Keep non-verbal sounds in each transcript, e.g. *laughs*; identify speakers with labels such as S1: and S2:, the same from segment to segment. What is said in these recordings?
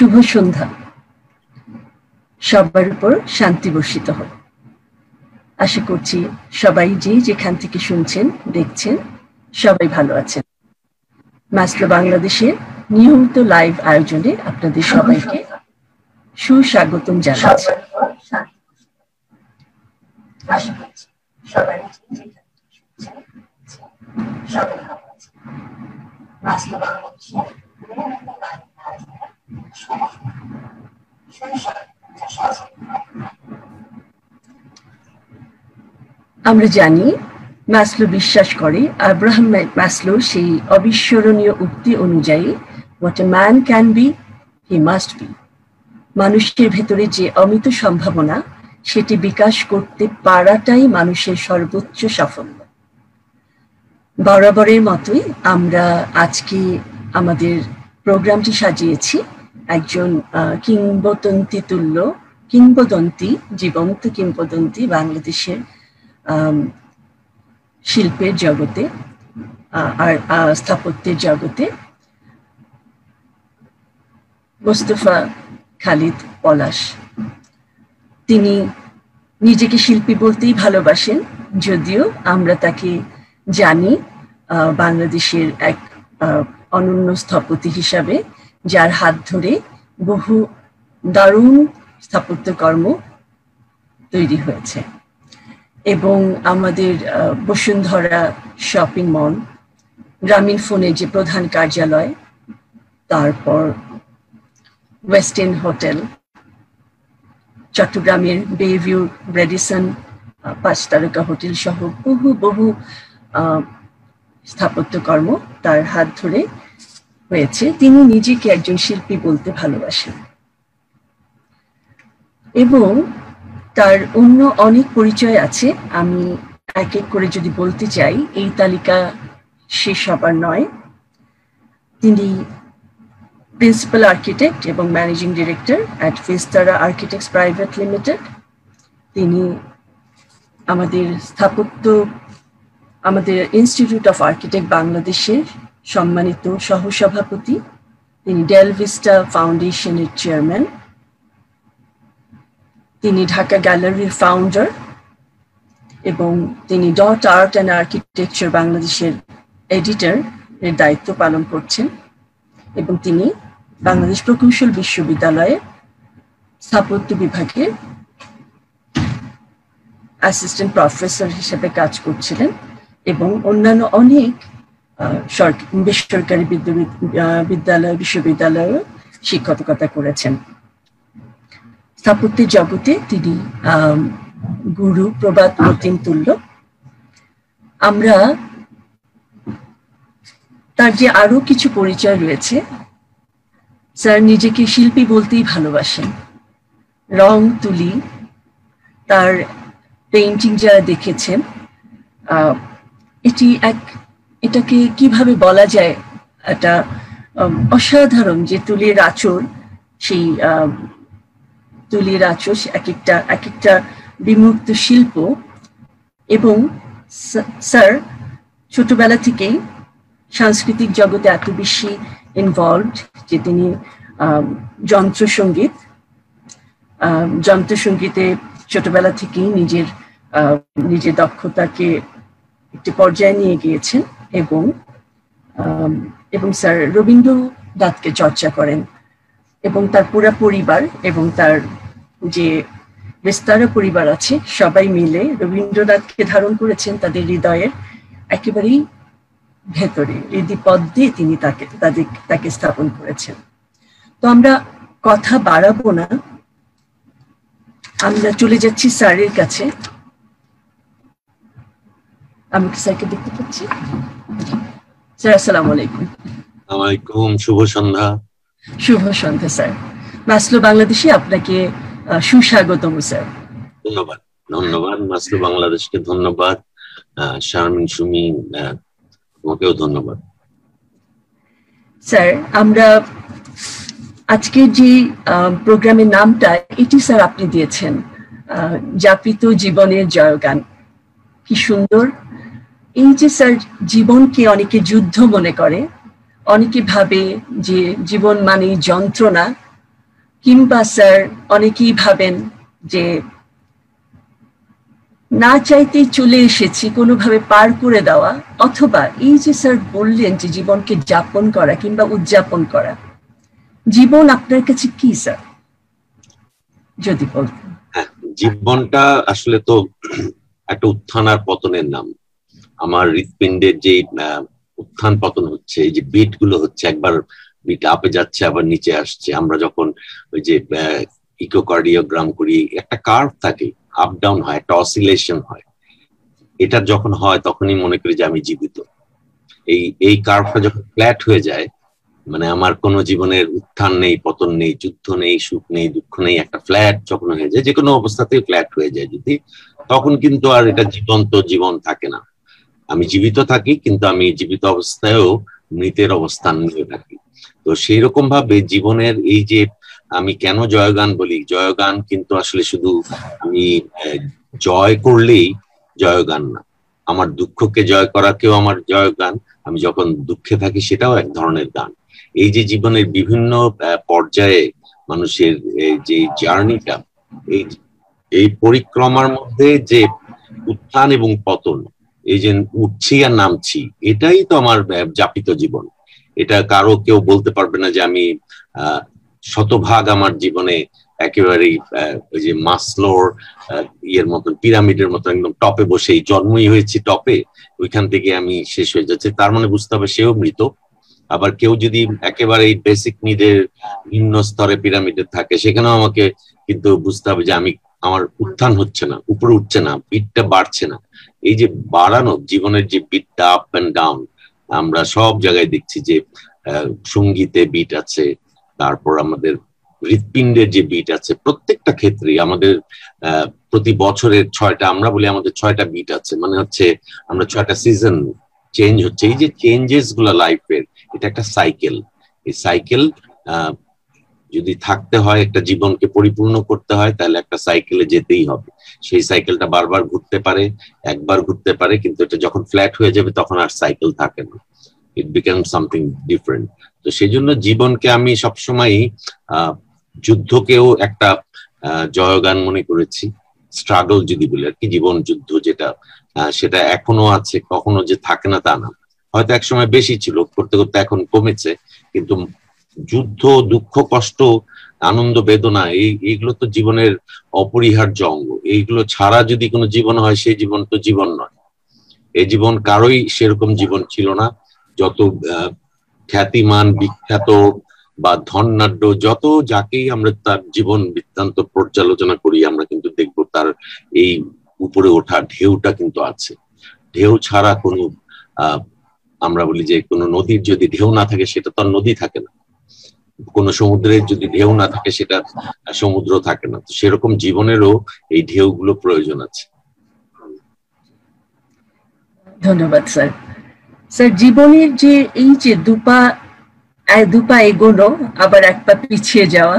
S1: শুভ সন্ধ্যা। সবার উপর শান্তি বর্ষিত হোক। আশা করছি সবাই যে যেখান থেকে শুনছেন দেখছেন সবাই ভালো আছেন। মাস্টার বাংলাদেশের নিয়মিত লাইভ আয়োজনে আপনাদের সবাইকে সুস্বাগতম জানাচ্ছি। আমরা জানি ম্যাসলো বিশ্বাস করে আব্রাহাম ম্যাসলো সেই অবিস্মরণীয় উক্তি অনুযায়ী what a man can be he must be মানুষের ভেতরে যে অমিত সম্ভাবনা, সেটি বিকাশ করতে পারাটাই মানুষের সর্বোচ্চ সাফল্য। বরাবরের মতোই আমরা আজকে আমাদের প্রোগ্রামটি সাজিয়েছি। একজন কিংবদন্তি তুল্য, কিংবদন্তি, জীবন্ত কিংবদন্তি বাংলাদেশের শিল্পের জগতে আর স্থাপত্যের জগতে, মোস্তফা খালিদ পলাশ। তিনি নিজেকে শিল্পী বলতেই ভালোবাসেন, যদিও আমরা তাকে জানি বাংলাদেশের এক অনন্য স্থপতি হিসাবে। যার হাত ধরে বহু দারুণ স্থাপত্যকর্ম তৈরি হয়েছে। এবং আমাদের বসুন্ধরা শপিং মল, গ্রামীণ ফোনের যে প্রধান কার্যালয়, তারপর ওয়েস্ট এন্ড হোটেল, চট্টগ্রামের বেভিউ রেডিসন পাঁচ তারকা হোটেল সহ বহু বহু স্থাপত্যকর্ম তার হাত ধরে হয়েছে, তিনি নিজেকে একজন শিল্পী বলতে ভালোবাসেন। এবং তার অন্য অনেক পরিচয় আছে, আমি এক এক করে যদি বলতে চাই, এই তালিকা শেষ হবার নয়। তিনি প্রিন্সিপাল আর্কিটেক্ট এবং managing director at Vistaara architects private limited তিনি আমাদের স্থাপত্য, আমাদের ইনস্টিটিউট অফ আর্কিটেক্ট বাংলাদেশের সম্মানিত সহসভাপতি, তিনি ডেলভিস্টা ফাউন্ডেশনের চেয়ারম্যান, তিনি ঢাকা গ্যালারির ফাউন্ডার এবং তিনি ডট আর্ট অ্যান্ড আর্কিটেকচার বাংলাদেশের এডিটর এর দায়িত্ব পালন করছেন এবং তিনি বাংলাদেশ প্রকৌশল বিশ্ববিদ্যালয়ে স্থাপত্য বিভাগে অ্যাসিস্ট্যান্ট প্রফেসর হিসেবে কাজ করছিলেন এবং অন্যান্য অনেক বেসরকারি বিদ্যালয়, বিশ্ববিদ্যালয়েও শিক্ষকতা করেছেন। স্থাপত্যের জগতে তিনি গুরু প্রবাদ মতিন তুল্য। আমরা তার যে আরও কিছু পরিচয় রয়েছে, স্যার নিজেকে শিল্পী বলতেই ভালোবাসেন। রং, তুলি, তার পেইন্টিং যারা দেখেছেন এটি এক এটাকে কীভাবে বলা যায়? একটা অসাধারণ যে তুলির আচর সেই তুলির আচর এক একটা এক একটা বিমুক্ত শিল্প এবং স্যার, ছোটবেলা থেকেই সাংস্কৃতিক জগতে এত বেশি ইনভলভড যে তিনি যন্ত্রসঙ্গীত যন্ত্রসঙ্গীতে ছোটবেলা থেকেই নিজের নিজের দক্ষতাকে একটি পর্যায়ে নিয়ে গিয়েছেন। এবং এবং স্যার রবীন্দ্রনাথকে চর্চা করেন এবং তার পুরা পরিবার এবং তার যে বিস্তার পরিবার আছে, সবাই মিলে রবীন্দ্রনাথকে ধারণ করেছেন তাদের হৃদয়ের একেবারেই ভেতরে হৃদিপদ্মে তিনি তাকে, তাদের, তাকে স্থাপন করেছেন। তো আমরা কথা বাড়াবো না। আমরা চলে যাচ্ছি স্যারের কাছে। আমি স্যারকে দেখতে পাচ্ছি? স্যার আসসালামু আলাইকুম
S2: আলাইকুম শুভ সন্ধ্যা।
S1: শুভ সন্ধ্যা স্যার মাসলো বাংলাদেশে আপনাকে সুস্বাগতম স্যার
S2: ধন্যবাদ ধন্যবাদ। মাসলো বাংলাদেশকে ধন্যবাদ শারমিন সুমি তোমাকেও ধন্যবাদ।
S1: স্যার আমরা আজকের যে প্রোগ্রামের নামটা এটি স্যার আপনি দিয়েছেন যাপিত জীবনের জয়গান। কি সুন্দর এই যে স্যার জীবনকে অনেকে যুদ্ধ মনে করে অনেকে ভাবে যে জীবন মানে যন্ত্রণা কিংবা স্যার অনেকেই ভাবেন যে না চাইতেই চলে এসেছি কোনোভাবে পার করে দেওয়া অথবা এই যে স্যার বললেন যে জীবনকে যাপন করা কিংবা উদযাপন করা জীবন আপনার কাছে কি স্যার? যদি বলতেন।
S2: হ্যাঁ, জীবনটা আসলে তো একটা উত্থান আর পতনের নাম। আমার হৃৎপিণ্ডের যে উত্থান পতন হচ্ছে, এই যে বিটগুলো হচ্ছে, একবার বিট আপে যাচ্ছে, আবার নিচে আসছে। আমরা যখন ওই যে ইকোকার্ডিওগ্রাম করি, একটা কার্ভ থাকে আপ ডাউন হয়, একটা অসিলেশন হয়। এটা যখন হয়, তখনই মনে করি যে আমি জীবিত। এই এই কার্ভটা যখন ফ্ল্যাট হয়ে যায় মানে আমার কোনো জীবনের উত্থান নেই, পতন নেই, যুদ্ধ নেই, সুখ নেই, দুঃখ নেই, একটা ফ্ল্যাট যখন হয়ে যায় যে কোনো অবস্থাতেই ফ্ল্যাট হয়ে যায় যদি, তখন কিন্তু আর এটা জীবন্ত জীবন থাকে না। আমি জীবিত থাকি, কিন্তু আমি জীবিত অবস্থায়ও মৃতের অবস্থান নিয়ে থাকি। তো সেই রকম ভাবে জীবনের এই যে আমি কেন জয়গান বলি, জয়গান কিন্তু আসলে শুধু আমি জয় করলেই জয়গান না। আমার দুঃখকে জয় করাকেও আমার জয়গান। আমি যখন দুঃখে থাকি সেটাও এক ধরনের গান। এই যে জীবনের বিভিন্ন পর্যায়ে মানুষের যে জার্নিটা, এই এই পরিক্রমার মধ্যে যে উত্থান এবং পতন এই যে উঠছি আর নামছি, এটাই তো আমার যাপিত জীবন। এটা কারও কেউ বলতে পারবে না যে আমি শতভাগ আমার জীবনে একেবারেই ওই যে মাসলোর ইয়ের মতন, পিরামিডের মতন একদম টপে বসে জন্মই হয়েছি টপে, ওইখান থেকে আমি শেষ হয়ে যাচ্ছে। তার মানে বুঝতে হবে সেও মৃত। আবার কেউ যদি একেবারে এই বেসিক নিডের নিম্ন স্তরে পিরামিডে থাকে, সেখানেও আমাকে কিন্তু বুঝতে হবে যে আমি আমার উত্থান হচ্ছে না, উপরে উঠছে না বিটটা বাড়ছে না। এই যে বাড়ানো, জীবনের যে বিটটা আপ অ্যান্ড ডাউন আমরা সব জায়গায় দেখছি যে সঙ্গীতে বিট আছে, তারপর আমাদের হৃৎপিণ্ডের যে বিট আছে, প্রত্যেকটা ক্ষেত্রেই আমাদের প্রতি বছরের ছয়টা, আমরা বলি আমাদের ছয়টা বিট আছে। মানে হচ্ছে আমরা ছয়টা সিজন চেঞ্জ হচ্ছে। এই যে চেঞ্জেসগুলো লাইফের এটা একটা সাইকেল এই সাইকেল যদি থাকতে হয়, একটা জীবনকে পরিপূর্ণ করতে হয়, তাহলে একটা সাইকেলে যেতেই হবে। সেই সাইকেলটা বারবার ঘুরতে পারে, একবার ঘুরতে পারে, কিন্তু এটা যখন ফ্ল্যাট হয়ে যাবে, তখন আর সাইকেল থাকে না। ইট বিকাম সামথিং ডিফারেন্ট তো সেই জন্য জীবনকে আমি সবসময় যুদ্ধকেও একটা জয়গান মনে করেছি। স্ট্রাগল যদি বলি আর কি, জীবন যুদ্ধ যেটা সেটা এখনও আছে, কখনো যে থাকে না তা না। হয়তো একসময় বেশি ছিল, করতে করতে এখন কমেছে, কিন্তু যুদ্ধ, দুঃখ, কষ্ট, আনন্দ, বেদনা, এই, এইগুলো তো জীবনের অপরিহার্য অঙ্গ। এইগুলো ছাড়া যদি কোনো জীবন হয়, সেই জীবন তো জীবন নয়। এই জীবন কারোই সেরকম জীবন ছিল না। যত খ্যাতিমান, বিখ্যাত বা ধনাঢ্য, যত যাকেই আমরা তার জীবন বৃত্তান্ত পর্যালোচনা করি, আমরা কিন্তু দেখব তার এই উপরে ওঠা ঢেউটা কিন্তু আছে। ঢেউ ছাড়া কোনো আমরা বলি যে কোনো নদীর যদি ঢেউ না থাকে, সেটা তো আর নদী থাকে না। কোন সমুদ্রের যদি ঢেউ না থাকে, সেটা সমুদ্র থাকে না। তো সেরকম জীবনেরও এই ঢেউগুলো প্রয়োজন আছে।
S1: ধন্যবাদ, স্যার। স্যার, জীবনের যে এই যে দুপা দুপা এগোনো, আবার এক পা পিছিয়ে যাওয়া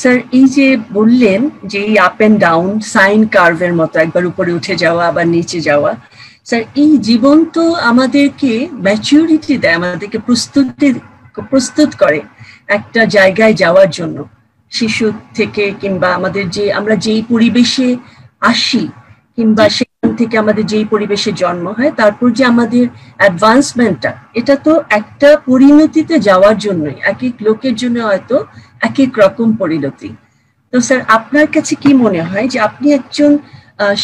S1: স্যার, এই যে বললেন যে এই আপ এন্ড ডাউন সাইন কার্ভের মতো একবার উপরে উঠে যাওয়া, আবার নিচে যাওয়া, স্যার, এই জীবন তো আমাদেরকে ম্যাচিউরিটি দেয়, আমাদেরকে প্রস্তুতি, প্রস্তুত করে। একটা জায়গায় যাওয়ার জন্য। শিশু থেকে কিংবা আমাদের যে আমরা যেই পরিবেশে আসি কিংবা সেখান থেকে আমাদের যেই পরিবেশে জন্ম হয় তারপর যে আমাদের অ্যাডভান্সমেন্টটা এটা তো একটা পরিণতিতে যাওয়ার জন্যই। এক এক লোকের জন্য হয়তো এক এক রকম পরিণতি। তো স্যার আপনার কাছে কি মনে হয় যে আপনি একজন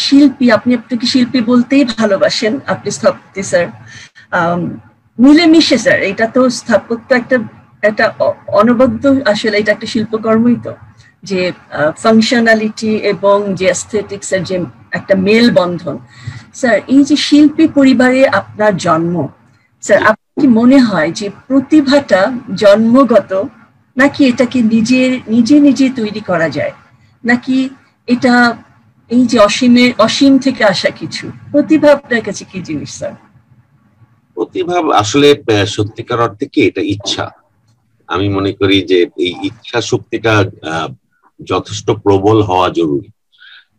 S1: শিল্পী আপনি আপনাকে শিল্পী বলতেই ভালোবাসেন আপনি স্থপতি স্যার। মিলেমিশে স্যার এটা তো স্থাপত্য একটা একটা অনবদ্য আসলে এটা একটা শিল্পকর্মই তো। যে ফাংশনালিটি এবং যে অ্যাস্থেটিক্স এর যে একটা মেল বন্ধন। স্যার, এই যে শিল্পী পরিবারে আপনার জন্ম, স্যার, আপনার কি মনে হয় যে প্রতিভাটা জন্মগত নাকি এটাকে নিজের, নিজে নিজে তৈরি করা যায়? নাকি এটা এই যে অসীমের, অসীম থেকে আসা কিছু? প্রতিভা আপনার কাছে কি জিনিস, স্যার?
S2: প্রতিভা আসলে সত্যিকার অর্থে কি এটা ইচ্ছা? আমি মনে করি যে এই ইচ্ছা শক্তিটা যথেষ্ট প্রবল হওয়া জরুরি।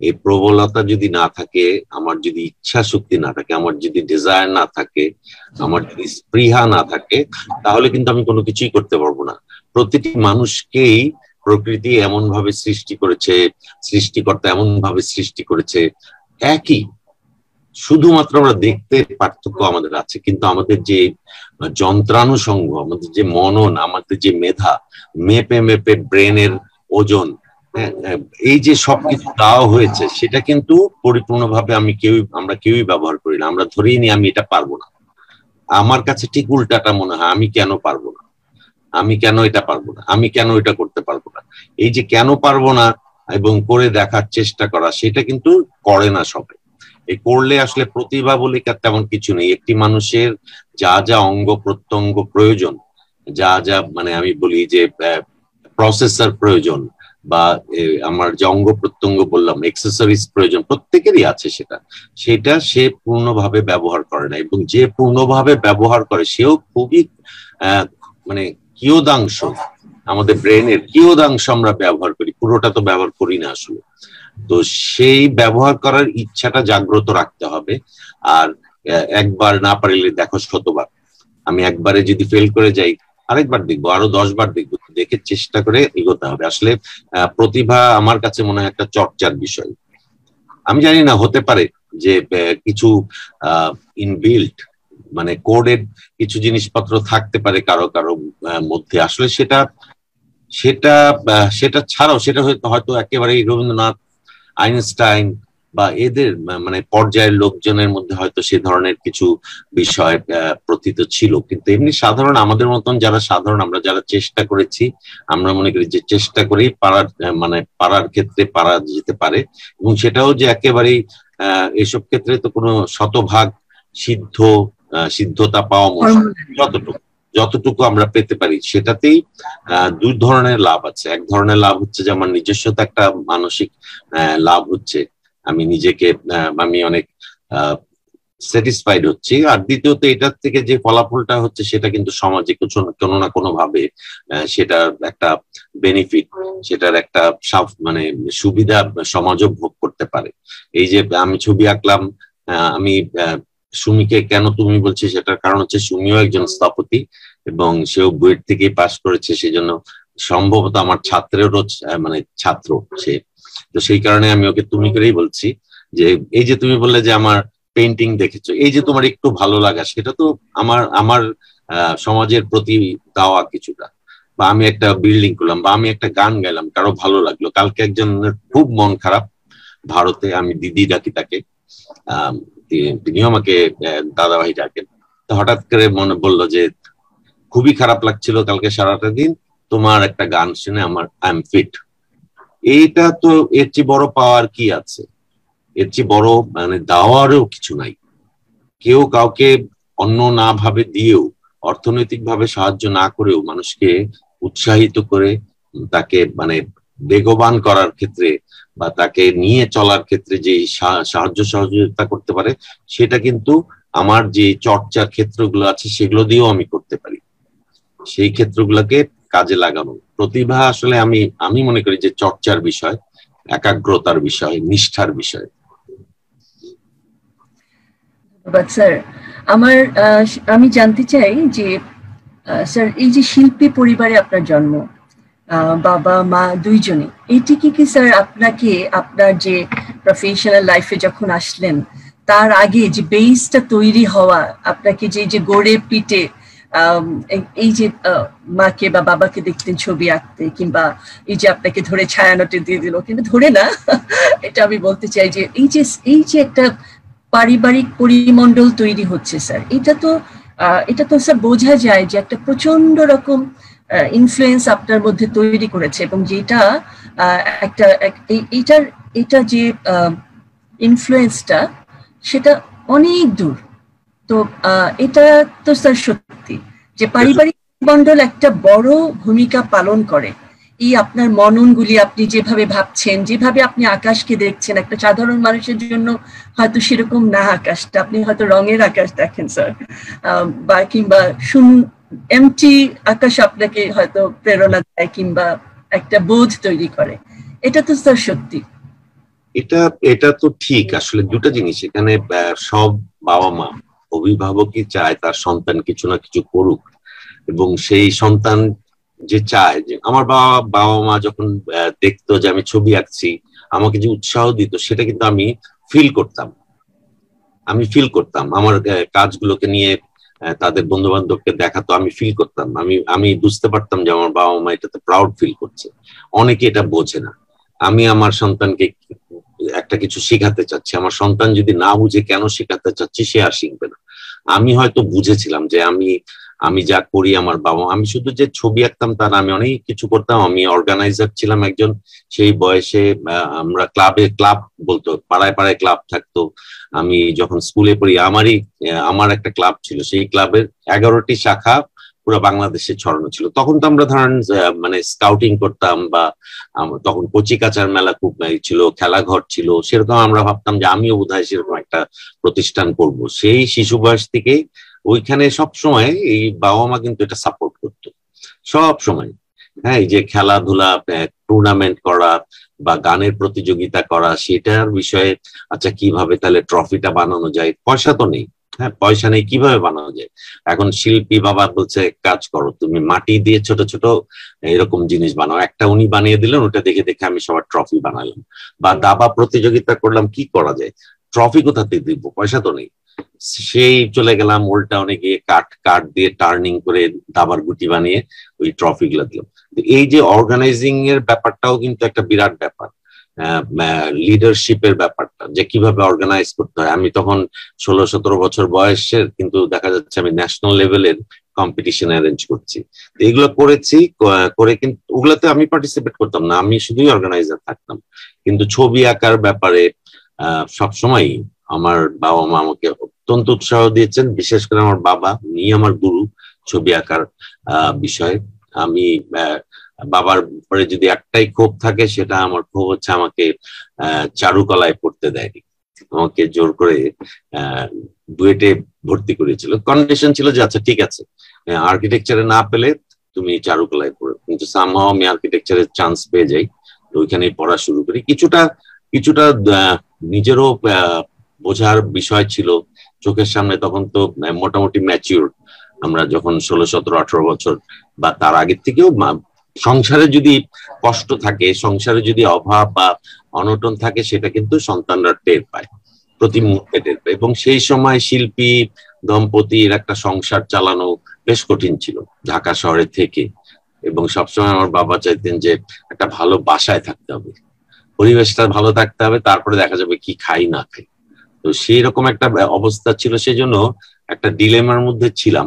S2: এই প্রবলতা যদি না থাকে, আমার যদি ইচ্ছা শক্তি না থাকে, আমার যদি ডিজায়ার না থাকে, আমার যদি স্পৃহা না থাকে, তাহলে কিন্তু আমি কোনো কিছুই করতে পারব না। প্রতিটি মানুষকেই প্রকৃতি এমন ভাবে সৃষ্টি করেছে, সৃষ্টিকর্তা এমন ভাবে সৃষ্টি করেছে, একই শুধুমাত্র আমরা দেখতে পার্থক্য আমাদের আছে কিন্তু আমাদের যে যন্ত্রানুষঙ্গ আমাদের যে মনন আমাদের যে মেধা মেপে মেপে ব্রেনের ওজন হ্যাঁ, এই যে সবকিছু দেওয়া হয়েছে সেটা কিন্তু পরিপূর্ণভাবে আমি কেউ আমরা কেউই ব্যবহার করি না। আমরা ধরেই নি আমি এটা পারব না। আমার কাছে ঠিক উল্টাটা মনে হয় আমি কেন পারব না? আমি কেন এটা পারব না? আমি কেন এটা করতে পারব না? এই যে কেন পারব না এবং করে দেখার চেষ্টা করা সেটা কিন্তু করে না সবাই। এই করলে আসলে প্রতিভা বলে তেমন কিছু নেই। একটি মানুষের যা যা অঙ্গ প্রত্যঙ্গ প্রয়োজন, যা যা মানে আমি বলি যে প্রসেসর প্রয়োজন বা আমার যে অঙ্গ প্রত্যঙ্গ বললাম এক্সেসরিজ প্রয়োজন, প্রত্যেকেরই আছে সেটা। সেটা সে পূর্ণভাবে ব্যবহার করে না এবং যে পূর্ণভাবে ব্যবহার করে, সেও খুবই মানে কিয়দাংশ, আমাদের ব্রেনের কিয়দাংশ আমরা ব্যবহার করি। পুরোটা তো ব্যবহার করি না আসলে। তো সেই ব্যবহার করার ইচ্ছাটা জাগ্রত রাখতে হবে। আর একবার না পারিলে দেখো শতবার। আমি একবারে যদি ফেল করে যাই, আরেকবার দেখব, আরও দশ বার দেখব। দেখে চেষ্টা করে এগোতে হবে। আসলে প্রতিভা আমার কাছে মনে হয় একটা চর্চার বিষয়। আমি জানি না, হতে পারে যে কিছু ইনবিল্ট মানে কোডেড কিছু জিনিসপত্র থাকতে পারে কারও কারও মধ্যে। আসলে সেটা সেটা সেটা ছাড়াও, সেটা হয়তো একেবারে রবীন্দ্রনাথ আইনস্টাইন বা এদের মানে পর্যায়ের লোকজনের মধ্যে হয়তো সে ধরনের কিছু বিষয় প্রথিত ছিল। কিন্তু এমনি সাধারণ আমাদের মতন যারা সাধারণ আমরা যারা চেষ্টা করেছি আমরা মনে করি যে চেষ্টা করেই পারার মানে পারার ক্ষেত্রে পারা যেতে পারে। এবং সেটাও যে একেবারেই এসব ক্ষেত্রে তো কোনো শতভাগ সিদ্ধ সিদ্ধতা পাওয়া যতটুকু। যতটুকু আমরা পেতে পারি, সেটাতেই দুই ধরনের লাভ আছে। এক ধরনের লাভ হচ্ছে যে আমার নিজস্বতা একটা মানসিক লাভ হচ্ছে। আমি নিজেকে আমি অনেক স্যাটিসফাইড হচ্ছি। আর দ্বিতীয়ত এটার থেকে যে ফলাফলটা হচ্ছে সেটা কিন্তু সমাজে কোনো না কোনো ভাবে সেটার একটা বেনিফিট সেটার একটা মানে সুবিধা সমাজও ভোগ করতে পারে। এই যে আমি ছবি আঁকলাম আমি সুমিকে কেন তুমি বলছি সেটার কারণ হচ্ছে সুমিও একজন স্থপতি এবং সেও বুয়েট থেকেই পাশ করেছে, সেজন্য সম্ভবত আমার ছাত্রেরও মানে ছাত্র সে। তো সেই কারণে আমি ওকে তুমি করেই বলছি যে, এই যে তুমি বললে যে আমার পেন্টিং দেখেছ, এই যে তোমার একটু ভালো লাগা, সেটা তো আমার আমার সমাজের প্রতি দেওয়া কিছুটা। বা আমি একটা বিল্ডিং করলাম, বা আমি একটা গান গাইলাম, কারও ভালো লাগল। কালকে একজনের খুব মন খারাপ, ভারতে আমি দিদি ডাকি তাকে তিনিও আমাকে দাদাভাই ডাকেন। হঠাৎ করে মনে বলল যে, খুবই খারাপ লাগছিল কালকে সারাটা দিন, তোমার একটা গান শুনে আমার আই এম ফিট। এইটা তো এর চেয়ে বড় পাওয়ার কি আছে? এর চেয়ে বড় মানে দেওয়ারও কিছু নাই। কেউ কাউকে অন্য না ভাবে দিয়েও অর্থনৈতিক ভাবে সাহায্য না করেও মানুষকে উৎসাহিত করে তাকে মানে বেগবান করার ক্ষেত্রে বা তাকে নিয়ে চলার ক্ষেত্রে যে সাহায্য সহযোগিতা করতে পারে, সেটা কিন্তু আমার যে চর্চার ক্ষেত্রগুলো আছে, সেগুলো দিয়েও আমি করতে পারি। সেই ক্ষেত্রগুলোকে কাজে লাগানো। প্রতিভা আসলে আমি আমি মনে করি যে চর্চার বিষয়, একাগ্রতার বিষয়, নিষ্ঠার বিষয়।
S1: স্যার। আমার আমি জানতে চাই যে স্যার, এই যে শিল্পী পরিবারে আপনার জন্ম বাবা, মা দুইজনে। এটি কি কি, স্যার, আপনাকে আপনার যে প্রফেশনাল লাইফে যখন আসলেন, তার আগে যে বেসটা তৈরি হওয়া, আপনাকে যে যে গড়ে পিটে এই যে মাকে বা বাবাকে দেখতেন ছবি আঁকতে, কিংবা এই যে আপনাকে ধরে ছায়ানটে দিয়ে দিল, কিন্তু ধরে না, *laughs* এটা আমি বলতে চাই যে এই যে এই যে একটা পারিবারিক পরিমণ্ডল তৈরি হচ্ছে, স্যার, এটা তো এটা তো, স্যার, বোঝা যায় যে একটা প্রচণ্ড রকম ইনফ্লুয়েন্স আপনার মধ্যে তৈরি করেছে এবং যেটা একটা এইটার এটা যে ইনফ্লুয়েন্সটা সেটা অনেক দূর। তো এটা তো স্যার সত্যি যে পারিবারিক মন্ডল একটা বড় ভূমিকা পালন করে। এই আপনার মননগুলি আপনি যেভাবে ভাবছেন, যেভাবে আপনি আকাশকে দেখছেন, একটা সাধারণ মানুষের জন্য হয়তো সেরকম না আকাশটা, আপনি হয়তো রঙের আকাশ দেখেন, স্যার। বা কিংবা এমটি আকাশ আপনাকে হয়তো প্রেরণা দেয় কিংবা একটা বোধ তৈরি করে। এটা তো স্যার সত্যি।
S2: এটা এটা তো ঠিক। আসলে দুটো জিনিস। এখানে সব বাবা মা অভিভাবকই চায় তার সন্তান কিছু না কিছু করুক। এবং সেই সন্তান যে চায় যে, আমার বাবা বাবা মা যখন দেখতো যে আমি ছবি আঁকছি, আমাকে যে উৎসাহ দিত, সেটা কিন্তু আমি ফিল করতাম। আমি ফিল করতাম। আমার কাজগুলোকে নিয়ে তাদের বন্ধু বান্ধবকে দেখাতো আমি ফিল করতাম আমি আমি বুঝতে পারতাম যে আমার বাবা মা এটাতে প্রাউড ফিল করছে। অনেকে এটা বোঝে না। আমি আমার সন্তানকে একটা কিছু শেখাতে চাচ্ছি। আমার সন্তান যদি না বুঝে কেন শেখাতে চাচ্ছি, সে আর শিখবে না। আমি হয়তো বুঝেছিলাম যে আমি আমি যা করি আমার বাবা আমি শুধু যে ছবি আঁকতাম তার আমি অনেক কিছু করতাম। আমি অর্গানাইজার ছিলাম একজন। সেই বয়সে আমরা ক্লাবে ক্লাব বলতো, পাড়ায় পাড়ায় ক্লাব থাকতো। আমি যখন স্কুলে পড়ি, আমারই আমার একটা ক্লাব ছিল। সেই ক্লাবের এগারোটি শাখা পুরো বাংলাদেশে ছড়ানো ছিল। তখন তো আমরা ধরেন মানে স্কাউটিং করতাম বা তখন কচি কাচার মেলা খুব ছিল, খেলাঘর ছিল। সেরকম আমরা ভাবতাম যে আমিও বোধ হয় সেরকম একটা প্রতিষ্ঠান করব। সেই শিশু বয়স থেকে ওইখানে সব সময় এই বাবা মা কিন্তু এটা সাপোর্ট করতো। সব সময় হ্যাঁ এই যে খেলাধুলা টুর্নামেন্ট করা বা গানের প্রতিযোগিতা করা, সেটার বিষয়ে আচ্ছা কীভাবে তাহলে ট্রফিটা বানানো যায়? পয়সা তো নেই। হ্যাঁ পয়সা নেই, কীভাবে বানানো যায়? এখন শিল্পী বাবা বলছে কাজ করো, তুমি মাটি দিয়ে ছোট ছোট এরকম জিনিস বানাও। একটা উনি বানিয়ে দিলেন, ওটা দেখে দেখে আমি সবার ট্রফি বানালাম। বা দাবা প্রতিযোগিতা করলাম, কি করা যায়? ট্রফি কোথা কোথাতে দিব? পয়সা তো নেই। সেই চলে গেলাম, ওল্ড টাউনে গিয়ে কাঠ কাঠ দিয়ে টার্নিং করে দাবার গুটি বানিয়ে ওই ট্রফি গুলো দিলাম। এই যে অর্গানাইজিং এর ব্যাপারটাও কিন্তু একটা বিরাট ব্যাপার। লিডারশিপের ব্যাপারটা, যে কীভাবে অর্গানাইজ করতে হয়। আমি তখন ষোলো, সতেরো বছর বয়সের, কিন্তু দেখা যাচ্ছে আমি ন্যাশনাল লেভেলের কম্পিটিশন অ্যারেঞ্জ করছি। এগুলো করেছি করে কিন্তু ওগুলোতে আমি পার্টিসিপেট করতাম না। আমি শুধুই অর্গানাইজার থাকতাম। কিন্তু ছবি আঁকার ব্যাপারে সবসময় আমার বাবা মা আমাকে অত্যন্ত উৎসাহ দিয়েছেন। বিশেষ করে আমার বাবা উনি আমার গুরু ছবি আঁকার বিষয়ে। আমি বাবার পরে যদি একটাই ক্ষোভ থাকে, সেটা আমার ক্ষোভ হচ্ছে আমাকে চারুকলায় পড়তে দেয়নি। আমাকে জোর করে ডুয়েটে ভর্তি করেছিল। কন্ডিশন ছিল যে আচ্ছা ঠিক আছে আর্কিটেকচারে না পেলে তুমি চারুকলায় পড়ো। কিন্তু সামহাও আমি আর্কিটেকচারের চান্স পেয়ে যাই, তো ওইখানেই পড়া শুরু করি। কিছুটা কিছুটা নিজেরও বোঝার বিষয় ছিল। চোখের সামনে তখন তো মোটামুটি ম্যাচিউর আমরা যখন ষোলো, সতেরো, আঠারো বছর বা তার আগের থেকেও সংসারে যদি কষ্ট থাকে, সংসারে যদি অভাব বা অনটন থাকে, সেটা কিন্তু সন্তানরা টের পায়, প্রতি মুহূর্তে টের পায়। এবং সেই সময় শিল্পী, দম্পতির একটা সংসার চালানো বেশ কঠিন ছিল, ঢাকা শহরে থেকে। এবং সবসময় আমার বাবা চাইতেন যে একটা ভালো বাসায় থাকতে হবে। পরিবেশটা ভালো থাকতে হবে, তারপরে দেখা যাবে কি খাই, না খাই। তো সেই রকম একটা অবস্থা ছিল, সেজন্য একটা ডিলেমার মধ্যে ছিলাম।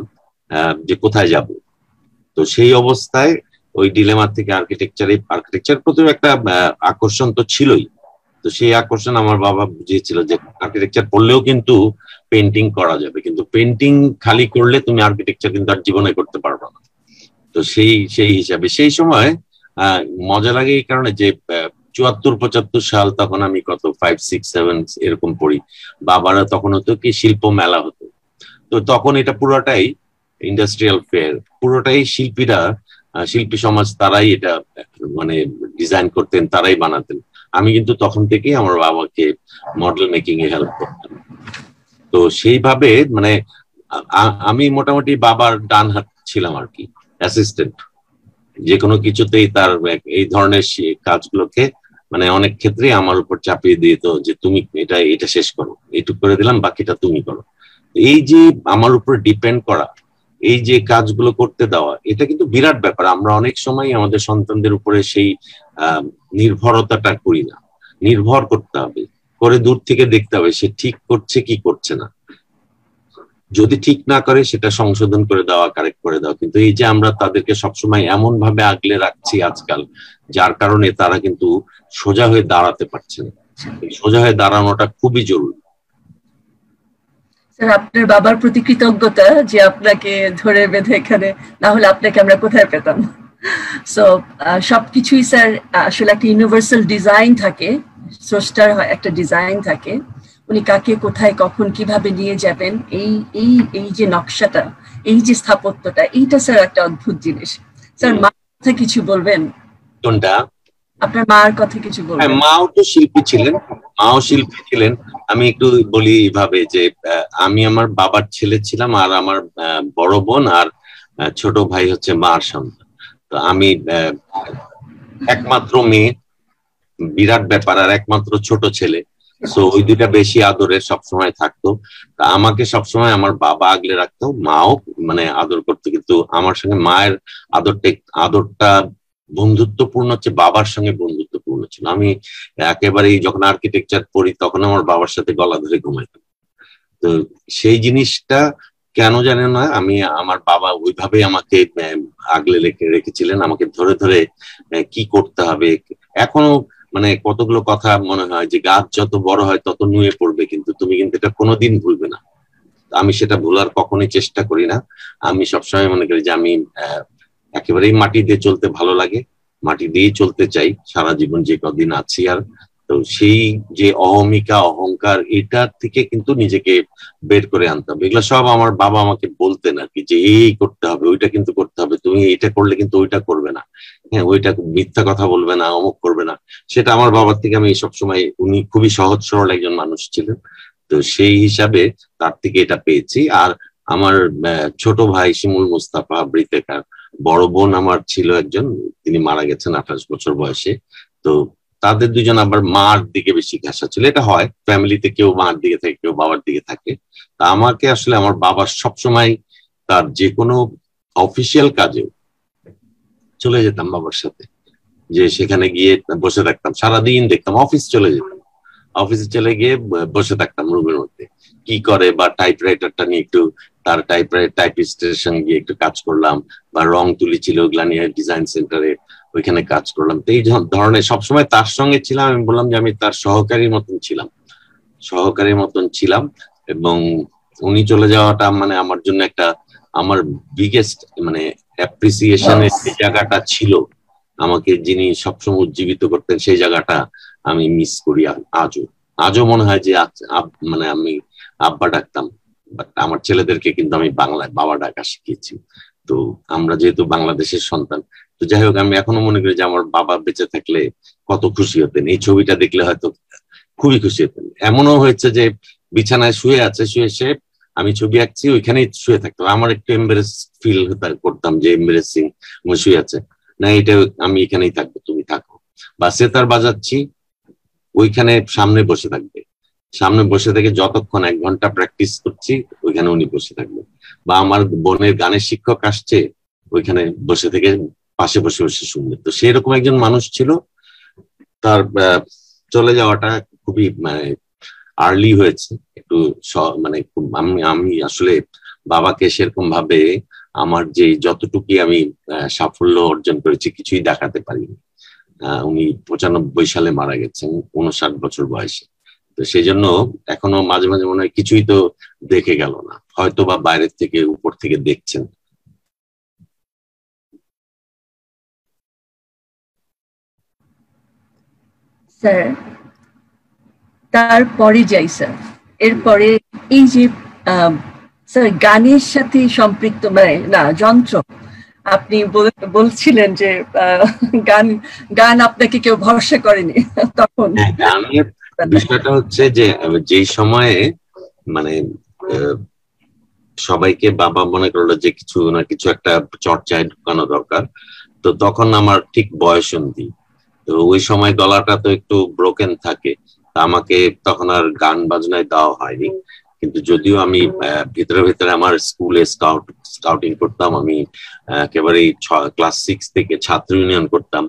S2: যে কোথায় যাব। তো সেই অবস্থায় ওই ডিলেমার থেকে আর্কিটেকচার এই আর্কিটেকচার প্রতি একটা আকর্ষণ তো ছিলই। তো সেই আকর্ষণ আমার বাবা বুঝিয়েছিল যে আর্কিটেকচার পড়লেও কিন্তু পেন্টিং করা যাবে। কিন্তু পেন্টিং খালি করলে তুমি আর্কিটেকচার কিন্তু আর জীবনে করতে পারবে না। তো সেই সেই হিসাবে সেই সময় মজা লাগে এই কারণে যে চুয়াত্তর, পঁচাত্তর সাল তখন আমি কত ফাইভ সিক্স সেভেন এরকম পড়ি। বাবারা তখন হতো কি শিল্প মেলা হতো। তো তখন এটা পুরোটাই ইন্ডাস্ট্রিয়াল ফেয়ার পুরোটাই শিল্পীরা শিল্পী সমাজ তারাই এটা মানে ডিজাইন করতেন, তারাই বানাতেন। আমি কিন্তু তখন থেকেই আমার বাবাকে মডেল মেকিং এ হেল্প করতাম। তো সেইভাবে মানে আমি মোটামুটি বাবার ডান হাত ছিলাম আর কি অ্যাসিস্ট্যান্ট যে কোনো কিছুতেই তার এই ধরনের কাজগুলোকে মানে অনেক ক্ষেত্রে আমার উপর চাপিয়ে দিত যে তুমি এটা এটা শেষ করো, এইটুক করে দিলাম, বাকিটা তুমি করো। এই যে আমার উপর ডিপেন্ড করা এই যে কাজগুলো করতে দেওয়া, এটা কিন্তু বিরাট ব্যাপার। আমরা অনেক সময় আমাদের সন্তানদের উপরে সেই নির্ভরতাটা করি না। নির্ভর করতে হবে। করে দূর থেকে দেখতে হবে সে ঠিক করছে কি করছে না। যদি ঠিক না করে সেটা সংশোধন করে দেওয়া কারেক্ট করে দেওয়া। কিন্তু এই যে আমরা তাদেরকে সবসময় এমন ভাবে আগলে রাখছি আজকাল, যার কারণে তারা কিন্তু সোজা হয়ে দাঁড়াতে পারছে না। সোজা হয়ে দাঁড়ানোটা খুবই জরুরি।
S1: স্যার, আপনার বাবার প্রতি কৃতজ্ঞতা যে আপনাকে ধরে বেঁধে এখানে, না হলে আপনাকে আমরা কোথায় পেতাম? সো সবকিছুই স্যার, আসলে একটা ইউনিভার্সাল ডিজাইন থাকে, স্রষ্টার একটা ডিজাইন থাকে। উনি কাকে কোথায়, কখন, কীভাবে নিয়ে যাবেন, এই এই এই যে নকশাটা, এই যে স্থাপত্যটা, এইটা স্যার একটা অদ্ভুত জিনিস। স্যার, মা কিছু বলবেন?
S2: কোনটা
S1: আপনার মার কথা কিছু বলবেন?
S2: মাও তো শিল্পী ছিলেন, মাও শিল্পী ছিলেন। আমি একটু বলি এইভাবে যে আমি আমার বাবার ছেলে ছিলাম আর আমার বড় বোন আর ছোট ভাই হচ্ছে মার সন্তান। তো আমি একমাত্র মেয়ে, বিরাট ব্যাপার, আর একমাত্র ছোট ছেলে। সো ওই দুইটা বেশি আদরের সবসময় থাকতো। তা আমাকে সবসময় আমার বাবা আগলে রাখতো, মাও মানে আদর করতো। কিন্তু আমার সঙ্গে মায়ের আদরটা আদরটা বন্ধুত্বপূর্ণ হচ্ছে, বাবার সঙ্গে বন্ধুত্বপূর্ণ ছিল। আমি একেবারেই যখন আর্কিটেকচার পড়ি, তখন আমার বাবার সাথে গলা ধরে ঘুমাইতাম। তো সেই জিনিসটা কেন জানেন না, আমি আমার বাবা ওইভাবে আমাকে আগলে রেখেছিলেন। আমাকে ধরে ধরে কি করতে হবে? এখনও মানে কতগুলো কথা মনে হয় যে, গাছ যত বড় হয় তত নুয়ে পড়বে, কিন্তু তুমি কিন্তু এটা কোনোদিন ভুলবে না। আমি সেটা ভুলার কখনোই চেষ্টা করি না। আমি সবসময় মনে করি যে, আমি একেবারেই মাটি দিয়ে চলতে ভালো লাগে। মাটি দিয়েই চলতে চাই। সারা জীবন যে কদিন আছি আর, তো সেই যে অহমিকা, অহংকার এটার থেকে কিন্তু নিজেকে বের করে আনতে হবে। এগুলো সব আমার বাবা আমাকে বলতেন আর কি যে, এই করতে হবে, ওইটা কিন্তু করতে হবে। তুমি এটা করলে কিন্তু ওইটা করবে না। হ্যাঁ ওইটা মিথ্যা কথা বলবে না, অমুক করবে না। সেটা আমার বাবার থেকে আমি সবসময়, উনি খুবই সহজ, সরল একজন মানুষ ছিলেন। তো সেই হিসাবে তার থেকে এটা পেয়েছি। আর আমার ছোট ভাই শিমুল মুস্তাফা বৃতেকার বড় বোন আমার ছিল একজন, তিনি মারা গেছেন আঠাশ বছর বয়সে। তো তাদের দুজন আবার মার দিকে বেশি ঘাসা ছিল। এটা হয়, ফ্যামিলিতে কেউ মার দিকে থাকে, কেউ বাবার দিকে থাকে। তা আমাকে আসলে আমার বাবা সবসময় তার যে কোনো অফিসিয়াল কাজেও চলে যেতাম বাবার সাথে। যে সেখানে গিয়ে বসে থাকতাম, সারাদিন দেখতাম, অফিস চলে যেতাম। অফিসে চলে গিয়ে বসে থাকতাম রুমের মধ্যে। কি করে বা টাইপ রাইটারটা নিয়ে একটু তার টাইপ টাইপিস্টের সঙ্গে গিয়ে একটু কাজ করলাম বা রং তুলি ছিল ওগুলা নিয়ে ডিজাইন সেন্টারে ওইখানে কাজ করলাম। তো এই ধরনের সবসময় তার সঙ্গে ছিলাম, আমি বললাম যে আমি তার সহকারীর মতন ছিলাম। সহকারীর মতন ছিলাম এবং উনি চলে যাওয়াটা মানে আমার জন্য একটা আমার বিগেস্ট মানে অ্যাপ্রিসিয়েশনের যে জায়গাটা ছিল, আমাকে যিনি সবসময় উজ্জীবিত করতেন সেই জায়গাটা আমি মিস করি আজও। আজও মনে হয় যে মানে আমি আব্বা ডাকতাম। বাট আমার ছেলেদেরকে কিন্তু আমি বাংলায় বাবা ডাকা শিখিয়েছি। তো আমরা যেহেতু বাংলাদেশের সন্তান, তো যাই হোক, আমি এখনও মনে করি যে আমার বাবা বেঁচে থাকলে কত খুশি হতেন। এই ছবিটা দেখলে হয়তো খুবই খুশি হতেন। এমনও হয়েছে যে বিছানায় শুয়ে আছে, শুয়ে সে আমি ছবি আঁকছি, ওইখানেই শুয়ে থাকতাম আমার একটু এম্বারেস ফিল করতাম যে এম্বারেসিং শুয়ে আছে। না, এটা আমি এখানেই থাকব, তুমি থাকো। বা সেতার বাজাচ্ছি, ওইখানে সামনে বসে থাকবে। সামনে বসে থেকে যতক্ষণ এক ঘণ্টা প্র্যাকটিস করছি, ওইখানে উনি বসে থাকবে। বা আমার বোনের গানের শিক্ষক আসছে, ওইখানে বসে থেকে পাশে বসে বসে শুনবে। তো সেরকম একজন মানুষ ছিল। তার চলে যাওয়াটা খুবই মানে আর্লি হয়েছে। একটু মানে আমি আমি আসলে বাবাকে সেরকম ভাবে আমার যে যতটুকু আমি সাফল্য অর্জন করেছি, কিছুই দেখাতে পারিনি। উনি পঁচানব্বই সালে মারা গেছেন, উনষাট বছর বয়সে। তো সেই জন্য এখনও মাঝে মাঝে মনে হয় কিছুই তো দেখে গেল না। হয়তো বা বাইরের থেকে উপর থেকে দেখছেন।
S1: স্যার তারপরে যাই স্যার। এরপরে এই যে স্যার গানের সাথে সম্পৃক্ত মানে না যন্ত্র। আপনি বলছিলেন যে গান গান আপনাকে কেউ ভরসা করেনি। *laughs* তখন
S2: হ্যাঁ, গানের বিষয়টা হচ্ছে যে যেই সময়ে মানে সবাইকে বাবা মনে করল যে কিছু না কিছু একটা চর্চায় ঢুকানো দরকার, তো তখন আমার ঠিক বয়স অন্তি তো ওই সময় গলাটা তো একটু ব্রোকেন থাকে আমাকে তখন আর গান বাজনায় দেওয়া হয়নি। কিন্তু যদিও আমি ভিতরে ভিতরে আমার স্কুলে স্কাউট স্কাউটিং করতাম, আমি একেবারে ক্লাস সিক্স থেকে ছাত্র ইউনিয়ন করতাম,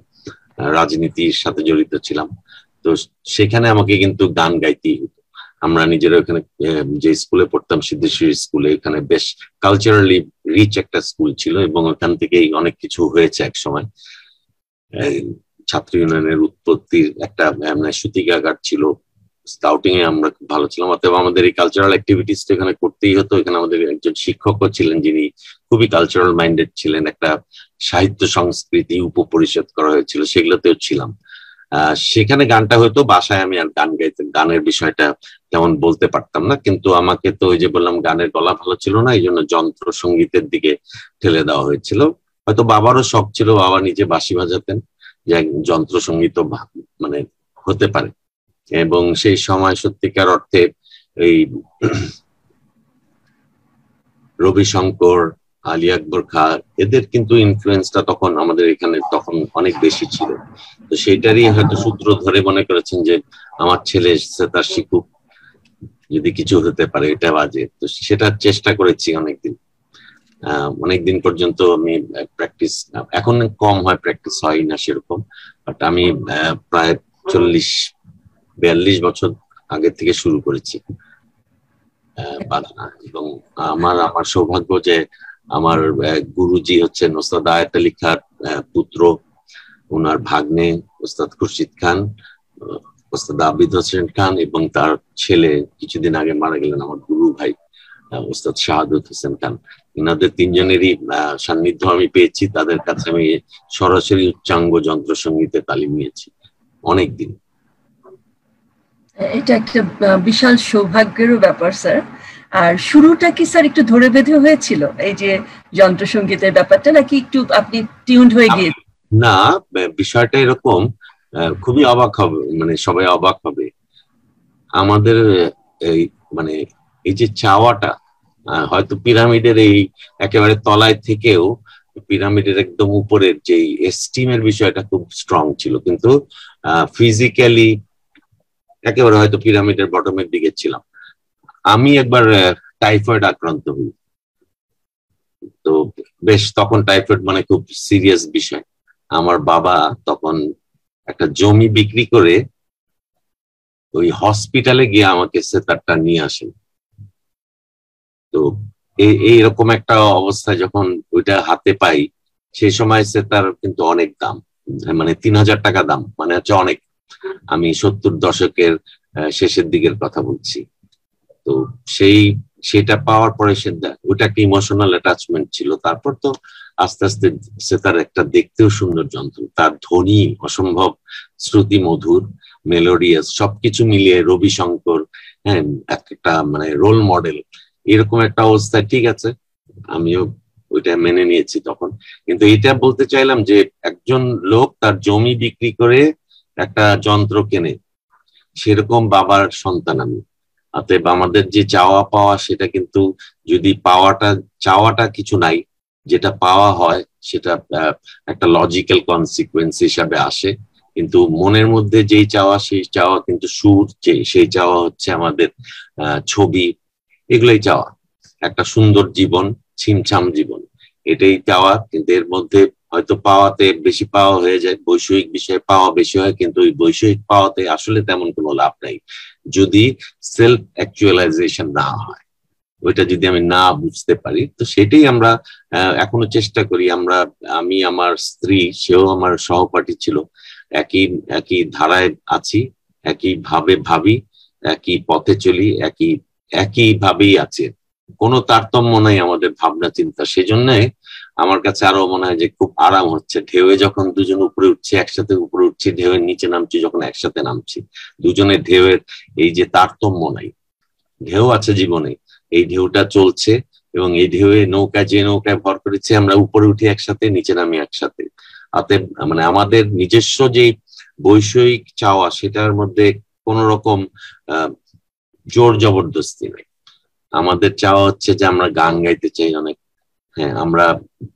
S2: রাজনীতির সাথে জড়িত ছিলাম। তো সেখানে আমাকে কিন্তু গান গাইতেই হতো। আমরা নিজেরা ওখানে যে স্কুলে পড়তাম, সিদ্ধেশ্বরী স্কুলে, এখানে বেশ কালচারালি রিচ একটা স্কুল ছিল এবং ওখান থেকেই অনেক কিছু হয়েছে এক সময় ছাত্র ইউনিয়নের উৎপত্তির একটা মানে সুতিকাগার ছিল। স্কাউটিং এ আমরা খুব ভালো ছিলাম। অতএব আমাদের এই কালচারাল অ্যাক্টিভিটিস এখানে করতেই হতো। এখানে আমাদের একজন শিক্ষকও ছিলেন যিনি খুবই কালচারাল মাইন্ডেড ছিলেন। একটা সাহিত্য সংস্কৃতি উপপরিষদ করা হয়েছিল, সেগুলোতেও ছিলাম। সেখানে গানটা হয়তো বাসায় আমি আর গান গাইতে, গানের বিষয়টা তেমন বলতে পারতাম না। কিন্তু আমাকে তো ওই যে বললাম, গানের গলা ভালো ছিল না, এই জন্য যন্ত্র সঙ্গীতের দিকে ঠেলে দেওয়া হয়েছিল। হয়তো বাবারও শখ ছিল, বাবা নিজে বাঁশি বাজাতেন, যে যন্ত্র সংগীত মানে হতে পারে। এবং সেই সময় সত্যিকার অর্থে এই *clears throat* রবিশঙ্কর আলী আকবর খা, এদের কিন্তু ইনফ্লুয়েন্সটা তখন আমাদের এখানে তখন অনেক বেশি ছিল। তো সেইটারই হয়তো সূত্র ধরে মনে করেছেন যে, আমার ছেলে এসেছে, তার শিখুক যদি কিছু হতে পারে, এটা বাজে। তো সেটা চেষ্টা করেছি অনেকদিন। অনেকদিন পর্যন্ত আমি প্র্যাকটিস এখন কম হয় প্র্যাকটিস হয় না সেরকম। বাট আমি প্রায় চল্লিশ, বিয়াল্লিশ বছর আগে থেকে শুরু করেছি। এবং আমার আমার সৌভাগ্য যে আমার গুরুজি হচ্ছেন ওস্তাদ আয়াত আলী খার পুত্র ওনার ভাগ্নে ওস্তাদ খুরশিদ খান ওস্তাদ আবিদ হোসেন খান এবং তার ছেলে কিছুদিন আগে মারা গেলেন আমার গুরু ভাই ওস্তাদ শাহাদুত হোসেন খান। এনাদের তিনজনেরই সান্নিধ্য আমি পেয়েছি, তাদের কাছে আমি সরাসরি উচ্চাঙ্গ যন্ত্র সঙ্গীতে তালিম নিয়েছি অনেকদিন
S1: এটা একটা বিশাল সৌভাগ্যেরও ব্যাপার, স্যার। আর শুরুটা কি স্যার একটু ধরে বেঁধে হয়েছিল? এই যে যন্ত্রসঙ্গীতের ব্যাপারটা নাকি একটু আপনি টিউন্ড হয়ে গিয়ে
S2: না, বিষয়টা এরকম খুবই অবাক হবে মানে সবাই অবাক হবে। আমাদের এই মানে এই যে চাওয়াটা হয়তো পিরামিডের এই একেবারে তলায় থেকেও পিরামিডের একদম উপরের যে এস্টিমের বিষয়টা খুব স্ট্রং ছিল। কিন্তু ফিজিক্যালি একেবারে হয়তো পিরামিডের বটমের দিকে ছিলাম। আমি একবার টাইফয়েড আক্রান্ত হই। তো বেশ তখন টাইফয়েড মানে খুব সিরিয়াস বিষয়। আমার বাবা তখন একটা জমি বিক্রি করে ওই হসপিটালে গিয়ে আমাকে সেতারটা নিয়ে আসেন তো এইরকম একটা অবস্থা যখন ওইটা হাতে পাই, সেই সময় সেতার কিন্তু অনেক দাম। মানে তিন হাজার টাকা দাম মানে হচ্ছে অনেক। আমি সত্তর দশকের শেষের দিকের কথা বলছি। তো সেই, সেটা পাওয়ার পরে সে ওইটা একটা ইমোশনাল অ্যাটাচমেন্ট ছিল। তারপর তো আস্তে আস্তে সে তার একটা দেখতেও সুন্দর যন্ত্র। তার ধ্বনি, অসম্ভব শ্রুতি, মধুর মেলোডিয়াস সবকিছু মিলিয়ে রবি শঙ্কর হ্যাঁ একটা মানে রোল মডেল এরকম একটা অবস্থায়, ঠিক আছে, আমিও ওইটা মেনে নিয়েছি তখন। কিন্তু এটা বলতে চাইলাম যে একজন লোক তার জমি বিক্রি করে একটা যন্ত্র কেনে। সেরকম বাবার সন্তান আমি। অতএব আমাদের যে চাওয়া পাওয়া সেটা কিন্তু যদি পাওয়াটা চাওয়াটা কিছু নাই, যেটা পাওয়া হয় সেটা একটা লজিক্যাল কনসিকুয়েন্স হিসাবে আসে। কিন্তু মনের মধ্যে যেই চাওয়া, সেই চাওয়া কিন্তু সুর, যে, সেই চাওয়া হচ্ছে আমাদের ছবি, এগুলোই চাওয়া। একটা সুন্দর জীবন, ছিমছাম জীবন, এটাই চাওয়া। কিন্তু এর মধ্যে হয়তো পাওয়াতে বেশি পাওয়া হয়ে যায়, বৈষয়িক বিষয়ে পাওয়া বেশি হয়, কিন্তু ওই বৈষয়িক পাওয়াতে আসলে তেমন কোনো লাভ নাই। যদি সেলফ অ্যাকচুয়ালাইজেশন না হয়, ওইটা যদি আমি না বুঝতে পারি, তো সেটাই আমরা এখনও চেষ্টা করি। আমরা, আমি, আমার স্ত্রী, সেও আমার সহপাঠী ছিল, একই একই ধারায় আছি, একই ভাবে ভাবি, একই পথে চলি, একই একই ভাবেই আছে। কোনো তারতম্য নাই আমাদের ভাবনা চিন্তা সেজন্য আমার কাছে আরও মনে হয় যে খুব আরাম হচ্ছে। ঢেউয়ে যখন দুজন উপরে উঠছে, একসাথে উপরে উঠছি, ঢেউয়ের নিচে নামছি, যখন একসাথে নামছি দুজনের ঢেউয়ের এই যে তারতম্য নাই। ঢেউ আছে জীবনে, এই ঢেউটা চলছে এবং এই ঢেউয়ে নৌকা, যে নৌকায় ভর করেছে, আমরা উপরে উঠি একসাথে, নিচে নামি একসাথে। অতএব মানে আমাদের নিজস্ব যে বৈষয়িক চাওয়া, সেটার মধ্যে কোন রকম জোর জবরদস্তি নেই। আমাদের চাওয়া হচ্ছে যে আমরা গান গাইতে চাই অনেক। হ্যাঁ আমরা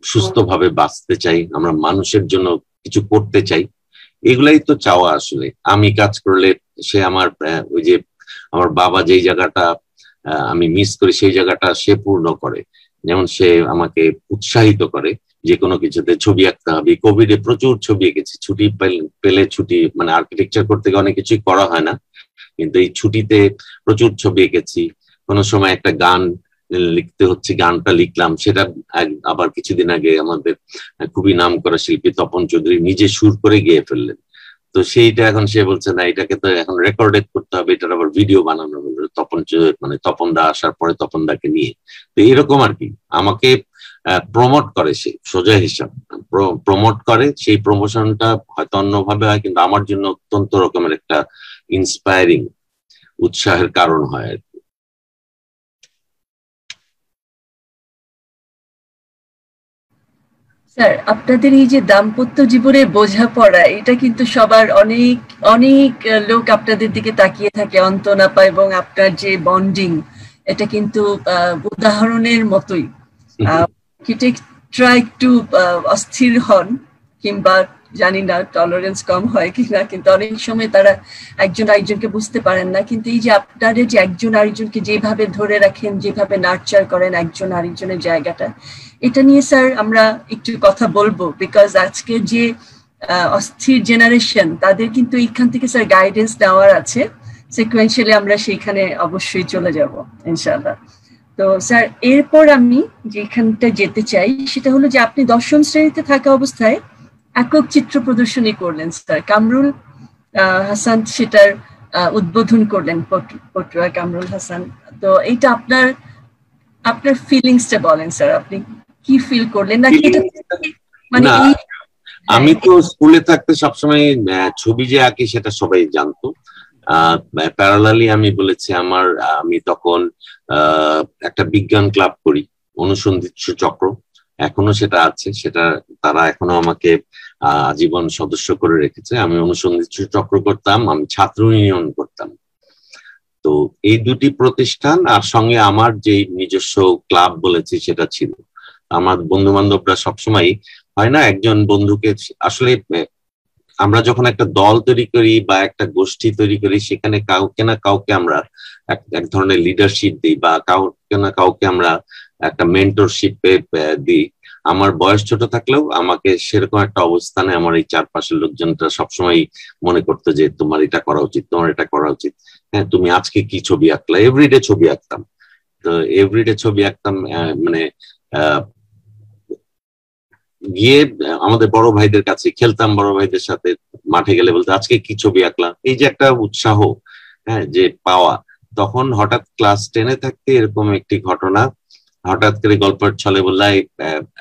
S2: সুস্থভাবে বাঁচতে চাই, আমরা মানুষের জন্য কিছু করতে চাই, এগুলাই তো চাওয়া আসলে। আমি কাজ করলে সে আমার ওই যে আমার বাবা যেই জায়গাটা আমি মিস করি সেই জায়গাটা সে পূর্ণ করে। যেমন সে আমাকে উৎসাহিত করে যে কোনো কিছুতে ছবি আঁকতে হবে। কোভিডে প্রচুর ছবি এঁকেছি, ছুটি পেলে ছুটি মানে আর্কিটেকচার করতে গিয়ে অনেক কিছুই করা হয় না। কিন্তু এই ছুটিতে প্রচুর ছবি এঁকেছি। কোনো সময় একটা গান লিখতে হচ্ছে, গানটা লিখলাম। সেটা আবার কিছুদিন আগে আমাদের খুবই নাম করা শিল্পী তপন চৌধুরী নিজে সুর করে গিয়ে ফেললেন। তো সেইটা এখন সে বলছে, না, এটাকে তো এখন রেকর্ডেড করতে হবে, এটার আবার ভিডিও বানানো হবে। তপন মানে তপন দা আসার পরে তপন দাকে নিয়ে। তো এরকম আর কি। আমাকে প্রমোট করে সে, সোজা হিসাব। প্রমোট করে, সেই প্রমোশনটা হয়তো অন্যভাবে হয়, কিন্তু আমার জন্য অত্যন্ত রকমের একটা ইন্সপায়ারিং উৎসাহের কারণ হয় আর
S1: স্যার আপনাদের এই যে দাম্পত্য জীবনের বোঝাপড়া এটা কিন্তু সবার অনেক অনেক লোক আপনাদের দিকে তাকিয়ে থাকে অন্তনাপা এবং আপনার যে বন্ডিং এটা কিন্তু উদাহরণের মতোই। আর্কিটেক্টরা একটু অস্থির হন কিংবা জানি না টলারেন্স কম হয় কিনা কিন্তু অনেক সময় তারা একজন আরেকজনকে বুঝতে পারেন না কিন্তু এই যে আপনারা যে একজন আরেকজনকে যেভাবে ধরে রাখেন যেভাবে নার্চার করেন একজন আরেকজনের জায়গাটা এটা নিয়ে, স্যার, আমরা একটু কথা বলব বিকজ আজকে যে অস্থির জেনারেশন তাদের কিন্তু এইখান থেকে, স্যার গাইডেন্স দেওয়ার আছে। সিকুয়েন্সিয়ালি আমরা সেইখানে অবশ্যই চলে যাব ইনশাল্লাহ তো, স্যার, এরপর আমি যেখানটা যেতে চাই, সেটা হলো যে আপনি দশম শ্রেণীতে থাকা অবস্থায় একক চিত্র প্রদর্শনী করলেন, স্যার। কামরুল হাসান সেটার উদ্বোধন করলেন পটুয়া কামরুল হাসান। তো, এইটা আপনার আপনার ফিলিংসটা বলেন, স্যার, আপনি কি ফিল করলেন? নাকি এটা
S2: মানে আমি তো স্কুলে থাকতে সবসময় ছবি যে আঁকি সেটা সবাই জানতো। প্যারালালি আমি বলেছি আমার আমি তখন একটা বিজ্ঞান ক্লাব করি অনুসন্ধিৎস চক্র। এখনও সেটা আছে সেটা তারা এখনও আমাকে আজীবন সদস্য করে রেখেছে। আমি অনুসন্ধিৎস চক্র করতাম আমি ছাত্র ইউনিয়ন করতাম। তো এই দুটি প্রতিষ্ঠান আর সঙ্গে আমার যে নিজস্ব ক্লাব বলেছি সেটা ছিল। আমার বন্ধু বান্ধবরা সবসময় হয় না, একজন বন্ধুকে আসলে আমরা যখন একটা দল তৈরি করি বা একটা গোষ্ঠী তৈরি করি, সেখানে কাউকে না কাউকে আমরা এক ধরনের লিডারশিপ দিই বা কাউকে না কাউকে আমরা একটা মেন্টরশিপ দিই। আমার বয়স ছোট থাকলেও আমাকে সেরকম একটা অবস্থানে আমার এই চারপাশের লোকজনটা সবসময় মনে করতো যে, তোমার এটা করা উচিত, তোমার এটা করা উচিত। হ্যাঁ তুমি আজকে কি ছবি আঁকলা? এভরিডে ছবি আঁকতাম। তো এভরিডে ছবি আঁকতাম মানে গিয়ে আমাদের বড় ভাইদের কাছে খেলতাম, বড় ভাইদের সাথে মাঠে গেলে বলতে, আজকে কি ছবি আঁকলাম? এই যে একটা উৎসাহ হ্যাঁ যে পাওয়া। তখন হঠাৎ ক্লাস টেনে থাকতে এরকম একটি ঘটনা। হঠাৎ করে গল্পের ছলে বললাই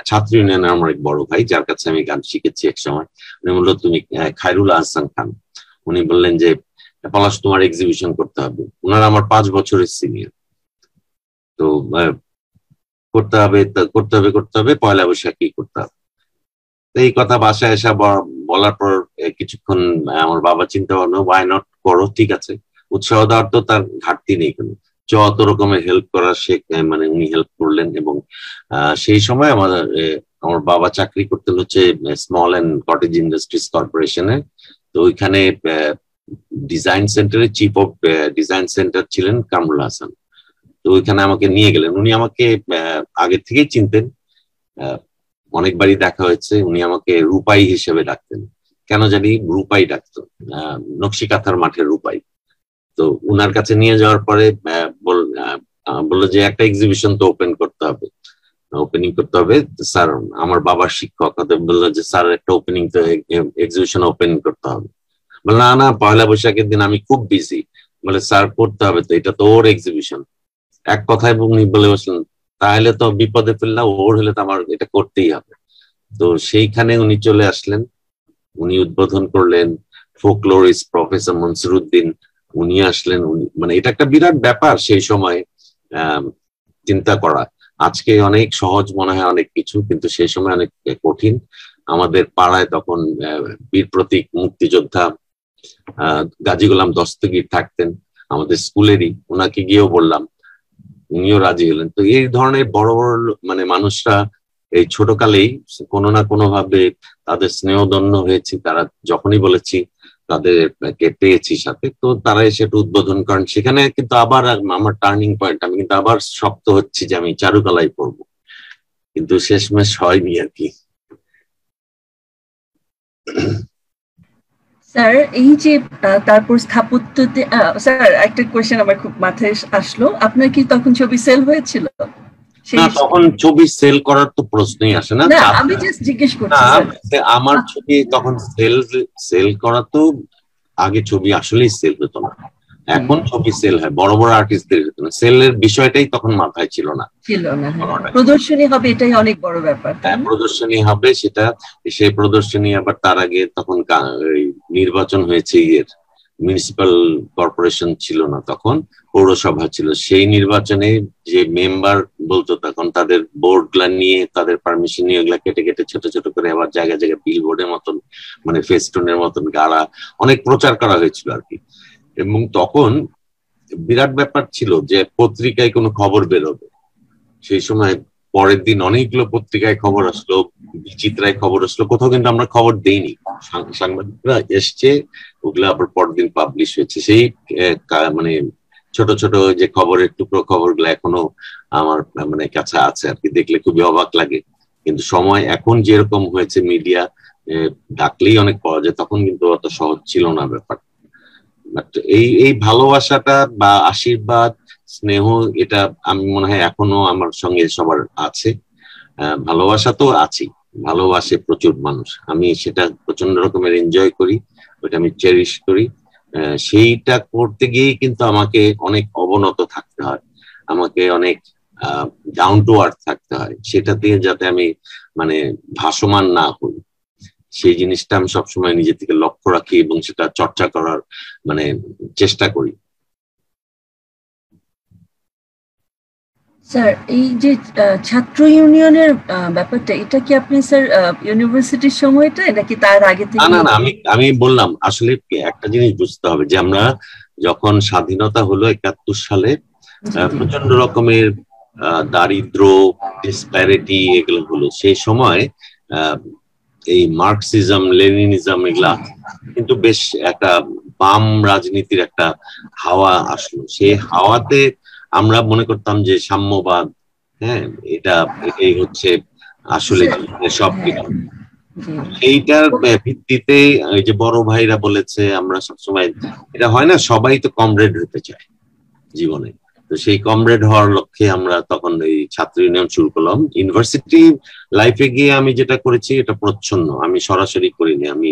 S2: ছাত্র ইউনিয়নের আমার এক বড় ভাই, যার কাছে আমি গান শিখেছি এক সময়। উনি বলল, তুমি খায়রুল আহসান খান। উনি বললেন যে, পলাশ, তোমার এক্সিবিশন করতে হবে। ওনার আমার পাঁচ বছরের সিনিয়র তো করতে হবে করতে হবে করতে হবে, পয়লা বৈশাখী করতে হবে। এই কথা বাসায় এসে বলার পর কিছুক্ষণ আমার বাবা চিন্তা ভাবনা ওয়াই নট করো, ঠিক আছে। উৎসাহ দেওয়ার তো তার ঘাটতি নেই কোনো। যত রকমের হেল্প করার সে মানে উনি হেল্প করলেন এবং সেই সময় আমাদের আমার বাবা চাকরি করতেন হচ্ছে স্মল অ্যান্ড কটেজ ইন্ডাস্ট্রিজ কর্পোরেশনে তো ওইখানে ডিজাইন সেন্টারে চিফ অফ ডিজাইন সেন্টার ছিলেন কামরুল হাসান। তো ওইখানে আমাকে নিয়ে গেলেন। উনি আমাকে আগে থেকেই চিনতেন। অনেকবারই দেখা হয়েছে, উনি আমাকে রূপাই হিসেবে ডাকতেন। কেন জানি রূপাই ডাকতো নকশি কাঁথার মাঠের রূপাই। তো উনার কাছে নিয়ে যাওয়ার পরে বলল যে একটা এক্সিবিশন তো ওপেন করতে হবে। ওপেনিং করতে হবে। স্যার, আমার বাবার শিক্ষক বলল যে স্যার, একটা ওপেনিং তো এক্সিবিশন ওপেন করতে হবে। বলল, না না, পয়লা বৈশাখের দিন আমি খুব বিজি বলে স্যার, করতে হবে তো, এটা তো ওর এক্সিবিশন এক কথায় উনি বলে বসলেন তাহলে তো বিপদে ফেললাম ওর হলে তো আমার এটা করতেই হবে। তো সেইখানে উনি চলে আসলেন, উনি উদ্বোধন করলেন ফোকলোরিস্ট প্রফেসর মনসুরুদ্দিন, উনি আসলেন, উনি মানে এটা একটা বিরাট ব্যাপার সেই সময় চিন্তা করা। আজকে অনেক সহজ মনে হয় অনেক কিছু, কিন্তু সেই সময় অনেক কঠিন। আমাদের পাড়ায় তখন বীর প্রতীক মুক্তিযোদ্ধা গাজী গোলাম দস্তগীর থাকতেন, আমাদের স্কুলেরই। ওনাকে গিয়েও বললাম উনিও রাজি হলেন। তো এই ধরনের বড় বড় মানে মানুষরা এই ছোটকালেই কোনো না কোনো ভাবে তাদের স্নেহদন্য হয়েছি। তারা যখনই বলেছি তাদেরকে পেয়েছি সাথে। তো তারা একটু উদ্বোধন করেন। সেখানে কিন্তু আবার আমার টার্নিং পয়েন্ট আমি কিন্তু আবার শক্ত হচ্ছি যে আমি চারুকলায় পড়ব কিন্তু শেষমেশ হয়নি আর কি।
S1: স্যার এই যে তারপর স্থাপত্যতে স্যার একটা কোয়েশ্চেন আমার খুব মাথায় আসলো। আপনার কি তখন ছবি সেল হয়েছিল?
S2: না তখন ছবি সেল করার তো প্রশ্নই আসে না।
S1: আমি জাস্ট জিজ্ঞেস করছি
S2: আমার ছবি তখন সেল সেল করা তো আগে ছবি আসলেই সেল হতো না। এখন ছবি সেল হয়। বড় বড় আর্টিস্টদের সেলের বিষয়টাই তখন মাথায় ছিল না।
S1: ছিল না প্রদর্শনী হবে এটাই অনেক বড় ব্যাপার।
S2: প্রদর্শনী হবে সেটা সেই প্রদর্শনী আবার তার আগে তখন নির্বাচন হয়েছে ইয়ের। মিউনিসিপাল কর্পোরেশন ছিল না তখন পৌরসভা ছিল। সেই নির্বাচনে যে মেম্বার বলতো তখন তাদের বোর্ডগুলা নিয়ে তাদের পারমিশন নিয়ে ওগুলা কেটে কেটে ছোট ছোট করে আবার জায়গায় জায়গায় বিল বোর্ডের মতন মানে ফেস্টুনের মতন গাড়া অনেক প্রচার করা হয়েছিল আর কি। এবং তখন বিরাট ব্যাপার ছিল যে পত্রিকায় কোনো খবর বেরোবে। সেই সময় পরের দিন অনেকগুলো পত্রিকায় খবর আসলো, বিচিত্রায় খবর আসলো, কোথাও কিন্তু আমরা খবর দেইনি। সাংবাদিকরা এসছে, ওগুলো আবার পরের দিন পাবলিশ হয়েছে। সেই মানে ছোট ছোট যে খবরের টুকরো খবরগুলো এখনও আমার মানে কাছে আছে আর কি। দেখলে খুবই অবাক লাগে। কিন্তু সময় এখন যেরকম হয়েছে মিডিয়া ডাকলেই অনেক পাওয়া যায়, তখন কিন্তু অত সহজ ছিল না ব্যাপার এই এই ভালোবাসাটা বা আশীর্বাদ, স্নেহ, এটা আমি মনে হয় এখনও আমার সঙ্গে সবার আছে। ভালোবাসা তো আছেই। ভালোবাসে প্রচুর মানুষ। আমি সেটা প্রচণ্ড রকমের এনজয় করি ওটা আমি চেরিশ করি। সেইটা করতে গিয়েই কিন্তু আমাকে অনেক অবনত থাকতে হয়। আমাকে অনেক ডাউন টু আর্থ থাকতে হয়। সেটা দিয়ে যাতে আমি মানে ভাসমান না হই। সেই জিনিসটা আমি সবসময় নিজে থেকে লক্ষ্য রাখি এবং সেটা চর্চা করার মানে চেষ্টা করি।
S1: স্যার এই যে ছাত্র ইউনিয়নের ব্যাপারটা এটা কি আপনি স্যার ইউনিভার্সিটির সময়টা নাকি তার আগে থেকে
S2: না না আমি আমি বললাম আসলে একটা জিনিস বুঝতে হবে যে আমরা যখন স্বাধীনতা হলো একাত্তর সালে প্রচণ্ড রকমের দারিদ্র ডিসপ্যারিটি এগুলো হলো। সেই সময় এই মার্কসিজম লেনিনিজম এগুলা কিন্তু বেশ একটা বাম রাজনীতির একটা হাওয়া আসলো। সেই হাওয়াতে আমরা মনে করতাম যে সাম্যবাদ হ্যাঁ এটা, এটাই হচ্ছে আসলে সব কিছু এইটার ভিত্তিতে এই যে বড় ভাইরা বলেছে, আমরা সবসময়, এটা হয় না, সবাই তো কমরেড হতে চায় জীবনে। তো সেই কমরেড হওয়ার লক্ষ্যে আমরা তখন এই ছাত্র ইউনিয়ন শুরু করলাম। ইউনিভার্সিটি লাইফে গিয়ে আমি যেটা করেছি, এটা প্রচ্ছন্ন। আমি সরাসরি করিনি। আমি,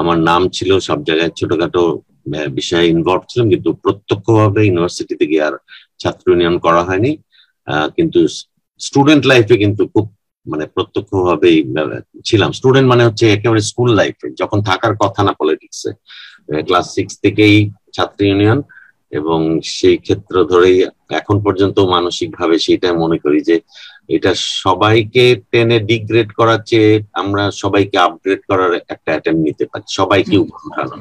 S2: আমার নাম ছিল সব জায়গায় ছোটখাটো বিষয়ে ইনভলভ ছিলাম, কিন্তু প্রত্যক্ষভাবে ইউনিভার্সিটিতে গিয়ে আর ছাত্র ইউনিয়ন করা হয়নি। কিন্তু স্টুডেন্ট লাইফে কিন্তু খুব মানে প্রত্যক্ষভাবেই ছিলাম। স্টুডেন্ট মানে হচ্ছে একেবারে স্কুল লাইফে যখন থাকার কথা না পলিটিক্সে ক্লাস সিক্স থেকেই ছাত্র ইউনিয়ন এবং সেই ক্ষেত্র ধরেই এখন পর্যন্ত মানসিক ভাবে সেটা মনে করি যে এটা সবাইকে টেনে ডিগ্রেড করার চেয়ে আমরা সবাইকে আপগ্রেড করার একটা অ্যাটেম্প নিতে পারি। সবাইকে উঠানো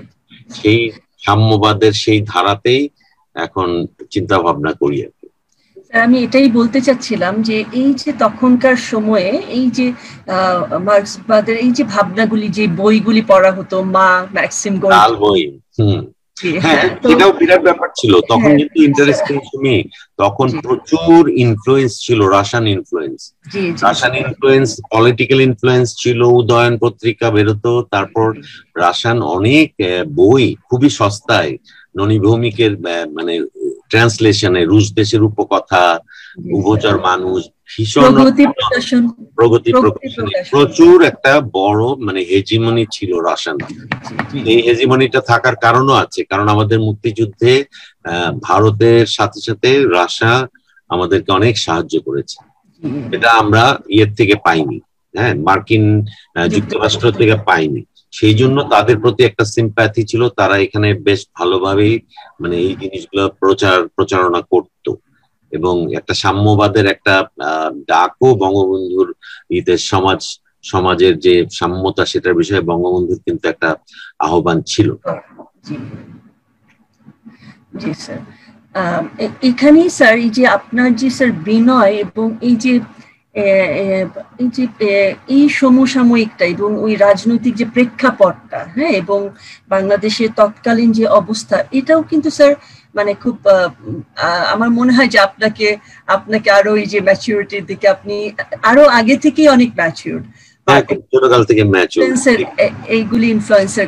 S2: সেই সাম্যবাদের সেই ধারাতেই এখন চিন্তা ভাবনা করি আর
S1: আমি এটাই বলতে চাচ্ছিলাম যে এই যে তখনকার সময়ে এই যে মার্ক্সবাদের এই যে ভাবনাগুলি যে বইগুলি পড়া হতো মা ম্যাক্সিম গোল
S2: বই হুম। হ্যাঁ এটাও বিরাট ব্যাপার ছিল। তখন হ্যাঁ, কিন্তু ইন্টারেস্টিং তুমি তখন প্রচুর ইনফ্লুয়েন্স ছিল Russian influence Russian influence political influence ছিল উদয়ন পত্রিকা বেরোতো তারপর রাশান অনেক বই খুবই সস্তায় ননী ভৌমিকের মানে ট্রান্সলেশনে রুশ দেশের উপকথা উভচর মানুষ ভীষণ প্রগতি প্রকাশনী প্রচুর একটা বড় মানে হেজিমনি ছিল রাশান এই হেজিমনিটা থাকার কারণও আছে। কারণ আমাদের মুক্তিযুদ্ধে ভারতের সাথে সাথে রাশা আমাদেরকে অনেক সাহায্য করেছে। এটা আমরা ইয়ের থেকে পাইনি হ্যাঁ মার্কিন যুক্তরাষ্ট্র থেকে পাইনি। সেই জন্য তাদের প্রতি একটা সিম্প্যাথি ছিল। তারা এখানে বেশ ভালোভাবেই মানে এই জিনিসগুলো প্রচার প্রচারণা করত। এবং একটা সাম্যবাদের একটা ডাকও বঙ্গবন্ধুর ইতে সমাজ, সমাজের যে সাম্যতা সেটার বিষয়ে বঙ্গবন্ধুর কিন্তু একটা আহ্বান ছিল।
S1: জি। স্যার। এখানেই স্যার এই যে আপনার যে স্যার বিনয় এবং এই যে এই যে এই সমসাময়িকটা এবং ওই রাজনৈতিক যে প্রেক্ষাপটটা হ্যাঁ এবং বাংলাদেশের তৎকালীন যে অবস্থা, এটাও কিন্তু স্যার মানে খুব আমার মনে হয় যে আপনাকে আপনাকে আরও এই যে ম্যাচিউরিটির দিকে আপনি আরও আগে থেকেই অনেক ম্যাচিউর এইগুলি ইনফ্লুয়েন্সের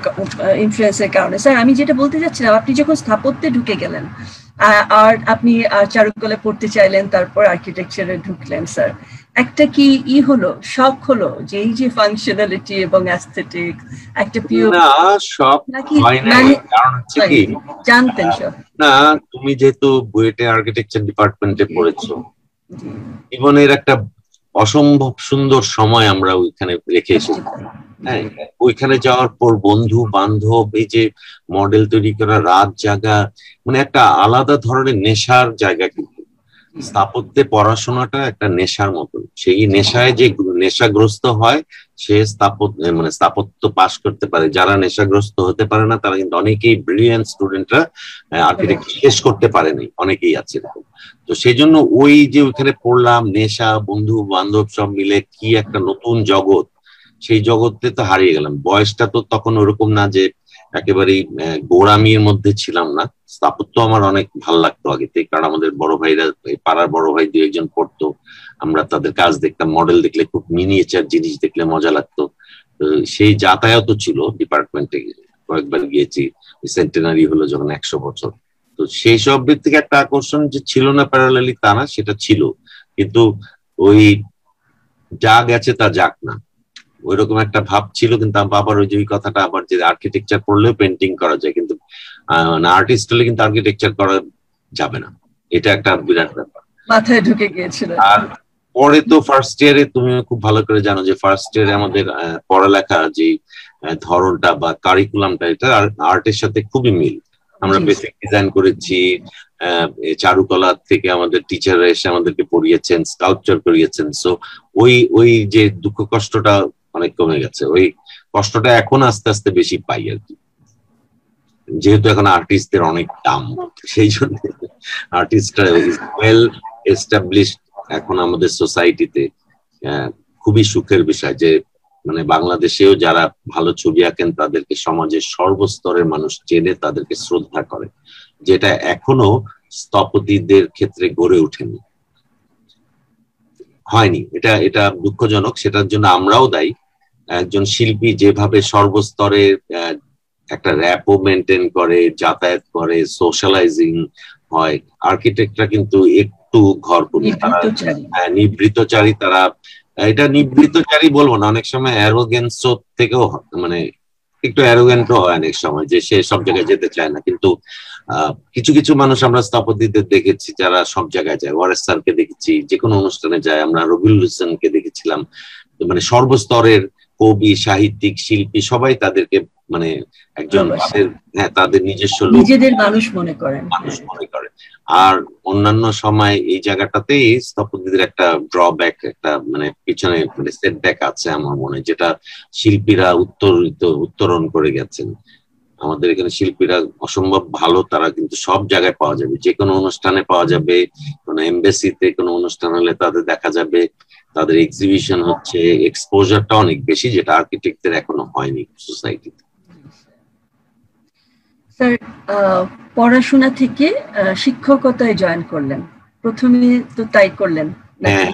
S1: ইনফ্লুয়েন্সের কারণে। স্যার আমি যেটা বলতে চাচ্ছিলাম আপনি যখন স্থাপত্যে ঢুকে গেলেন আর আপনি চারুকলে পড়তে চাইলেন তারপর আর্কিটেকচারে ঢুকলেন স্যার একটা কি ই হলো? শখ হলো যে এই যে ফাংশনালিটি এবং অ্যাস্থেটিক একটা পিওর
S2: না সব হয় না কারণ হচ্ছে কি?
S1: জানতেন সব
S2: না তুমি যেহেতু বুয়েটে আর্কিটেকচার ডিপার্টমেন্টে পড়েছো জীবনের একটা অসম্ভব সুন্দর সময় আমরা ওইখানে রেখে এসেছি। হ্যাঁ ওইখানে যাওয়ার পর বন্ধু বান্ধব এই যে মডেল তৈরি করা রাত জাগা মানে একটা আলাদা ধরনের নেশার জায়গা কিন্তু স্থাপত্যে পড়াশোনাটা একটা নেশার মতো। সেই নেশায় যে নেশাগ্রস্ত হয়, সে স্থাপত্য মানে স্থাপত্য পাশ করতে পারে। যারা নেশাগ্রস্ত হতে পারে না, তারা কিন্তু অনেকেই ব্রিলিয়ান্ট স্টুডেন্টরা আর্কিটেক্ট শেষ করতে পারেনি। অনেকেই আছে এরকম। তো সেই জন্য ওই যে ওইখানে পড়লাম, নেশা বন্ধু বান্ধব সব মিলে কি একটা নতুন জগৎ, সেই জগতে তো হারিয়ে গেলাম। বয়সটা তো তখন ওরকম না যে একেবারেই গোড়ামির মধ্যে ছিলাম না। স্থাপত্য আমার অনেক ভালো লাগতো আগে থেকে, কারণ আমাদের বড় ভাইরা পাড়ার বড় ভাই দু একজন পড়তো। আমরা তাদের কাজ দেখতাম মডেল দেখলে খুব মিনিয়েচার জিনিস দেখলে মজা লাগতো। সেই যাতায়াত ছিল ডিপার্টমেন্টে কয়েকবার গিয়েছি সেন্টেনারি হলো যখন একশো বছর। তো সেই সব দিক থেকে একটা আকর্ষণ যে ছিল না প্যারালালি তা না, সেটা ছিল। কিন্তু ওই যা গেছে তা যাক না। ওই রকম একটা ভাব ছিল কিন্তু আবার ওই যে ওই কথাটা আবার যে আর্কিটেকচার পড়লেও পেন্টিং করা যায় কিন্তু আর্টিস্ট হলে কিন্তু আর্কিটেকচার করা যাবে না। এটা একটা বিরাট ব্যাপার।
S1: মাথায় ঢুকে গিয়েছিল।
S2: আর পরে তো ফার্স্ট ইয়ারে তুমি খুব ভালো করে জানো যে ফার্স্ট ইয়ারে আমাদের পড়ালেখা যে ধরনটা বা কারিকুলামটা এটা আর্টের সাথে খুবই মিল। আমরা বেসিক ডিজাইন করেছি চারুকলা থেকে আমাদের টিচাররা এসে আমাদেরকে পড়িয়েছেন স্কাল্পচার করিয়েছেন। সো ওই ওই যে দুঃখ কষ্টটা অনেক কমে গেছে। ওই কষ্টটা এখন আস্তে আস্তে বেশি পাই আর কি। যেহেতু এখন আর্টিস্টদের অনেক দাম, সেই জন্য আর্টিস্টরা ওয়েল এস্টাবলিশড এখন আমাদের সোসাইটিতে খুবই সুখের বিষয় যে মানে বাংলাদেশেও যারা ভালো ছবি আঁকেন, তাদেরকে সমাজের সর্বস্তরের মানুষ চেনে, তাদেরকে শ্রদ্ধা করে, যেটা এখনও স্থপতিদের ক্ষেত্রে গড়ে ওঠেনি। হয়নি। এটা এটা দুঃখজনক। সেটার জন্য আমরাও দায়ী। একজন শিল্পী যেভাবে সর্বস্তরে একটা র্যাপও মেনটেন করে যাতায়াত করে সোশ্যালাইজিং হয় আর্কিটেক্টরা কিন্তু একটু ঘর নিবৃতচারী তারা এটা নিবৃতচারী বলব না অনেক সময় অ্যারোগেন্স থেকেও মানে একটু অ্যারোগেন্টও হয় অনেক সময় যে সে সব জায়গায় যেতে চায় না কিন্তু কিছু কিছু মানুষ আমরা স্থপতিদের দেখেছি যারা সব জায়গায় যায় ওয়ারেস স্যারকে দেখেছি যে কোনো অনুষ্ঠানে যায় আমরা রবিউল হোসেনকে দেখেছিলাম মানে সর্বস্তরের কবি সাহিত্যিক শিল্পী সবাই তাদেরকে মানে একজন তাদের হ্যাঁ তাদের নিজস্ব
S1: নিজেদের মানুষ মনে করেন।
S2: মানুষ মনে করে। আর অন্যান্য সময় এই জায়গাটাতে স্থপতিদের একটা ড্রব্যাক একটা মানে পিছনে মানে সেটব্যাক আছে আমার মনে যেটা শিল্পীরা উত্তরিত উত্তরণ করে গেছেন। আমাদের এখানে শিল্পীরা অসম্ভব ভালো তারা কিন্তু সব জায়গায় পাওয়া যাবে। যে কোনো অনুষ্ঠানে পাওয়া যাবে কোনো এমবেসিতে কোনো অনুষ্ঠান হলে তাদের দেখা যাবে। তাদের এক্সিবিশন হচ্ছে এক্সপোজারটা অনেক বেশি যেটা আর্কিটেক্টদের এখনও হয়নি সোসাইটিতে
S1: স্যার পড়াশোনা থেকে শিক্ষকতায় জয়েন করলেন। প্রথমে তো তাই করলেন।
S2: হ্যাঁ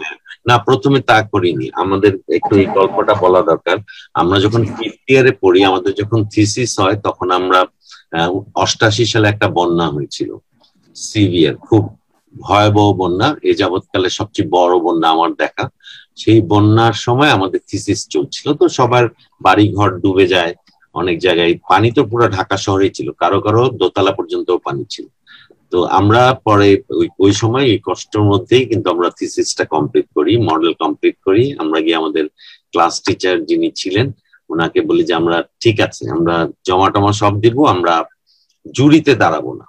S2: না প্রথমে তা করিনি। আমাদের একটু এই গল্পটা বলা দরকার। আমরা যখন ফিফথ ইয়ারে পড়ি আমাদের যখন থিসিস হয় তখন আমরা অষ্টাশি সালে একটা বন্যা হয়েছিল। সিভিয়ার খুব ভয়াবহ বন্যা, এ যাবৎকালে সবচেয়ে বড় বন্যা আমার দেখা। সেই বন্যার সময় আমাদের থিসিস চলছিল, তো সবার বাড়ি ঘর ডুবে যায় অনেক জায়গায়। পানি তো পুরো ঢাকা শহরেই ছিল, কারও কারও দোতলা পর্যন্ত পানি ছিল। তো আমরা পরে ওই সময় এই কষ্টের মধ্যেই কিন্তু আমরা থিসিসটা কমপ্লিট করি মডেল কমপ্লিট করি। আমরা গিয়ে আমাদের ক্লাস টিচার যিনি ছিলেন ওনাকে বলি যে, আমরা ঠিক আছে, আমরা জমা টমা সব দিব, আমরা জুরিতে দাঁড়াবো না।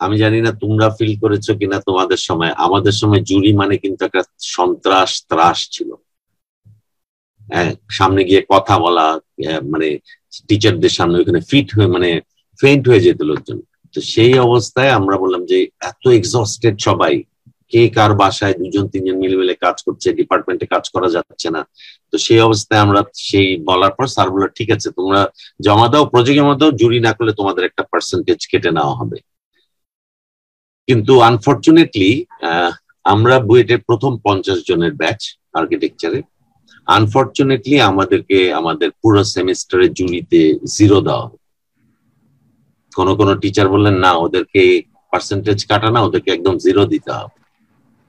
S2: আমি জানি না তোমরা ফিল করেছ কিনা তোমাদের সময়। আমাদের সময় জুরি মানে কিন্তু একটা সন্ত্রাস, ত্রাস ছিল। হ্যাঁ সামনে গিয়ে কথা বলা মানে টিচারদের সামনে ওইখানে ফিট হয়ে মানে ফেন্ট হয়ে যেত লোকজন। তো সেই অবস্থায় আমরা বললাম যে, এত এক্সস্টেড সবাই। কে কার বাসায় দুজন, তিনজন মিলে মিলে কাজ করছে ডিপার্টমেন্টে কাজ করা যাচ্ছে না। তো সেই অবস্থায় আমরা সেই বলার পর স্যার বলল, ঠিক আছে, তোমরা জমা দাও প্রজেক্ট জমা জুরি না করলে তোমাদের একটা পার্সেন্টেজ কেটে নেওয়া হবে। কিন্তু আনফর্চুনেটলি আমরা বুয়েটের প্রথম পঞ্চাশ জনের ব্যাচ আর্কিটেকচারে আনফর্চুনেটলি আমাদেরকে, আমাদের পুরো সেমিস্টারে জুরিতে জিরো দেওয়া কোনো কোনো টিচার বললেন, না, ওদেরকে পার্সেন্টেজ কাটা না, ওদেরকে একদম জিরো দিতে হবে।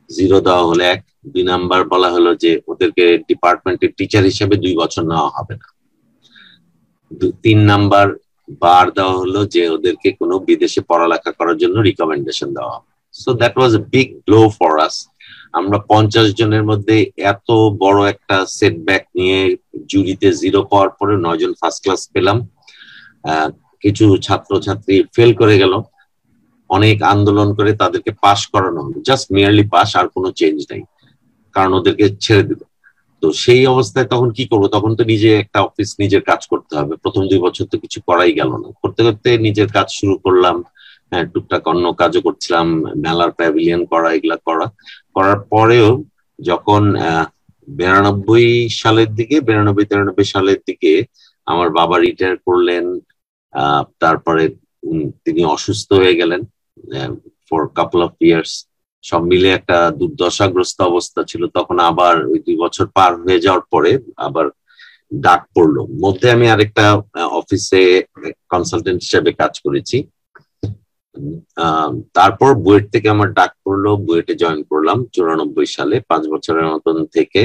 S2: জিরো দেওয়া হলে এক, দুই নাম্বার বলা হলো যে, ওদেরকে ডিপার্টমেন্টের টিচার হিসেবে দুই বছর নেওয়া হবে না। তিন নাম্বার বার দেওয়া হলো যে ওদেরকে কোনো বিদেশে পড়ালেখা করার জন্য রিকমেন্ডেশন দেওয়া so that was a big blow for us আমরা পঞ্চাশ জনের মধ্যে এত বড় একটা সেটব্যাক নিয়ে জুরিতে জিরো পাওয়ার পরে নয়জন ফার্স্ট ক্লাস পেলাম। কিছু ছাত্র ছাত্রী ফেল করে গেল। অনেক আন্দোলন করে তাদেরকে পাশ করানো হলো। জাস্ট মেয়ারলি পাস আর কোনো চেঞ্জ নাই। কারণ ওদেরকে ছেড়ে দিল। তো সেই অবস্থায় তখন কি করব? তখন তো নিজে একটা অফিস নিজের কাজ করতে হবে। প্রথম দুই বছর তো কিছু করাই গেল না। করতে করতে নিজের কাজ শুরু করলাম। হ্যাঁ টুকটাক অন্য কাজও করছিলাম, মেলার প্যাভিলিয়ন করা, এগুলা করা। করার পরেও যখন বিরানব্বই সালের দিকে, বিরানব্বই তিরানব্বই সালের দিকে আমার বাবা রিটায়ার করলেন তারপরে তিনি অসুস্থ হয়ে গেলেন ফর কাপল অফ ইয়ার্স সব মিলে একটা দুর্দশাগ্রস্ত অবস্থা ছিল। তখন আবার ওই দুই বছর পার হয়ে যাওয়ার পরে আবার ডাক পড়ল। মধ্যে আমি আরেকটা অফিসে কনসালটেন্ট হিসেবে কাজ করেছি। তারপর বুয়েট থেকে আমার ডাক পড়ল। বুয়েটে জয়েন করলাম চুরানব্বই সালে। পাঁচ বছরের মতন থেকে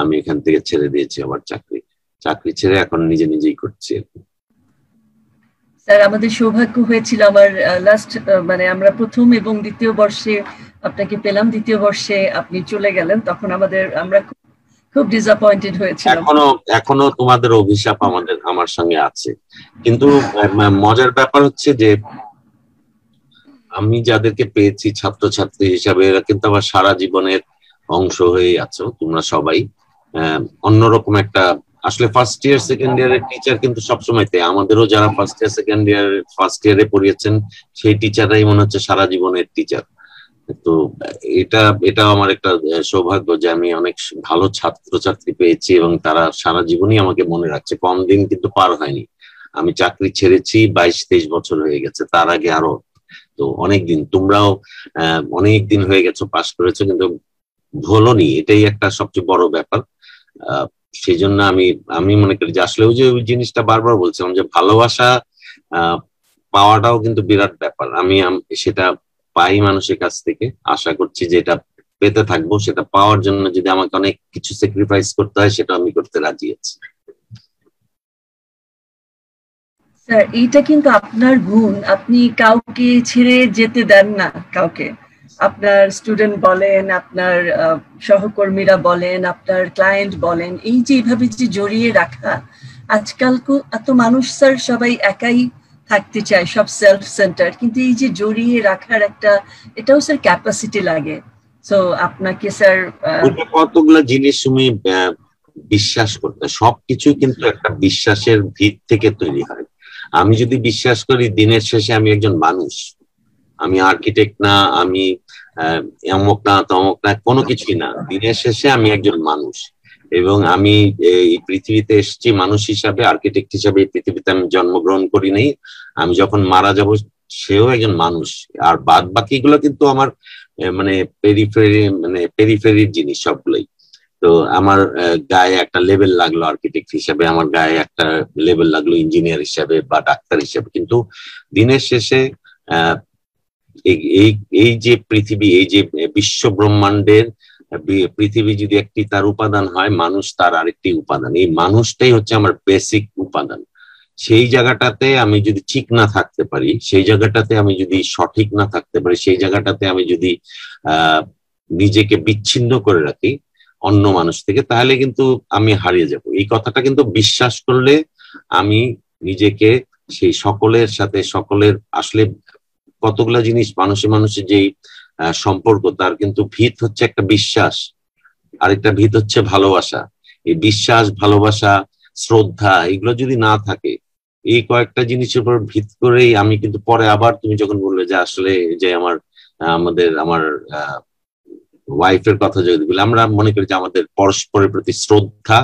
S2: আমি এখান থেকে ছেড়ে দিয়েছি আমার চাকরি। চাকরি ছেড়ে এখন নিজে নিজেই করছি
S1: স্যার, আমাদের সৌভাগ্য হয়েছিল আমার লাস্ট মানে আমরা প্রথম এবং দ্বিতীয় বর্ষে আপনাকে পেলাম। দ্বিতীয় বর্ষে আপনি চলে গেলেন। তখন আমাদের, আমরা খুব ডিসঅ্যাপয়েন্টেড হয়েছিল
S2: এখনও এখনও তোমাদের অভিশাপ আমাদের, আমার সঙ্গে আছে। কিন্তু মজার ব্যাপার হচ্ছে যে আমি যাদেরকে পেয়েছি ছাত্রছাত্রী হিসাবে, এরা কিন্তু আমার সারা জীবনের অংশ হয়ে আছো, তোমরা সবাই। অন্যরকম একটা আসলে ফার্স্ট ইয়ার সেকেন্ড ইয়ারের টিচার কিন্তু সবসময় তাই। আমাদেরও যারা first year second year first ইয়ারে পড়িয়েছেন, সেই টিচাররাই মনে হচ্ছে সারা জীবনের টিচার তো এটা এটা আমার একটা সৌভাগ্য যে আমি অনেক ভালো ছাত্রছাত্রী পেয়েছি এবং তারা সারা জীবনই আমাকে মনে রাখছে। কম দিন কিন্তু পার হয়নি। আমি চাকরি ছেড়েছি, বাইশ, তেইশ বছর হয়ে গেছে। তার আগে আরও তো অনেক দিন। তোমরাও অনেক দিন হয়ে গেছো, পাশ করেছ, কিন্তু ভোলনি। এটাই একটা সবচেয়ে বড় ব্যাপার। সেই জন্য আমি আমি মনে করি যে আসলে ওই যে ওই জিনিসটা বারবার বলছিলাম যে ভালোবাসা পাওয়াটাও কিন্তু বিরাট ব্যাপার। আমি সেটা পাই মানুষের কাছ থেকে। আশা করছি যে এটা পেতে থাকব, সেটা পাওয়ার জন্য যদি আমাকে অনেক কিছু স্যাক্রিফাইস করতে হয়, সেটা আমি করতে রাজি আছি।
S1: স্যার, এইটা কিন্তু আপনার গুণ। আপনি কাউকে ছেড়ে যেতে দেন না কাউকে। আপনার স্টুডেন্ট বলেন, আপনার সহকর্মীরা বলেন, আপনার ক্লায়েন্ট বলেন, এই যে এইভাবে যে জড়িয়ে রাখা, আজকাল এত মানুষ স্যার সবাই একাই থাকতে চায়, সব সেলফ সেন্টার কিন্তু এই যে জড়িয়ে রাখার একটা, এটাও স্যার ক্যাপাসিটি লাগে। তো আপনাকে স্যার
S2: কতগুলো জিনিস তুমি বিশ্বাস করতে সবকিছু কিন্তু একটা বিশ্বাসের ভিত থেকে তৈরি হয়। আমি যদি বিশ্বাস করি, দিনের শেষে আমি একজন মানুষ। আমি আর্কিটেক্ট না, আমি অমক না, তমক না, কোনো কিছুই না। দিনের শেষে আমি একজন মানুষ। এবং আমি এই পৃথিবীতে এসেছি মানুষ হিসাবে আর্কিটেক্ট হিসাবে এই পৃথিবীতে আমি জন্মগ্রহণ করি নাই। আমি যখন মারা যাব, সেও একজন মানুষ। আর বাদ বাকিগুলো কিন্তু আমার মানে পেরিফেরি মানে পেরিফেরির জিনিস সবগুলোই। তো আমার গায়ে একটা লেভেল লাগল আর্কিটেক্ট হিসাবে, আমার গায়ে একটা লেভেল লাগল ইঞ্জিনিয়ার হিসাবে বা ডাক্তার হিসাবে। কিন্তু দিনের শেষে এই এই যে পৃথিবী, এই যে বিশ্ব ব্রহ্মাণ্ডের পৃথিবী যদি একটি তার উপাদান হয়, মানুষ তার আরেকটি উপাদান। এই মানুষটাই হচ্ছে আমার বেসিক উপাদান। সেই জায়গাটাতে আমি যদি ঠিক না থাকতে পারি, সেই জায়গাটাতে আমি যদি সঠিক না থাকতে পারি, সেই জায়গাটাতে আমি যদি নিজেকে বিচ্ছিন্ন করে রাখি অন্য মানুষ থেকে, তাহলে কিন্তু আমি হারিয়ে যাব। এই কথাটা কিন্তু বিশ্বাস করলে আমি নিজেকে সেই সকলের সাথে, সকলের আসলে কতগুলা জিনিস মানুষে মানুষের যেই সম্পর্ক, তার কিন্তু ভিত হচ্ছে একটা বিশ্বাস। আরেকটা ভিত হচ্ছে ভালোবাসা। এই বিশ্বাস, ভালোবাসা, শ্রদ্ধা, এগুলো যদি না থাকে, এই কয়েকটা জিনিসের উপর ভিত করেই আমি কিন্তু পরে আবার তুমি যখন বললে যে আসলে যে আমার আমাদের, আমার ওয়াইফের কথা যদি বলি, আমরা মনে করি যে আমাদের পরস্পরের প্রতি শ্রদ্ধা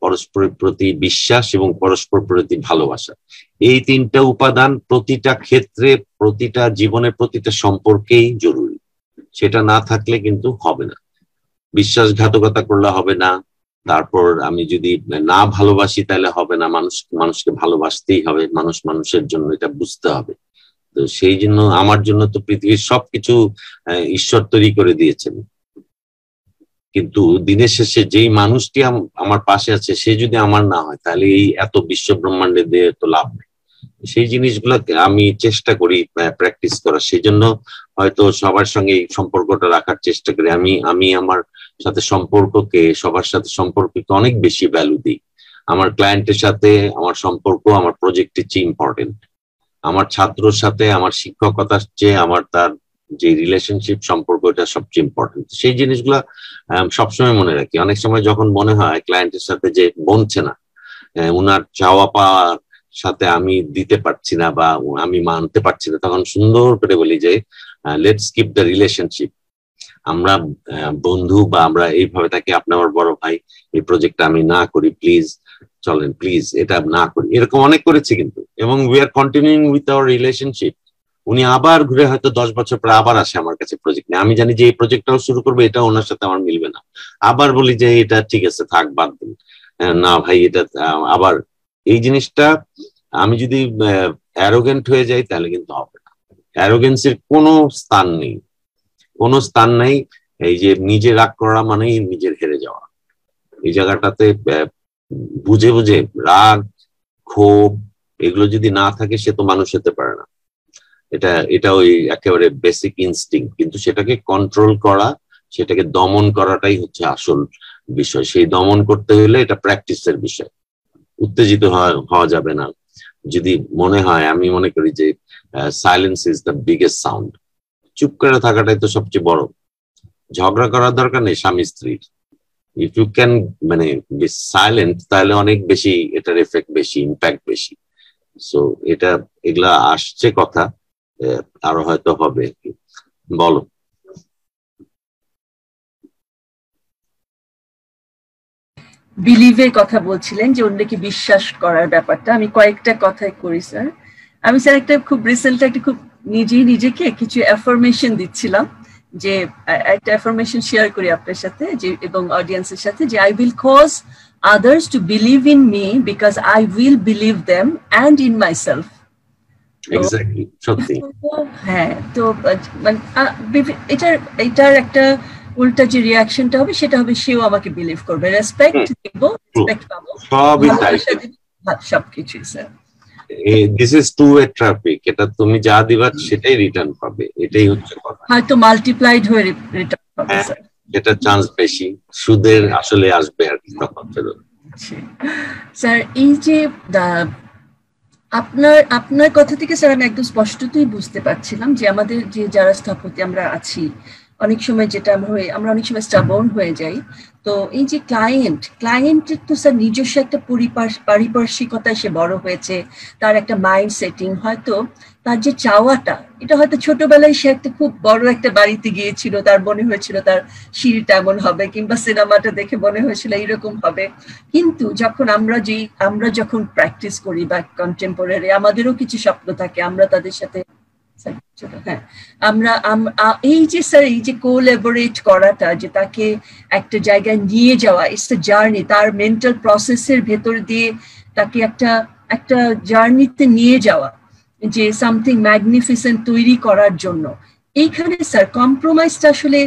S2: পরস্পরের প্রতি বিশ্বাস এবং পরস্পর প্রতি ভালোবাসা। এই তিনটা উপাদান প্রতিটা ক্ষেত্রে, প্রতিটা জীবনের প্রতিটা সম্পর্কেই জরুরি। সেটা না থাকলে কিন্তু হবে না। বিশ্বাসঘাতকতা করলে হবে না। তারপর আমি যদি না ভালোবাসি তাহলে হবে না। মানুষ, মানুষকে ভালোবাসতেই হবে। মানুষ মানুষের জন্য এটা বুঝতে হবে। তো সেই জন্য, আমার জন্য তো পৃথিবীর সবকিছু ঈশ্বর তৈরি করে দিয়েছেন। কিন্তু দিনের শেষে যেই মানুষটি আমার পাশে আছে, সে যদি আমার না হয়, তাহলে এই এত বিশ্ব ব্রহ্মাণ্ডে দিয়ে তো লাভ নেই। সেই জিনিসগুলো আমি চেষ্টা করি প্র্যাকটিস করার। সেই জন্য হয়তো সবার সঙ্গে এই সম্পর্কটা রাখার চেষ্টা করি। আমি আমি আমার সাথে সম্পর্ককে, সবার সাথে সম্পর্ককে অনেক বেশি ভ্যালু দিই। আমার ক্লায়েন্টের সাথে, আমার সম্পর্ক, আমার প্রজেক্টের চেয়ে ইম্পর্টেন্ট আমার ছাত্রর সাথে, আমার শিক্ষকতার চেয়ে, আমার তার যে রিলেশনশিপ সম্পর্ক, এটা সবচেয়ে ইম্পর্টেন্ট সেই জিনিসগুলো সবসময় মনে রাখি। অনেক সময় যখন মনে হয় ক্লায়েন্টের সাথে যে বনছে না উনার চাওয়া পাওয়ার সাথে আমি দিতে পারছি না বা আমি মানতে পারছি না, তখন সুন্দর করে বলি যে লেটস কিপ দ্য রিলেশনশিপ আমরা বন্ধু বা আমরা এইভাবে থাকি, আপনি আমার বড় ভাই, এই প্রজেক্টটা আমি না করি প্লিজ চলেন প্লিজ এটা না করি। এরকম অনেক করেছি কিন্তু। এবং we are continuing with our relationship উনি আবার ঘুরে হয়তো দশ বছর পরে আবার আসে আমার কাছে প্রজেক্ট নিয়ে। আমি জানি যে এই প্রজেক্টটাও শুরু করব এটা ওনার সাথে আমার মিলবে না। আবার বলি যে এটা ঠিক আছে, থাক, বাদ দিন। না ভাই, এটা আবার এই জিনিসটা আমি যদি অ্যারোগেন্ট হয়ে যাই তাহলে কিন্তু হবে না। অ্যারোগেন্সির কোনো স্থান নেই। কোনো স্থান নেই এই যে নিজে রাগ করা মানেই নিজের হেরে যাওয়া। এই জায়গাটাতে বুঝে বুঝে রাগ, ক্ষোভ, এগুলো যদি না থাকে সে তো মানুষ হতে পারে না। এটা এটা ওই একেবারে বেসিক ইনস্টিং কিন্তু সেটাকে কন্ট্রোল করা, সেটাকে দমন করাটাই হচ্ছে আসল বিষয়। সেই দমন করতে হলে এটা প্র্যাকটিসের বিষয়। উত্তেজিত হওয়া যাবে না। যদি মনে হয়, আমি মনে করি যে silence is the biggest sound চুপ করে থাকাটাই তো সবচেয়ে বড়। ঝগড়া করার দরকার নেই স্বামী স্ত্রীর। ইফ ইউ ক্যান মানে সাইলেন্ট তাহলে অনেক বেশি এটার এফেক্ট বেশি ইম্প্যাক্ট বেশি। সো এটা, এগুলা আসছে কথা। আরও হয়তো হবে বলো।
S1: বিলিভের কথা বলছিলেন যে অন্যকে বিশ্বাস করার ব্যাপারটা। আমি কয়েকটা কথাই করি, স্যার। আমি, স্যার, একটা খুব রিসেন্ট একটা খুব নিজেই নিজেকে কিছু অ্যাফরমেশন দিচ্ছিলাম যে একটা অ্যাফরমেশন শেয়ার করি আপনার সাথে, যে, এবং অডিয়েন্সের সাথে, যে I will cause others to believe in me because I will believe them and in myself হ্যাঁ তো মানে এটার এটার একটা উল্টা যে রিয়াকশনটা হবে সেটা হবে সেও আমাকে বিলিভ করবে। রেসপেক্ট দেবো রেসপেক্ট পাবো। সবকিছুই sir
S2: this is to a traffic এটা তুমি যা দিবা সেটাই রিটার্ন পাবে। এটাই হচ্ছে কথা।
S1: হয়তো মাল্টিপ্লাইড হয়ে রিটার্ন পাবে স্যার
S2: এটা চান্স বেশি। সুদের আসলে আসবে আর কি তখন ফেরত।
S1: স্যার এই যে আপনার আপনার কথা থেকে স্যার আমি একদম স্পষ্টতই বুঝতে পারছিলাম যে আমাদের যে যারা স্থাপতি আমরা আছি, অনেক সময় যেটা হয়ে, আমরা অনেক সময় স্টাবর্ন হয়ে যাই। তো এই যে ক্লায়েন্ট ক্লায়েন্টের তো স্যার নিজস্ব একটা পারিপার্শ্বিকতায় সে বড় হয়েছে, তার একটা মাইন্ড সেটিং হয়তো তার যে চাওয়াটা, এটা হয়তো ছোটবেলায় সে একটা খুব বড় একটা বাড়িতে গিয়েছিল, তার মনে হয়েছিল তার সিঁড়িটা এমন হবে, কিংবা সিনেমাটা দেখে মনে হয়েছিল এইরকম হবে। কিন্তু যখন আমরা যে আমরা যখন প্র্যাকটিস করি বা কন্টেম্পোরারি আমাদেরও কিছু স্বপ্ন থাকে, আমরা তাদের সাথে হ্যাঁ আমরা এই যে স্যার এই যে কোলাবোরেট করাটা, যে তাকে একটা জায়গায় নিয়ে যাওয়া ইটস এ জার্নি তার মেন্টাল প্রসেসের ভেতর দিয়ে তাকে একটা একটা জার্নিতে নিয়ে যাওয়া যে সামথিং ম্যাগনিফিসেন্ট তৈরি করার জন্য। এইখানে স্যার কম্প্রোমাইজটা আসলে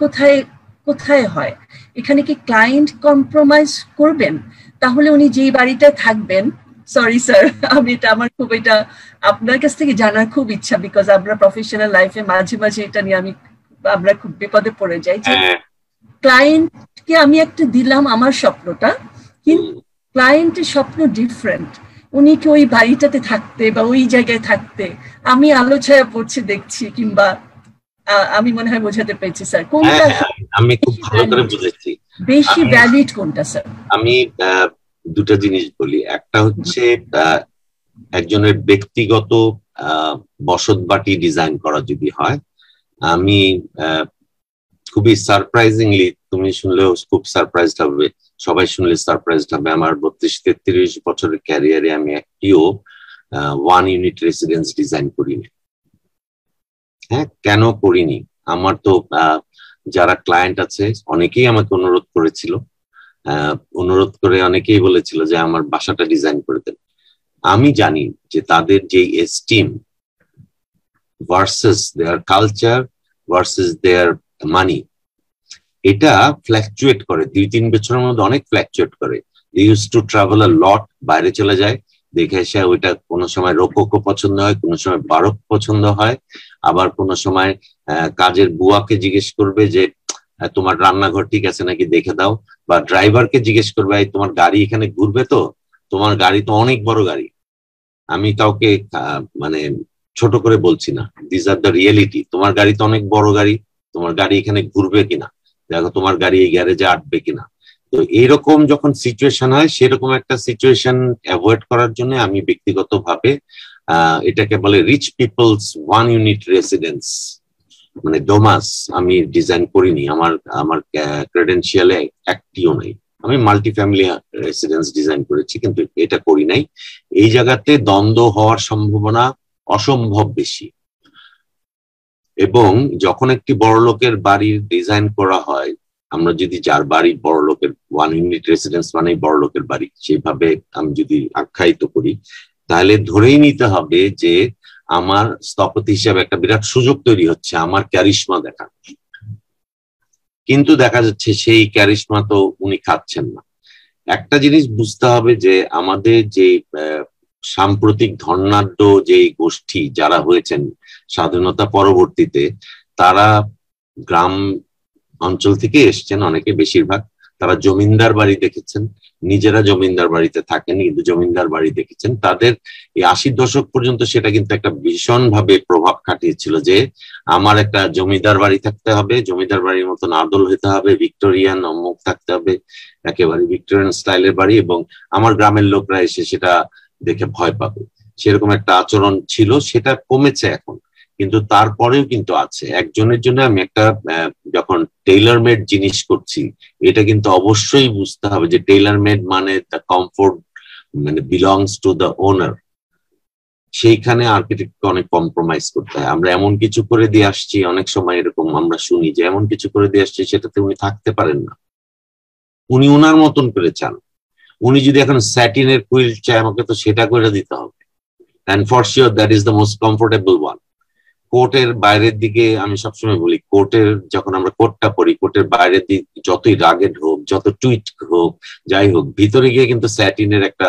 S1: কোথায় কোথায় হয়? এখানে কি ক্লায়েন্ট কম্প্রোমাইজ করবেন? তাহলে উনি যেই বাড়িটায় থাকবেন সরি স্যার *laughs* আমি এটা আমার খুব এটা আপনার কাছ থেকে জানার খুব ইচ্ছা বিকজ আমরা প্রফেশনাল লাইফে মাঝে মাঝে এটা নিয়ে আমি আমরা খুব বিপদে পড়ে যাই। যে ক্লায়েন্টকে আমি একটা দিলাম আমার স্বপ্নটা কিন্তু ক্লায়েন্টের স্বপ্ন ডিফারেন্ট উনি কি ওই বাড়িটাতে থাকতে বা ওই জায়গায় থাকতে? আমি আলো ছায়া পড়ছে দেখছি কিংবা আমি মনে হয় বোঝাতে পেরেছি স্যার। কোনটা
S2: আমি খুব ভালো করে বুঝেছি।
S1: বেশি ভ্যালিড কোনটা স্যার
S2: আমি দুটো জিনিস বলি। একটা হচ্ছে একজনের ব্যক্তিগত বসত বাটি ডিজাইন করা যদি হয় আমি খুবই সারপ্রাইজিংলি তুমি শুনলেও খুব সারপ্রাইজ হবে সবাই শুনলে সারপ্রাইজ হবে। আমার বত্রিশ, তেত্রিশ বছরের ক্যারিয়ারে আমি একটিও ওয়ান ইউনিট রেসিডেন্স ডিজাইন করিনি। হ্যাঁ কেন করিনি? আমার তো যারা ক্লায়েন্ট আছে, অনেকেই আমাকে অনুরোধ করেছিল। অনুরোধ করে অনেকেই বলেছিল যে আমার বাসাটা ডিজাইন করে দেন। আমি জানি যে তাদের যে esteem versus their culture versus their money এটা ফ্ল্যাকচুয়েট করে। দুই, তিন বছরের মধ্যে অনেক ফ্ল্যাকচুয়েট করে। Use to travel a lot বাইরে চলে যায়। দেখে এসে ওইটা কোনো সময় রোকোকো পছন্দ হয়, কোনো সময় বারক পছন্দ হয়। আবার কোনো সময় কাজের বুয়াকে জিজ্ঞেস করবে যে তোমার রান্নাঘর ঠিক আছে নাকি দেখে দাও? বা ড্রাইভারকে জিজ্ঞেস করবে তোমার গাড়ি এখানে ঘুরবে তো? তোমার গাড়ি তো অনেক বড় গাড়ি। আমি কাউকে মানে ছোট করে বলছি না। দিস আর দ্য রিয়েলিটি তোমার গাড়ি তো অনেক বড় গাড়ি। তোমার গাড়ি এখানে ঘুরবে কিনা? দেখো তোমার গাড়ি এই গ্যারেজে আটবে কিনা। তো এইরকম যখন সিচুয়েশন হয়, সেরকম একটা সিচুয়েশন অ্যাভয়েড করার জন্য আমি ব্যক্তিগত ব্যক্তিগতভাবে এটাকে বলে rich people's one unit residence মানে ডোমাস আমি ডিজাইন করিনি। আমার আমার ক্রেডেন্সিয়ালে একটিও নাই। আমি মাল্টি ফ্যামিলি রেসিডেন্স ডিজাইন করেছি, কিন্তু এটা করি নাই। এই জায়গাতে দ্বন্দ্ব হওয়ার সম্ভাবনা অসম্ভব বেশি। এবং যখন একটি বড় লোকের বাড়ির ডিজাইন করা হয়, আমরা যদি যার বাড়ি বড় লোকের ওয়ান ইউনিট রেসিডেন্স মানে বড় লোকের বাড়ি সেইভাবে আমি যদি আখ্যায়িত করি, তাহলে ধরেই নিতে হবে যে আমার স্থপতি হিসাবে একটা বিরাট সুযোগ তৈরি হচ্ছে আমার ক্যারিশমা দেখা কিন্তু দেখা যাচ্ছে সেই ক্যারিশমা তো উনি খাচ্ছেন না। একটা জিনিস বুঝতে হবে যে আমাদের যে সাম্প্রতিক ধর্নাঢ্য যে গোষ্ঠী যারা হয়েছেন স্বাধীনতা পরবর্তীতে তারা গ্রাম অঞ্চল থেকে এসছেন অনেকে বেশিরভাগ। তারা জমিনদার বাড়ি দেখেছেন, নিজেরা জমিনদার বাড়িতে থাকেন, কিন্তু জমিনদার বাড়ি দেখেছেন। তাদের এই আশির দশক পর্যন্ত সেটা কিন্তু একটা ভীষণ ভাবে প্রভাব খাটিয়েছিল যে আমার একটা জমিদার বাড়ি থাকতে হবে, জমিদার বাড়ির মতন আদল হতে হবে, ভিক্টোরিয়ান অমুক থাকতে হবে, একেবারে ভিক্টোরিয়ান স্টাইলের বাড়ি এবং আমার গ্রামের লোকরা এসে সেটা দেখে ভয় পাবে। সেরকম একটা আচরণ ছিল, সেটা কমেছে এখন। কিন্তু তারপরেও কিন্তু আছে। একজনের জন্য আমি একটা যখন টেইলার মেড জিনিস করছি, এটা কিন্তু অবশ্যই বুঝতে হবে যে টেইলার মেড মানে দ্য কমফোর্ট মানে বিলংস টু দ্য ওনার সেইখানে আর্কিটেক্টকে অনেক কম্প্রোমাইজ করতে হয়। আমরা এমন কিছু করে দিয়ে আসছি, অনেক সময় এরকম আমরা শুনি যে এমন কিছু করে দিয়ে আসছি, সেটাতে উনি থাকতে পারেন না। উনি ওনার মতন করে চান। উনি যদি এখন স্যাটিনের কুইল চায়, আমাকে তো সেটা করে দিতে হবে। And for sure that is the most comfortable one কোর্টের বাইরের দিকে আমি সবসময় বলি, কোর্টের যখন আমরা কোর্টটা পড়ি, কোর্টের বাইরের দিক যতই রাগেড হোক, যত টুইট হোক, যাই হোক, ভিতরে গিয়ে কিন্তু স্যাটিনের একটা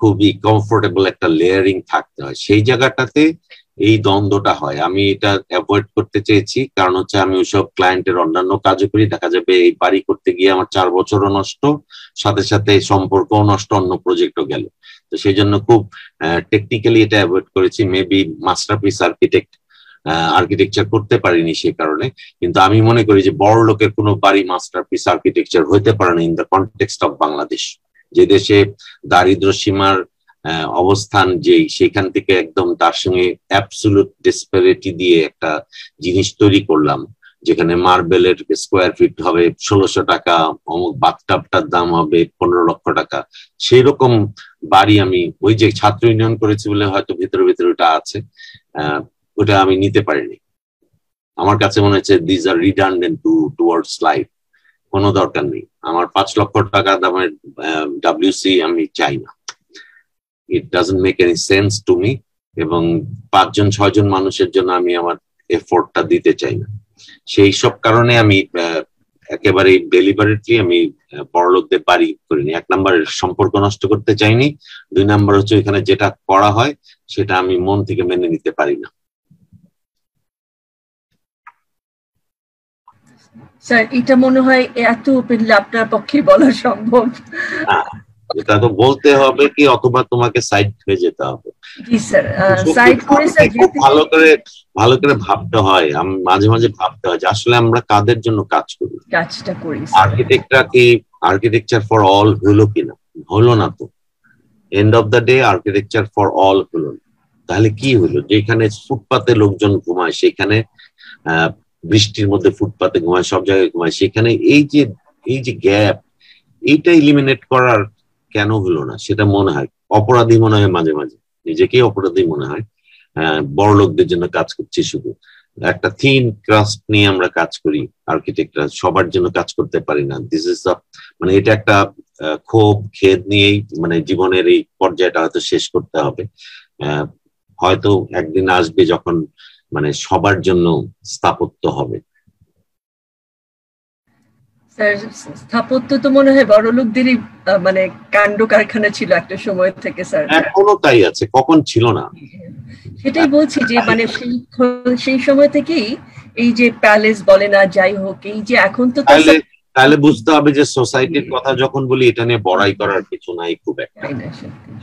S2: খুবই কমফোর্টেবল একটা লেয়ারিং থাকতে হয়। সেই জায়গাটাতে এই দ্বন্দ্বটা হয়। আমি এটা অ্যাভয়েড করতে চেয়েছি, কারণ হচ্ছে আমি ওইসব ক্লায়েন্টের অন্যান্য কাজও করি। দেখা যাবে এই বাড়ি করতে গিয়ে আমার চার বছরও নষ্ট, সাথে সাথে সম্পর্কও নষ্ট, অন্য প্রজেক্টও গেল। তো সেই জন্য খুব টেকনিক্যালি এটা অ্যাভয়েড করেছি। মেবি মাস্টারপিস আর্কিটেক্ট আর্কিটেকচার করতে পারিনি সে কারণে। কিন্তু আমি মনে করি যে বড় লোকের কোনো বাড়ি মাস্টারপিস আর্কিটেকচার হইতে পারে না in the context of Bangladesh যে দেশে দারিদ্র সীমার অবস্থান যেই, সেখান থেকে একদম তার সঙ্গে অ্যাবসুলুট ডিসপ্যারিটি দিয়ে একটা জিনিস তৈরি করলাম। যেখানে মার্বেলের স্কোয়ার ফিট হবে, ষোলোশো টাকা, অমুক বাথটাবটার দাম হবে, পনেরো লক্ষ টাকা। সেই রকম বাড়ি আমি ওই যে ছাত্র ইউনিয়ন করেছি বলে হয়তো ভিতরে ভিতরে ওটা আছে। ওটা আমি নিতে পারিনি। আমার কাছে মনে হচ্ছে these are redundant to towards life কোনো দরকার নেই। আমার পাঁচ লক্ষ টাকা দামের ডাব্লিউসি আমি চাই না। It doesn't make any sense to me এবং পাঁচজন, ছয়জন মানুষের জন্য আমি আমার এফোর্টটা দিতে চাই না। সেই সব কারণে আমি একেবারে ডেলিভারিটলি আমি বড়লোকদের বাড়ি করিনি। এক নম্বর সম্পর্ক নষ্ট করতে চাইনি। দুই নম্বর হচ্ছে এখানে যেটা করা হয়, সেটা আমি মন থেকে মেনে নিতে পারি না।
S1: স্যার এটা মনে হয় এত ওপেনলি আপনার পক্ষে বলা সম্ভব।
S2: এটা তো বলতে হবে কি অথবা তোমাকে সাইড হয়ে যেতে হবে।
S1: জি স্যার সাইড করে স্যার
S2: ভালো করে ভালো করে ভাবতে হয় মাঝে মাঝে ভাবতে হয় যে আসলে আমরা কাদের জন্য কাজ করি?
S1: কাজটা করি
S2: আর্কিটেক্টরা কি আর্কিটেকচার ফর অল হলো কিনা? হলো না তো। End of the day architecture for all হলো তাহলে কি হলো? যেখানে ফুটপাতে লোকজন ঘুমায় সেখানে বৃষ্টির মধ্যে ফুটপাতে ঘুমায়, সব জায়গায় ঘুমায়। সেখানে এই যে এই যে গ্যাপ, এইটা ইলিমিনেট করার কেন হলো না? সেটা মনে হয়, অপরাধী মনে হয় মাঝে মাঝে। নিজেকেই অপরাধী মনে হয়। বড় লোকদের জন্য কাজ করছি শুধু। একটা থিন ক্রাস্ট নিয়ে আমরা কাজ করি আর্কিটেক্টরা সবার জন্য কাজ করতে পারি না। দিস ইজ মানে এটা একটা ক্ষোভ, খেদ নিয়েই মানে জীবনের এই পর্যায়টা হয়তো শেষ করতে হবে। হয়তো একদিন আসবে যখন মানে সবার জন্য স্থাপত্য হবে।
S1: স্যার স্থাপত্য তো মনে হয় বড়লোকদেরই মানে কাণ্ড কারখানা ছিল একটা সময় থেকে স্যার।
S2: এখনও তাই আছে কখন ছিল না?
S1: সেটাই বলছি যে মানে সেই সেই সময় থেকেই এই যে প্যালেস বলে না যাই হোক এই যে এখন তো
S2: তাহলে বুঝতে হবে যে সোসাইটির কথা যখন বলি এটা নিয়ে বড়াই করার কিছু নাই খুব একটা।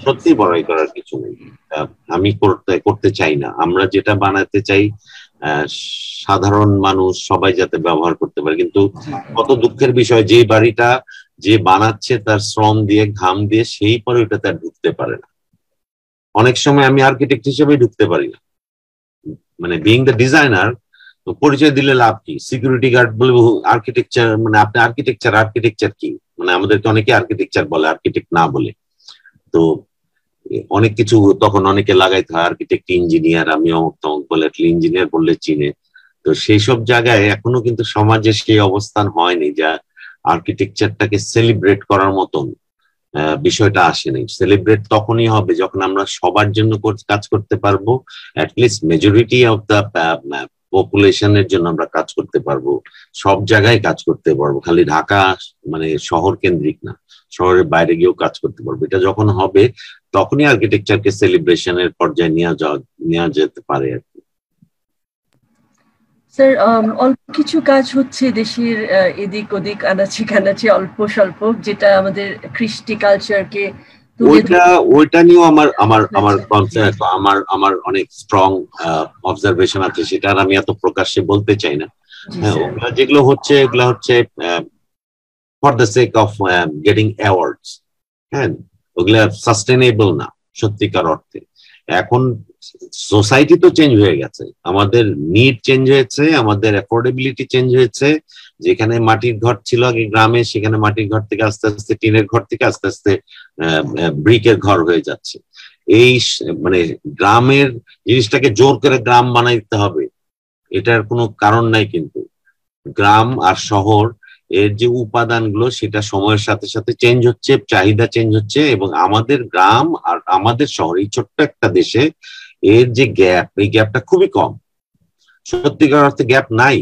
S2: সত্যি। বড়াই করার কিছু নেই। আমি করতে করতে চাই না। আমরা যেটা বানাতে চাই সাধারণ মানুষ সবাই যাতে ব্যবহার করতে পারে। কিন্তু কত দুঃখের বিষয় যে বাড়িটা যে বানাচ্ছে তার শ্রম দিয়ে ঘাম দিয়ে সেই পরে ওটা তার ঢুকতে পারে না। অনেক সময় আমি আর্কিটেক্ট হিসেবে ঢুকতে পারি না। মানে বিং দ্য ডিজাইনার পরিচয় দিলে লাভ কি? সিকিউরিটি গার্ড বলে আর্কিটেকচার মানে আপনি আর্কিটেকচার আর্কিটেকচার কি? মানে আমাদেরকে অনেকে আর্কিটেকচার বলে আর্কিটেক্ট না বলে। তো অনেক কিছু তখন অনেকে লাগাইতে হয় আর্কিটেক্ট ইঞ্জিনিয়ার আমি অমুক তমুক বলে ইঞ্জিনিয়ার বললে চিনে। তো সেই সব জায়গায় এখনও কিন্তু সমাজে সেই অবস্থান হয়নি যা আর্কিটেকচারটাকে সেলিব্রেট করার মতন বিষয়টা আসেনি। সেলিব্রেট তখনই হবে যখন আমরা সবার জন্য কাজ করতে পারব। At least majority of the পপুলেশনের জন্য আমরা কাজ করতে পারব। সব জায়গায় কাজ করতে পারব, খালি ঢাকা মানে শহর কেন্দ্রিক না, শহরের বাইরে গিয়েও কাজ করতে পারব। এটা যখন হবে, তখনই আর্কিটেকচারকে সেলিব্রেশনের পর্যায়ে নিয়ে যাওয়া, নেওয়া যেতে পারে আর কি।
S1: স্যার অল্প কিছু কাজ হচ্ছে দেশের এদিক ওদিক আনাচে কানাচে অল্প স্বল্প যেটা আমাদের কৃষ্টি কালচারকে
S2: ওইটা ওইটা নিয়েও আমার আমার আমার কনসেপ্ট আমার আমার অনেক স্ট্রং অবজারভেশন আছে সেটা আর আমি এত প্রকাশ্যে বলতে চাই না। হ্যাঁ যেগুলো হচ্ছে এগুলো হচ্ছে for the sake of getting awards হ্যাঁ ওগুলা সাস্টেনেবল না সত্যিকার অর্থে। এখন সোসাইটি তো চেঞ্জ হয়ে গেছে। আমাদের নিড চেঞ্জ হয়েছে আমাদের অ্যাফোর্ডেবিলিটি চেঞ্জ হয়েছে যেখানে মাটির ঘর ছিল আগে গ্রামে, সেখানে মাটির ঘর থেকে আস্তে আস্তে টিনের ঘর থেকে আস্তে আস্তে ব্রিকের ঘর হয়ে যাচ্ছে। এই মানে গ্রামের জিনিসটাকে জোর করে গ্রাম বানাইতে হবে। এটার কোনো কারণ নাই কিন্তু। গ্রাম আর শহর এর যে উপাদানগুলো, সেটা সময়ের সাথে সাথে চেঞ্জ হচ্ছে, চাহিদা চেঞ্জ হচ্ছে এবং আমাদের গ্রাম আর আমাদের শহর, এই ছোট্ট একটা দেশে এর যে গ্যাপ এই গ্যাপটা খুবই কম। সত্যিকার অর্থে গ্যাপ নাই।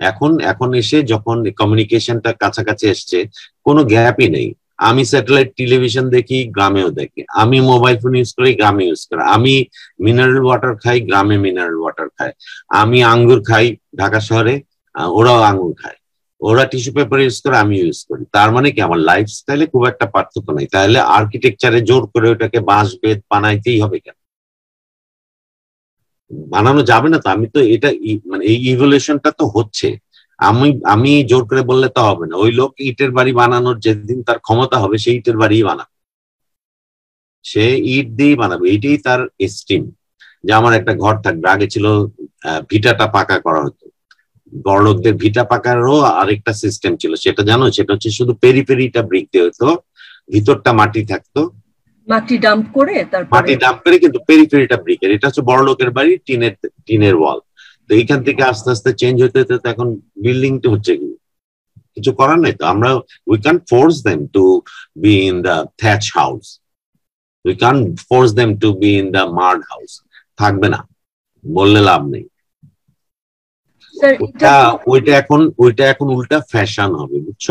S2: এখন এখন এসে যখন কমিউনিকেশনটা কাছাকাছি এসছে, কোনো গ্যাপই নেই। আমি স্যাটেলাইট টেলিভিশন দেখি, গ্রামেও দেখি। আমি মোবাইল ফোন ইউজ করি, গ্রামে ইউজ করি। আমি মিনারেল ওয়াটার খাই, গ্রামে মিনারেল ওয়াটার খাই আমি আঙ্গুর খাই ঢাকা শহরে ওরাও আঙ্গুর খায়। ওরা টিস্যু পেপার ইউজ করে আমি ইউজ করি। তার মানে কি? আমার লাইফস্টাইলে খুব একটা পার্থক্য নেই। তাহলে আর্কিটেকচারে জোর করে ওটাকে বাঁশ বেদ বানাইতেই হবে কেন? বানানো যাবে না তো? আমি তো এটা মানে এই ইভলিউশনটা তো হচ্ছে। আমি আমি জোর করে বললে তো হবে না। ওই লোক ইটের বাড়ি বানানোর যেদিন তার ক্ষমতা হবে, সেই ইটের বাড়ি বানাবে। সে ইট দিয়েই বানাবে। এইটাই তার এস্টিম যে আমার একটা ঘর থাকবে। আগে ছিল ভিটাটা পাকা করা হতো। বড়লোকদের ভিটা পাকারও আরেকটা সিস্টেম ছিল। সেটা জানো? সেটা হচ্ছে শুধু পেরি পেরিটা ব্রিক দিয়ে হতো ভিতরটা মাটি থাকতো।
S1: মাটি ডাম্প করে তারপর
S2: মাটি ডাম্প করে কিন্তু পেরিফেরিটা ব্রিকের এটা হচ্ছে বড় লোকের বাড়ি টিনের টিনের ওয়াল তো এইখান থেকে আস্তে আস্তে চেঞ্জ হতে হতে এখন বিল্ডিং তো হচ্ছে কিছু করার নাই তো। আমরা we can force them to be in the thatch house we can force them to be in the mud house থাকবে না। বললে লাভ নেই। ওইটা এখন ওইটা এখন উল্টা ফ্যাশন হবে বুঝছ?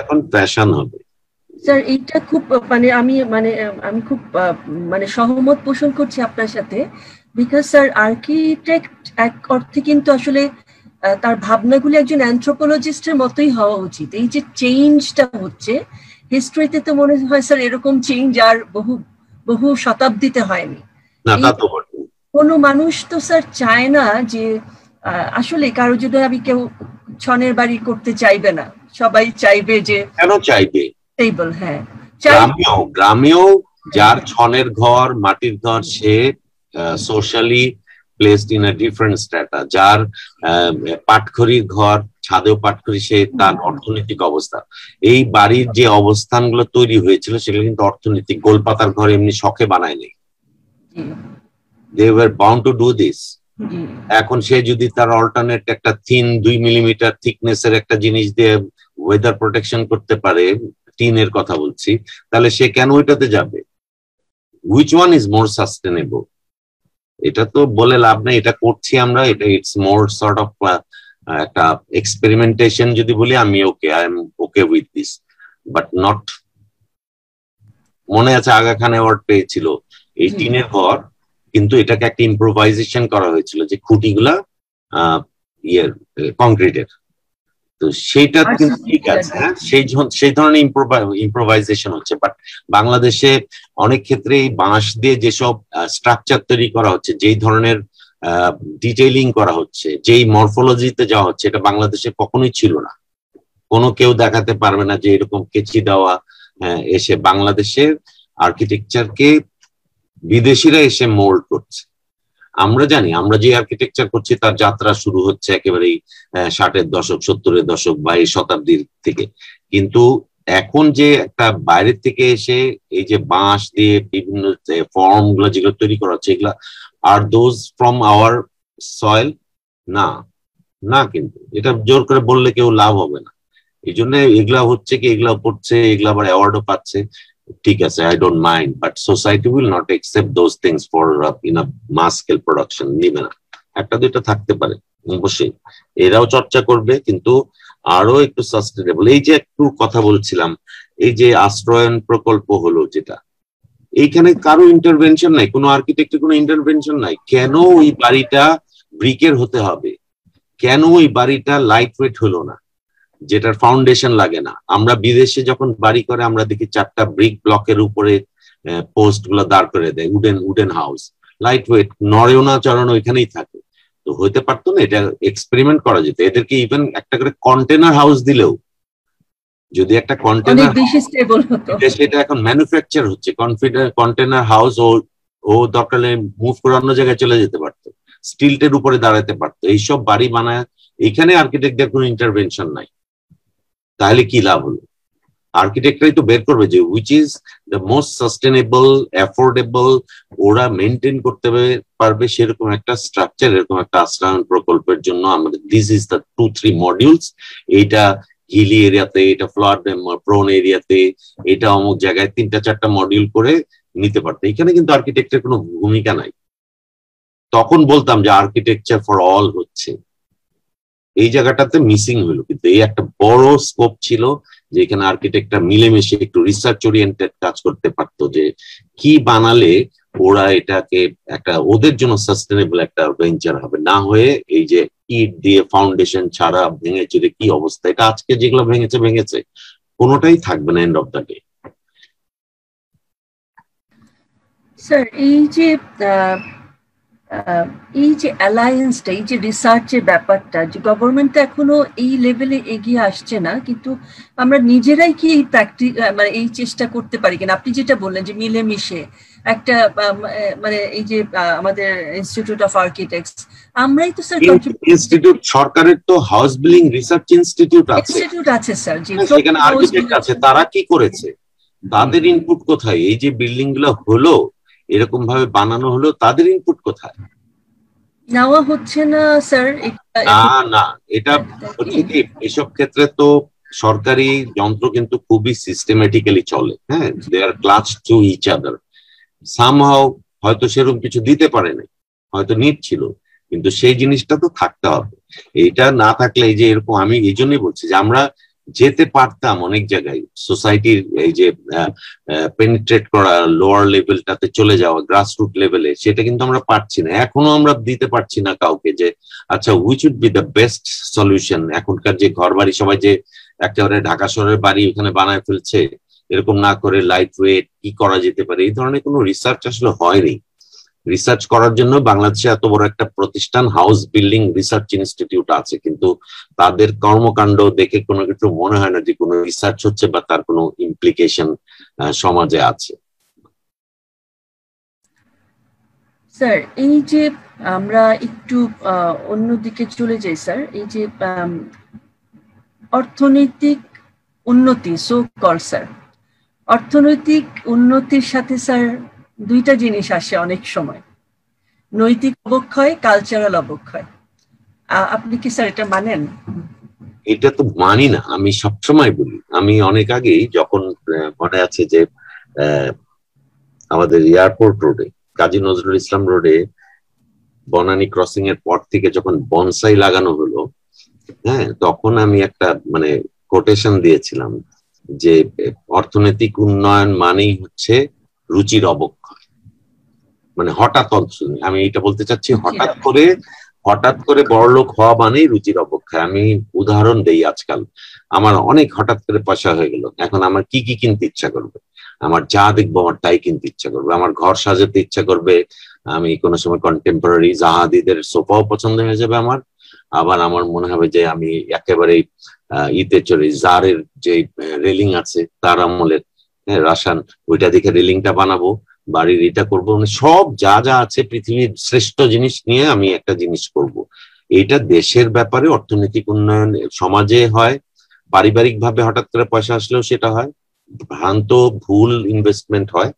S2: এখন ফ্যাশন হবে।
S1: স্যার এইটা খুব মানে আমি মানে আমি খুব মানে সহমত পোষণ করছি আপনার সাথে। বিকজ স্যার আর্কিটেক্ট এক অর্থে কিন্তু আসলে তার ভাবনাগুলি একজন অ্যান্থ্রোপোলজিস্টের মতোই হওয়া উচিত। এই যে চেঞ্জটা হচ্ছে হিস্ট্রিতে তো মনে হয় স্যার এরকম চেঞ্জ আর বহু বহু শতাব্দীতে হয়নি। কোনো মানুষ তো স্যার চায় না যে আসলে কারও যদি আমি কেউ ছনের বাড়ি করতে চাইবে না সবাই চাইবে যে
S2: কেন চাইবে?
S1: স্টেবল হ্যাঁ।
S2: গ্রামেও গ্রামেও যার ছনের ঘর মাটির ঘর সে socially placed in a different strata যার পাটখড়ির ঘর ছাদেও পাটখড়ি সে তার অর্থনৈতিক অবস্থা। এই বাড়ির যে অবস্থানগুলো তৈরি হয়েছিল সেগুলো কিন্তু অর্থনৈতিক। গোলপাতার ঘর এমনি শখে বানায়নি they were bound to do this এখন সে যদি তার অল্টারনেট একটা থিন দুই মিলিমিটার থিকনেসের একটা জিনিস দিয়ে ওয়েদার প্রোটেকশন করতে পারে টিনের কথা বলছি তাহলে সে কেন ওইটাতে যাবে? Which one is more sustainable এটা তো বলে লাভ নেই এটা করছি আমরা এটা ইটস মোর সর্ট অফ একটা এক্সপেরিমেন্টেশন যদি বলি আমি okay I am okay with this but not মনে আছে আগা খান অ্যাওয়ার্ড পেয়েছিল এই টিনের ঘর কিন্তু এটাকে একটা ইম্প্রোভাইজেশন করা হয়েছিল যে খুঁটিগুলা ইয়ের কংক্রিটের তো সেইটা কিন্তু ঠিক আছে হ্যাঁ? সেই সেই ধরনের ইম্প্রোভাইজেশন হচ্ছে। বাট বাংলাদেশে অনেক ক্ষেত্রে এই বাঁশ দিয়ে যেসব স্ট্রাকচার তৈরি করা হচ্ছে যেই ধরনের ডিটেইলিং করা হচ্ছে যেই মরফোলজিতে যাওয়া হচ্ছে এটা বাংলাদেশে কখনোই ছিল না। কোনো কেউ দেখাতে পারবে না যে এরকম কেচি দেওয়া এসে বাংলাদেশের আর্কিটেকচারকে বিদেশিরা এসে মোল্ড করছে। আমরা জানি, আমরা যে আর্কিটেকচার করছি তার যাত্রা শুরু হচ্ছে একেবারেই ষাটের দশক, সত্তরের দশক বা এই শতাব্দীর থেকে। কিন্তু এখন যে একটা বাইরের থেকে এসে এই যে বাঁশ দিয়ে বিভিন্ন ফর্মগুলো যেগুলো তৈরি করা হচ্ছে, এগুলা আর দোজ ফ্রম আওয়ার সয়েল না। না কিন্তু। এটা জোর করে বললে কেউ লাভ হবে না। এই জন্য এগুলা হচ্ছে কি, এগুলা পড়ছে এগুলা আবার অ্যাওয়ার্ডও পাচ্ছে। ঠিক আছে I don't mind but society will not accept those things for in a mass scale production নিবে না। একটা দুইটা থাকতে পারে, অবশ্যই। এরাও চর্চা করবে, কিন্তু আরও একটু সাস্টেনেবল এই যে একটু কথা বলছিলাম, এই যে আশ্রয়ন প্রকল্প হলো যেটা, এইখানে কারও ইন্টারভেনশন নাই, কোনো আর্কিটেক্টের কোনো ইন্টারভেনশন নাই। কেন ওই বাড়িটা ব্রিকের হতে হবে? কেন ওই বাড়িটা লাইট ওয়েট হলো না? যেটার ফাউন্ডেশন লাগে না। আমরা বিদেশে যখন বাড়ি করে আমরা দেখি চারটা ব্রিক ব্লকের উপরে পোস্টগুলো দাঁড় করে দেয় wooden wooden house light weight নড়েও না চড়ানো ওইখানেই থাকে। তো হইতে পারতো না এটা এক্সপেরিমেন্ট করা যেত। এদেরকে ইভেন একটা করে কন্টেনার হাউস দিলেও যদি একটা কন্টেনার সেটা এখন ম্যানুফ্যাকচার হচ্ছে। কন্টেনার হাউস ও ও দরকার মুভ করে অন্য জায়গায় চলে যেতে পারতো। স্টিলটের উপরে দাঁড়াতে পারতো। এইসব বাড়ি বানায় এখানে আর্কিটেক্টদের কোনো ইন্টারভেনশন নাই। তাহলে কি লাভ হলো? আর্কিটেক্টরাই তো বের করবে যে which is the most sustainable affordable ওরা মেনটেন করতে পারবে সেরকম একটা স্ট্রাকচার এরকম একটা আশ্রয়ন প্রকল্পের জন্য আমাদের this is the two three modules এইটা হিলি এরিয়াতে এটা ফ্লাড প্রোন এরিয়াতে এটা অমুক জায়গায় তিনটা, চারটা মডিউল করে নিতে পারতো। এখানে কিন্তু আর্কিটেক্টের কোনো ভূমিকা নাই। তখন বলতাম যে আর্কিটেকচার ফর অল হচ্ছে। এই জায়গাটাতে মিসিং হলো। কিন্তু এই একটা বড় স্কোপ ছিল যে এখানে আর্কিটেক্টরা মিলেমিশে একটু রিসার্চ ওরিয়েন্টেড কাজ করতে পারতো যে কি বানালে ওরা এটাকে একটা ওদের জন্য সাস্টেনেবল একটা ভেঞ্চার হবে। না হয়ে এই যে ইট দিয়ে ফাউন্ডেশন ছাড়া ভেঙে চুরে কি অবস্থা, এটা আজকে যেগুলো ভেঙেছে ভেঙেছে, কোনোটাই থাকবে না end of the day
S1: sir এই যে এই যে অ্যালায়েন্সটা এই যে রিসার্চের ব্যাপারটা যে গভর্নমেন্ট এখনও এই লেভেলে এগিয়ে আসছে না কিন্তু আমরা নিজেরাই কি এই প্র্যাকটিস মানে এই চেষ্টা করতে পারি কিনা? আপনি যেটা বললেন যে মিলেমিশে একটা মানে এই যে আমাদের ইনস্টিটিউট অফ আর্কিটেক্টস আমরাই তো স্যার
S2: ইনস্টিটিউট সরকারের তো হাউস বিল্ডিং রিসার্চ ইনস্টিটিউট আছে।
S1: ইনস্টিটিউট আছে স্যার জি
S2: সেখানে আর্কিটেক্ট আছে তারা কি করেছে? তাদের ইনপুট কোথায়? এই যে বিল্ডিংগুলো হলো এরকম ভাবে বানানো হলো তাদের ইনপুট কোথায়?
S1: নেওয়া হচ্ছে না স্যার
S2: না না এটা হচ্ছে কি এসব ক্ষেত্রে তো সরকারি যন্ত্র কিন্তু খুবই সিস্টেমেটিক্যালি চলে হ্যাঁ? They are clutch to each other somehow হয়তো সেরকম কিছু দিতে পারে নাই হয়তো নিট ছিল কিন্তু সেই জিনিসটা তো থাকতে হবে। এইটা না থাকলে এই যে এরকম আমি এই জন্যই বলছি যে আমরা যেতে পারতাম অনেক জায়গায়। সোসাইটির এই যে পেনিট্রেট করা লোয়ার লেভেলটাতে চলে যাওয়া গ্রাসরুট লেভেলে সেটা কিন্তু আমরা পারছি না। এখনও আমরা দিতে পারছি না কাউকে যে আচ্ছা which would be the best solution এখনকার যে ঘর বাড়ি সবাই যে একেবারে ঢাকা শহরের বাড়ি ওখানে বানায় ফেলছে, এরকম না করে লাইট ওয়েট কি করা যেতে পারে? এই ধরনের কোনো রিসার্চ আসলে হয়নি। রিসার্চ করার জন্য বাংলাদেশে এত বড় একটা প্রতিষ্ঠান হাউস বিল্ডিং রিসার্চ ইনস্টিটিউট আছে। কিন্তু তাদের কর্মকাণ্ড দেখে কোনো কিছু মনে হয় না যে কোনো রিসার্চ হচ্ছে বা তার কোনো ইমপ্লিকেশন সমাজে আছে।
S1: স্যার এই যে আমরা একটু অন্যদিকে চলে যাই স্যার এই যে অর্থনৈতিক উন্নতি সো কল স্যার অর্থনৈতিক উন্নতির সাথে স্যার দুইটা জিনিস আসে অনেক সময়। নৈতিক অবক্ষয় কালচারাল অবক্ষয়। আপনি কি স্যার এটা মানেন?
S2: এটা তো মানি না, আমি সবসময় বলি। আমি অনেক আগেই যখন মনে আছে যে আমাদের এয়ারপোর্ট রোডে কাজী নজরুল ইসলাম রোডে বনানী ক্রসিং এর পর থেকে যখন বনসাই লাগানো হলো হ্যাঁ তখন আমি একটা মানে কোটেশন দিয়েছিলাম যে, অর্থনৈতিক উন্নয়ন মানেই হচ্ছে রুচির অবক্ষয়। মানে হঠাৎ আমি এটা বলতে চাচ্ছি হঠাৎ করে হঠাৎ করে বড়লোক হওয়া মানেই রুচির অপেক্ষায়। আমি উদাহরণ দেই আজকাল। আমার অনেক হঠাৎ করে পয়সা হয়ে গেল। এখন আমার কি কি কিনতে ইচ্ছা করবে? আমার যা দেখব আমার তাই কিনতে ইচ্ছা করবে। আমার ঘর সাজাতে ইচ্ছা করবে। আমি কোনো সময় কন্টেম্পোরারি জাহাদিদের সোফাও পছন্দ হয়ে যাবে আমার। আবার আমার মনে হবে যে আমি একেবারে ইতে চলে জারের যে রেলিং আছে তার আমলের হ্যাঁ, রাসান ওইটা দেখে রেলিংটা বানাবো। বাড়ির এটা করব। মানে সব যা যা আছে পৃথিবীর শ্রেষ্ঠ জিনিস নিয়ে আমি একটা জিনিস করব। এটা দেশের ব্যাপারে অর্থনৈতিক উন্নয়ন সমাজে হয় পারিবারিক ভাবে হঠাৎ করে পয়সা আসলেও সেটা হয়, ভ্রান্ত ভুল ইনভেস্টমেন্ট হয়।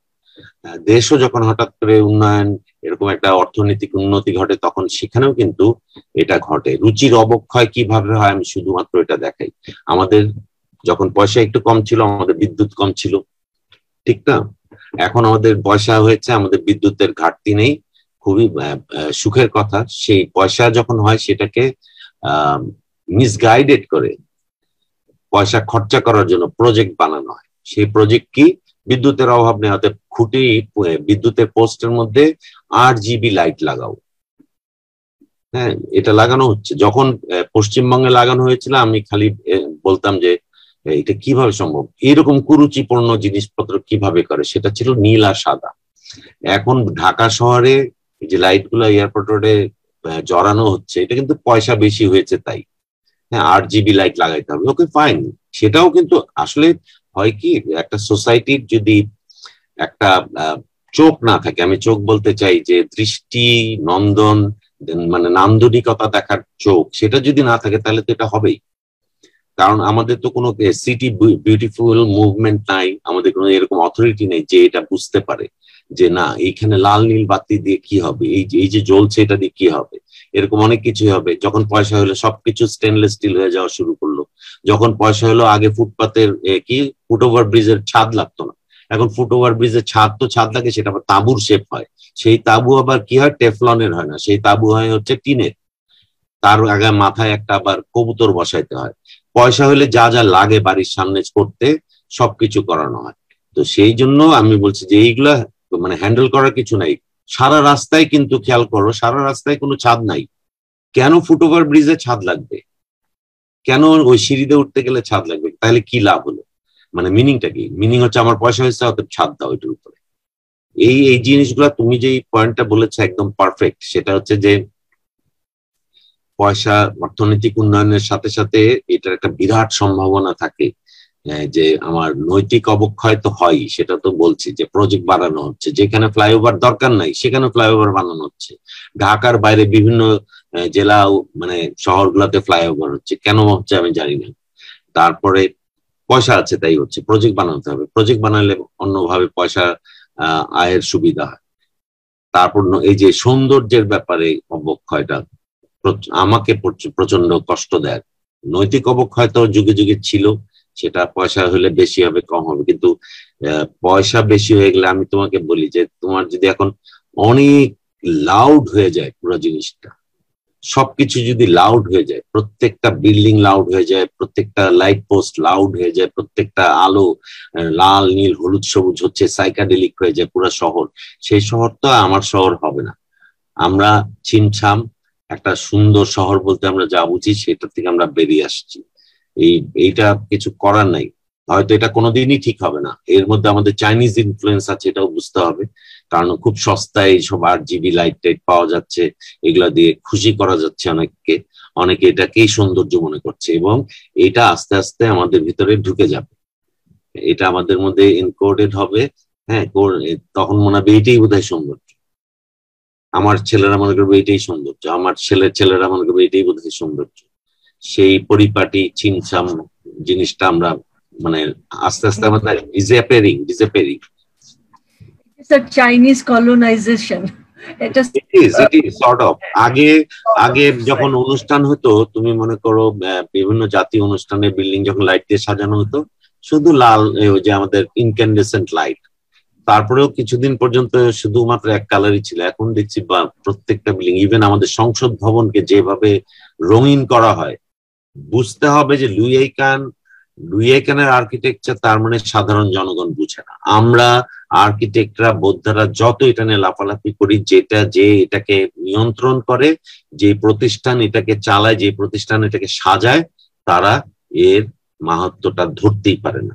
S2: দেশও যখন হঠাৎ করে উন্নয়ন, এরকম একটা অর্থনৈতিক উন্নতি ঘটে, তখন সেখানেও কিন্তু এটা ঘটে। রুচির অবক্ষয় কীভাবে হয় আমি শুধুমাত্র এটা দেখাই। আমাদের যখন পয়সা একটু কম ছিল, আমাদের বিদ্যুৎ কম ছিল। ঠিক না? এখন আমাদের পয়সা হয়েছে, আমাদের বিদ্যুতের ঘাটতি নেই, খুবই সুখের কথা। সেই পয়সা যখন হয় সেটাকে মিসগাইডেড করে পয়সা খরচা করার জন্য প্রজেক্ট বানানো হয়। সেই প্রজেক্ট কি? বিদ্যুতের অভাব নেই অর্থাৎ খুঁটি বিদ্যুতের পোস্টের মধ্যে আট জিবি লাইট লাগাও। হ্যাঁ এটা লাগানো হচ্ছে। যখন পশ্চিমবঙ্গে লাগানো হয়েছিল, আমি খালি বলতাম যে এটা কীভাবে সম্ভব? এরকম কুরুচিপূর্ণ জিনিসপত্র কীভাবে করে? সেটা ছিল নীল আর সাদা। এখন ঢাকা শহরে যে লাইটগুলো এয়ারপোর্ট রোডে জড়ানো হচ্ছে, এটা কিন্তু পয়সা বেশি হয়েছে তাই। হ্যাঁ আট জিবি লাইট লাগাইতে হবে, ওকে ফাইন সেটাও কিন্তু আসলে হয় কি, একটা সোসাইটির যদি একটা চোখ না থাকে, আমি চোখ বলতে চাই যে দৃষ্টি, নন্দন মানে নান্দনিকতা দেখার চোখ, সেটা যদি না থাকে তাহলে তো এটা হবেই। কারণ আমাদের তো কোনো সিটি বিউটিফুল মুভমেন্ট নাই, আমাদের কোনো এরকম অথরিটি নেই যে এটা বুঝতে পারে যে না, এইখানে লাল, নীল বাতি দিয়ে কি হবে, এই যে এই যে জ্বলছে এটা দিয়ে কি হবে, এরকম অনেক কিছু হবে। যখন পয়সা হলো সবকিছু স্টেনলেস স্টিল হয়ে যাওয়া শুরু করল। যখন পয়সা হলো আগে ফুটপাতের কি ফুট ওভার ব্রিজের ছাদ লাগতো না। এখন ফুট ওভার ব্রিজের ছাদ তো ছাদ লাগে, সেটা আবার তাঁবুর শেপ হয়। সেই তাঁবু আবার কি হয়? টেফলনের হয় না। সেই তাঁবু হয় হচ্ছে টিনের। তার আগে মাথায় একটা আবার কবুতর বসাইতে হয়। পয়সা হলে যা যা লাগে বাড়ির সামনে করতে সবকিছু করানো হয়। তো সেই জন্য আমি বলছি যে এইগুলা মানে হ্যান্ডেল করার কিছু নাই। সারা রাস্তায় কিন্তু খেয়াল করো, সারা রাস্তায় কোনো ছাদ নাই। কেন ফুটওভার ব্রিজে ছাদ লাগবে? কেন ওই সিঁড়িতে উঠতে গেলে ছাদ লাগবে? তাহলে কি লাভ হলো? মানে মিনিংটা কি? মিনিং হচ্ছে আমার পয়সা হয়েছে অত ছাদ দাও এটার উপরে। এই এই জিনিসগুলো তুমি যে পয়েন্টটা বলেছ, একদম পারফেক্ট সেটা হচ্ছে যে পয়সা, অর্থনৈতিক উন্নয়নের সাথে সাথে এটার একটা বিরাট সম্ভাবনা থাকে। যে আমার নৈতিক অবক্ষয় তো হয় সেটা তো বলছি যে প্রজেক্ট বানানো হচ্ছে। যেখানে ফ্লাইওভার দরকার নাই, সেখানে ফ্লাইওভার বানানো হচ্ছে। ঢাকার বাইরে বিভিন্ন জেলা মানে শহরগুলোতে ফ্লাইওভার হচ্ছে। কেন হচ্ছে আমি জানি না। তারপরে পয়সা আছে, তাই হচ্ছে। প্রজেক্ট বানাতে হবে। প্রজেক্ট বানালে অন্যভাবে পয়সা আয়ের সুবিধা হয়। তারপর এই যে সৌন্দর্যের ব্যাপারে অবক্ষয়টা আমাকে প্রচণ্ড কষ্ট দেয়। নৈতিক অবক্ষয় তো যুগে যুগে ছিল, সেটা পয়সা হলে বেশি হবে, কম হবে। কিন্তু পয়সা বেশি হয়ে গেলে আমি তোমাকে বলি যে, তোমার যদি এখন অনেক লাউড হয়ে যায় পুরো জিনিসটা, সবকিছু যদি লাউড হয়ে যায়, প্রত্যেকটা বিল্ডিং লাউড হয়ে যায়, প্রত্যেকটা লাইট পোস্ট লাউড হয়ে যায়, প্রত্যেকটা আলো লাল, নীল, হলুদ, সবুজ হচ্ছে সাইকাডেলিক হয়ে যায় পুরো শহর। সেই শহর তো আমার শহর হবে না। আমরা ছিমছাম একটা সুন্দর শহর বলতে আমরা যা বুঝি সেটা থেকে আমরা বেরিয়ে আসছি। এই, এইটা কিছু করার নাই। হয়তো এটা কোনোদিনই ঠিক হবে না। এর মধ্যে আমাদের চাইনিজ ইনফ্লুয়েন্স আছে, এটাও বুঝতে হবে। কারণ খুব সস্তায় এইসব আট জিবি লাইট টাইট পাওয়া যাচ্ছে, এগুলা দিয়ে খুশি করা যাচ্ছে অনেককে। অনেকে এটাকেই সৌন্দর্য মনে করছে এবং এটা আস্তে আস্তে আমাদের ভিতরে ঢুকে যাবে। এটা আমাদের মধ্যে ইনকোডেড হবে হ্যাঁ তখন মনে হবে এইটাই বোধহয় সৌন্দর্য। আমার ছেলেরা মনে করবে এটাই সৌন্দর্য আমার ছেলের ছেলেরা মনে করবে এটাই বোধহয় সৌন্দর্য। সেই পরিপাটি চিনচাম জিনিসটা আমরা মানে আস্তে আস্তে আমাদের ডিসঅ্যাপিয়ারিং ডিসঅ্যাপিয়ারিং
S1: চাইনিজ কলোনাইজেশন
S2: আগে আগে যখন অনুষ্ঠান হতো তুমি মনে করো বিভিন্ন জাতীয় অনুষ্ঠানে বিল্ডিং যখন লাইট দিয়ে সাজানো হতো শুধু লাল ওই যে আমাদের ইনক্যান্ডেসেন্ট লাইট তারপরেও কিছুদিন পর্যন্ত শুধুমাত্র এক কালারই ছিল। এখন দেখছি বা প্রত্যেকটা বিল্ডিং ইভেন আমাদের সংসদ ভবনকে যেভাবে রঙিন করা হয়, বুঝতে হবে যে লুইয়াইকান লুইয়াইকানের আর্কিটেকচার তার মানে সাধারণ জনগণ বুঝে না। আমরা আর্কিটেক্টরা বোদ্ধারা যত এটা নিয়ে লাফালাফি করি, যেটা যে এটাকে নিয়ন্ত্রণ করে, যে প্রতিষ্ঠান এটাকে চালায়, যে প্রতিষ্ঠান এটাকে সাজায়, তারা এর মাহাত্মটা ধরতেই পারে না।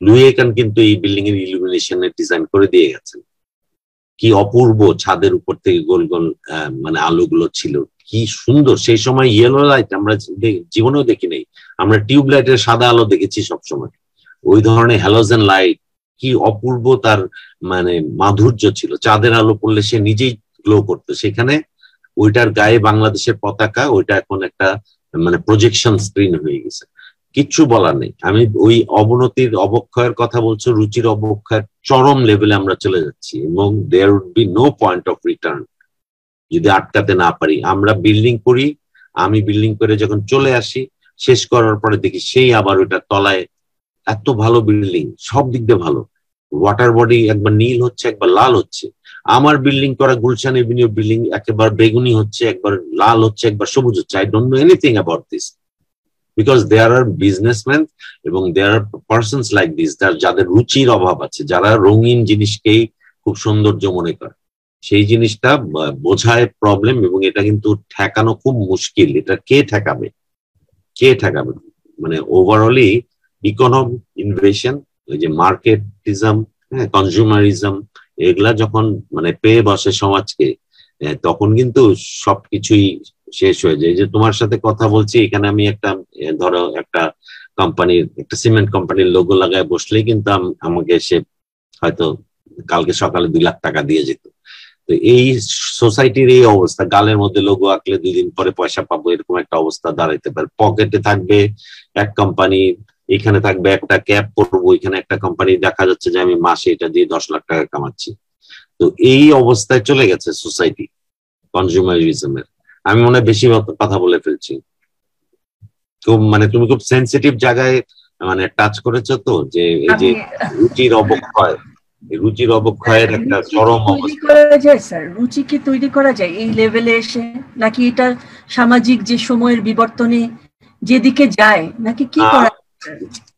S2: লুয়েকান কিন্তু এই বিল্ডিং এর ইলুমিনেশনের ডিজাইন করে দিয়ে গেছেন। কি অপূর্ব ছাদের উপর থেকে গোল গোল মানে আলোগুলো ছিল। কি সুন্দর। সেই সময় ইয়েলো লাইট আমরা জীবনেও দেখি নাই। আমরা টিউব লাইটের সাদা আলো দেখেছি সবসময়। ওই ধরনের হ্যালোজেন লাইট কি অপূর্ব তার মানে মাধুর্য ছিল। চাঁদের আলো পড়লে সে নিজেই গ্লো করতো। সেখানে ওইটার গায়ে বাংলাদেশের পতাকা, ওইটা এখন একটা মানে প্রজেকশন স্ক্রিন হয়ে গেছে। কিচ্ছু বলার নেই। আমি ওই অবনতির, অবক্ষয়ের কথা বলছো, রুচির অবক্ষয়ের চরম লেভেলে আমরা চলে যাচ্ছি এবং there would be no point of return যদি আটকাতে না পারি। আমরা বিল্ডিং করি, আমি বিল্ডিং করে যখন চলে আসি, শেষ করার পরে দেখি সেই আবার ওইটা তলায় এত ভালো বিল্ডিং সব দিক দিয়ে ভালো। ওয়াটার বডি একবার নীল হচ্ছে, একবার লাল হচ্ছে। আমার বিল্ডিং করা গুলশান এভিনিউ বিল্ডিং একেবার বেগুনি হচ্ছে, একবার লাল হচ্ছে, একবার সবুজ হচ্ছে। I don't know anything about this because there are businessman এবং there are persons like this যাদের রুচির অভাব আছে, যারা রঙিন জিনিসকেই খুব সৌন্দর্য মনে করে। সেই জিনিসটা বোঝায় প্রবলেম এবং এটা কিন্তু ঠেকানো খুব মুশকিল। এটা কে ঠেকাবে? কে ঠেকাবে? মানে ওভারঅলি ইকোনমি ইনভেশন ওই যে মার্কেটিজম হ্যাঁ কনজিউমারিজম এগুলা যখন মানে পেয়ে বসে সমাজকে তখন কিন্তু সবকিছুই শেষ হয়ে যায়। যে তোমার সাথে কথা বলছি, এখানে আমি একটা ধরো একটা কোম্পানির একটা সিমেন্ট কোম্পানির লোগো লাগায় বসলেই কিন্তু আমাকে সে হয়তো কালকে সকালে দুই লাখ টাকা দিয়ে যেত। তো এই সোসাইটির এই অবস্থা, গালের মধ্যে লোগো আঁকলে দুই দিন পরে পয়সা পাবো, এরকম একটা অবস্থা দাঁড়াইতে পারে। পকেটে থাকবে এক কোম্পানি এখানে থাকবে একটা ক্যাব পরবো, এখানে একটা কোম্পানি দেখা যাচ্ছে যে আমি মাসে এটা দিয়ে দশ লাখ টাকা কামাচ্ছি। তো এই অবস্থায় চলে গেছে সোসাইটি কনজিউমারিজমের আমি মনে হয় বেশি কথা বলে ফেলছি। খুব মানে তুমি খুব সেন্সিটিভ জায়গায় মানে টাচ করেছ তো যে এই যে রুচির অবক্ষয় রুচির অবক্ষয়ের একটা চরম অবস্থা।
S1: স্যার রুচি কি তৈরি করা যায় এই লেভেলে এসে? নাকি এটা সামাজিক যে সময়ের বিবর্তনে যেদিকে যায় নাকি কি করা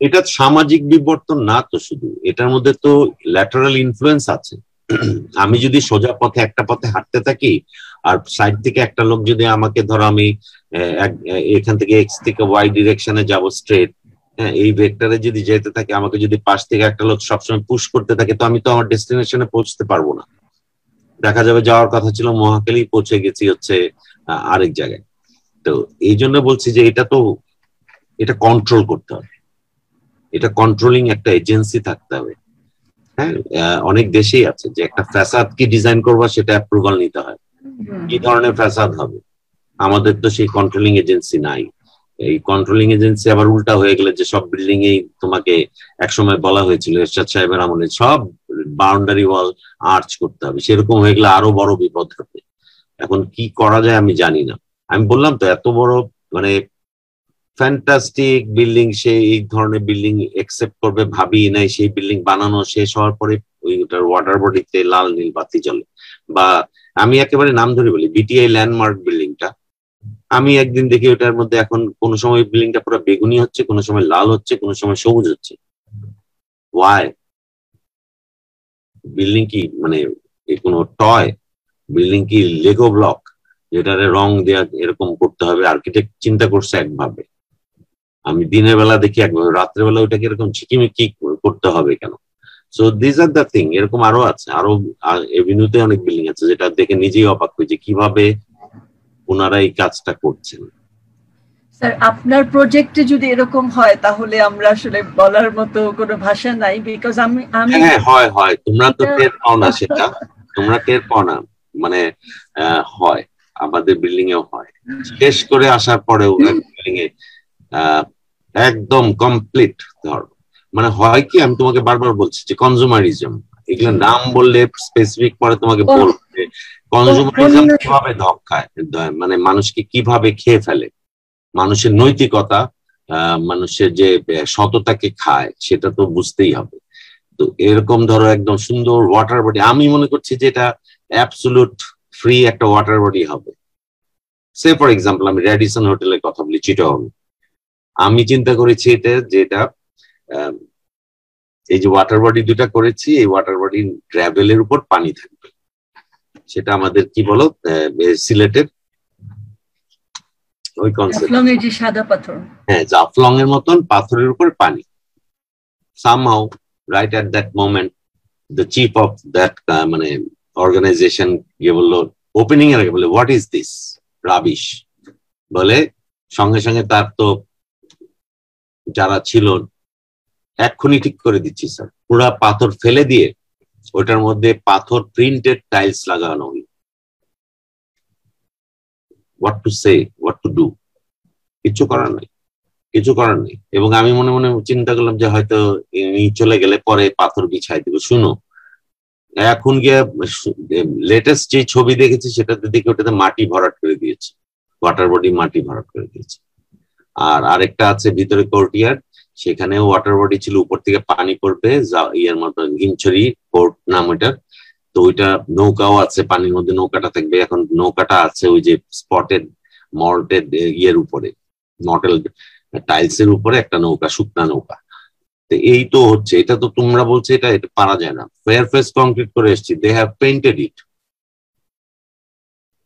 S2: এটা সামাজিক বিবর্তন না তো শুধু এটার মধ্যে তো ল্যাটারাল ইনফ্লুয়েন্স আছে। *clears throat* আমি যদি সোজা পথে একটা পথে হাঁটতে থাকি আর সাইড থেকে একটা লোক যদি আমাকে ধরো আমি এখান থেকে এক্স থেকে ওয়াই ডিরেকশনে যাব স্ট্রেট হ্যাঁ এই ভেক্টরে যদি যেতে থাকে, আমাকে যদি পাশ থেকে একটা লোক সবসময় পুশ করতে থাকে, তো আমি তো আমার ডেস্টিনেশনে পৌঁছতে পারব না। দেখা যাবে যাওয়ার কথা ছিল মহাকালী পৌঁছে গেছি হচ্ছে আরেক জায়গায়। তো এই জন্য বলছি যে এটা তো, এটা কন্ট্রোল করতে হবে। এটা কন্ট্রোলিং একটা এজেন্সি থাকতে হবে। হ্যাঁ অনেক দেশেই আছে যে একটা ফ্যাসাদ কি ডিজাইন করবা, সেটা অ্যাপ্রুভাল নিতে হয়। কি ধরনের ফ্যাসাদ হবে। আমাদের তো সেই কন্ট্রোলিং এজেন্সি নাই। এই কন্ট্রোলিং এজেন্সি আবার উল্টা হয়ে গেলে যে সব বিল্ডিং এই তোমাকে একসময় বলা হয়েছিল, এরশাদ সাহেবের আমলে সব বাউন্ডারি ওয়াল আর্চ করতে হবে। সেরকম হয়ে গেলে আরও বড় বিপদ হবে। এখন কি করা যায় আমি জানি না। আমি বললাম তো, এত বড় মানে ফ্যান্টাস্টিক বিল্ডিং সে এই ধরনের বিল্ডিং একসেপ্ট করবে ভাবি নাই সেই বিল্ডিং বানানো শেষ হওয়ার পরে ওইটার ওয়াটার বডিতে লাল নীল বাতি জ্বলে। বা আমি একেবারে নাম ধরে বলি বিটিআই ল্যান্ডমার্ক বিল্ডিংটা আমি একদিন দেখি ওটার মধ্যে এখন কোন সময় বিল্ডিংটা পুরো বেগুনি হচ্ছে, কোন সময় লাল হচ্ছে, কোন সময় সবুজ হচ্ছে। ওয়াই বিল্ডিং কি? মানে কোনো টয় বিল্ডিং কি লেগো ব্লক যেটারে রং দেওয়া এরকম করতে হবে আর্কিটেক্ট চিন্তা করছে একভাবে। আমি দিনের বেলা দেখি একভাবে, রাত্রেবেলা ওইটাকে এরকম ঝিকিমিকি করতে হবে কেন? So this are the thing এরকম আরও আছে আরও এভিনিউতে অনেক বিল্ডিং আছে যেটা দেখে নিজেই অবাক হই যে কীভাবে ওনারা এই কাজটা করছেন।
S1: স্যার আপনার প্রজেক্টে যদি এরকম হয় তাহলে আমরা আসলে বলার মতো কোনো ভাষা নাই বিকজ আমি আমি
S2: হ্যাঁ হয় হয় তোমরা তো টের পাও না সেটা তোমরা টের পাও না মানে হয় আমাদের বিল্ডিং এও হয় শেষ করে আসার পরে বিল্ডিং এ একদম কমপ্লিট ধর মানে হয় কি আমি তোমাকে বারবার বলছি যে কনজুমারিজম এগুলো নাম বললে স্পেসিফিক পরে তোমাকে বলবে। কনজুমারিজম কীভাবে ধক্কায়? মানে মানুষকে কীভাবে খেয়ে ফেলে? মানুষের নৈতিকতা মানুষের যে সততাকে খায় সেটা তো বুঝতেই হবে। তো এরকম ধরো একদম সুন্দর ওয়াটার বডি আমি মনে করছি যে এটা অ্যাবসুলুট ফ্রি একটা ওয়াটার বডি হবে। সে ফর এক্সাম্পল আমি রেডিসন হোটেলের কথা বলি চিটং আমি চিন্তা করেছি এটা যেটা এই যে ওয়াটার বডি দুটা করেছি এই ওয়াটার বডি গ্র্যাভেলের উপর পানি থাকবে। সেটা আমাদের কি বলো? সিলেটের ওই কনসেপ্ট
S1: যে সাদা পাথর।
S2: হ্যাঁ জাফলং এর মতন পাথরের উপর পানি। Somehow right at that moment the chief of that মানে অর্গানাইজেশন গিয়ে বলল ওপেনিং এর আগে বলে হোয়াট ইজ দিস রাবিশ বলে সঙ্গে সঙ্গে তার তো যারা ছিল এক্ষুনি ঠিক করে দিচ্ছি স্যার পুরা পাথর ফেলে দিয়ে ওটার মধ্যে পাথর প্রিন্টেড টাইলস লাগানো হলো। What to say what to do কিছু করার নাই। কিছু করার নেই। এবং আমি মনে মনে চিন্তা করলাম যে হয়তো চলে গেলে পরে পাথর বিছাই দেবো। শুনো, এখন গিয়ে লেটেস্ট যে ছবি দেখেছি সেটাতে দেখি ওটাতে মাটি ভরাট করে দিয়েছে। ওয়াটার বডি মাটি ভরাট করে দিয়েছে। আর আরেকটা আছে ভিতরে কোর্টিয়ার সেখানে ওয়াটার বডি ছিল, উপর থেকে পানি পড়বে ইয়ের মতো হিমছড়ি পোর্ট নাম ওইটার তো ওইটা নৌকাও আছে, পানির মধ্যে নৌকাটা থাকবে। এখন নৌকাটা আছে ওই যে স্পটেড মল্টেড ইয়ের উপরে মটেল টাইলস এর উপরে একটা নৌকা, শুকনা নৌকা। তো এই তো হচ্ছে, এটা তো তোমরা বলছো, এটা এটা পারা যায় না। ফেয়ার ফেস কংক্রিট করে এসছি দে হ্যাভ পেইন্টেড ইট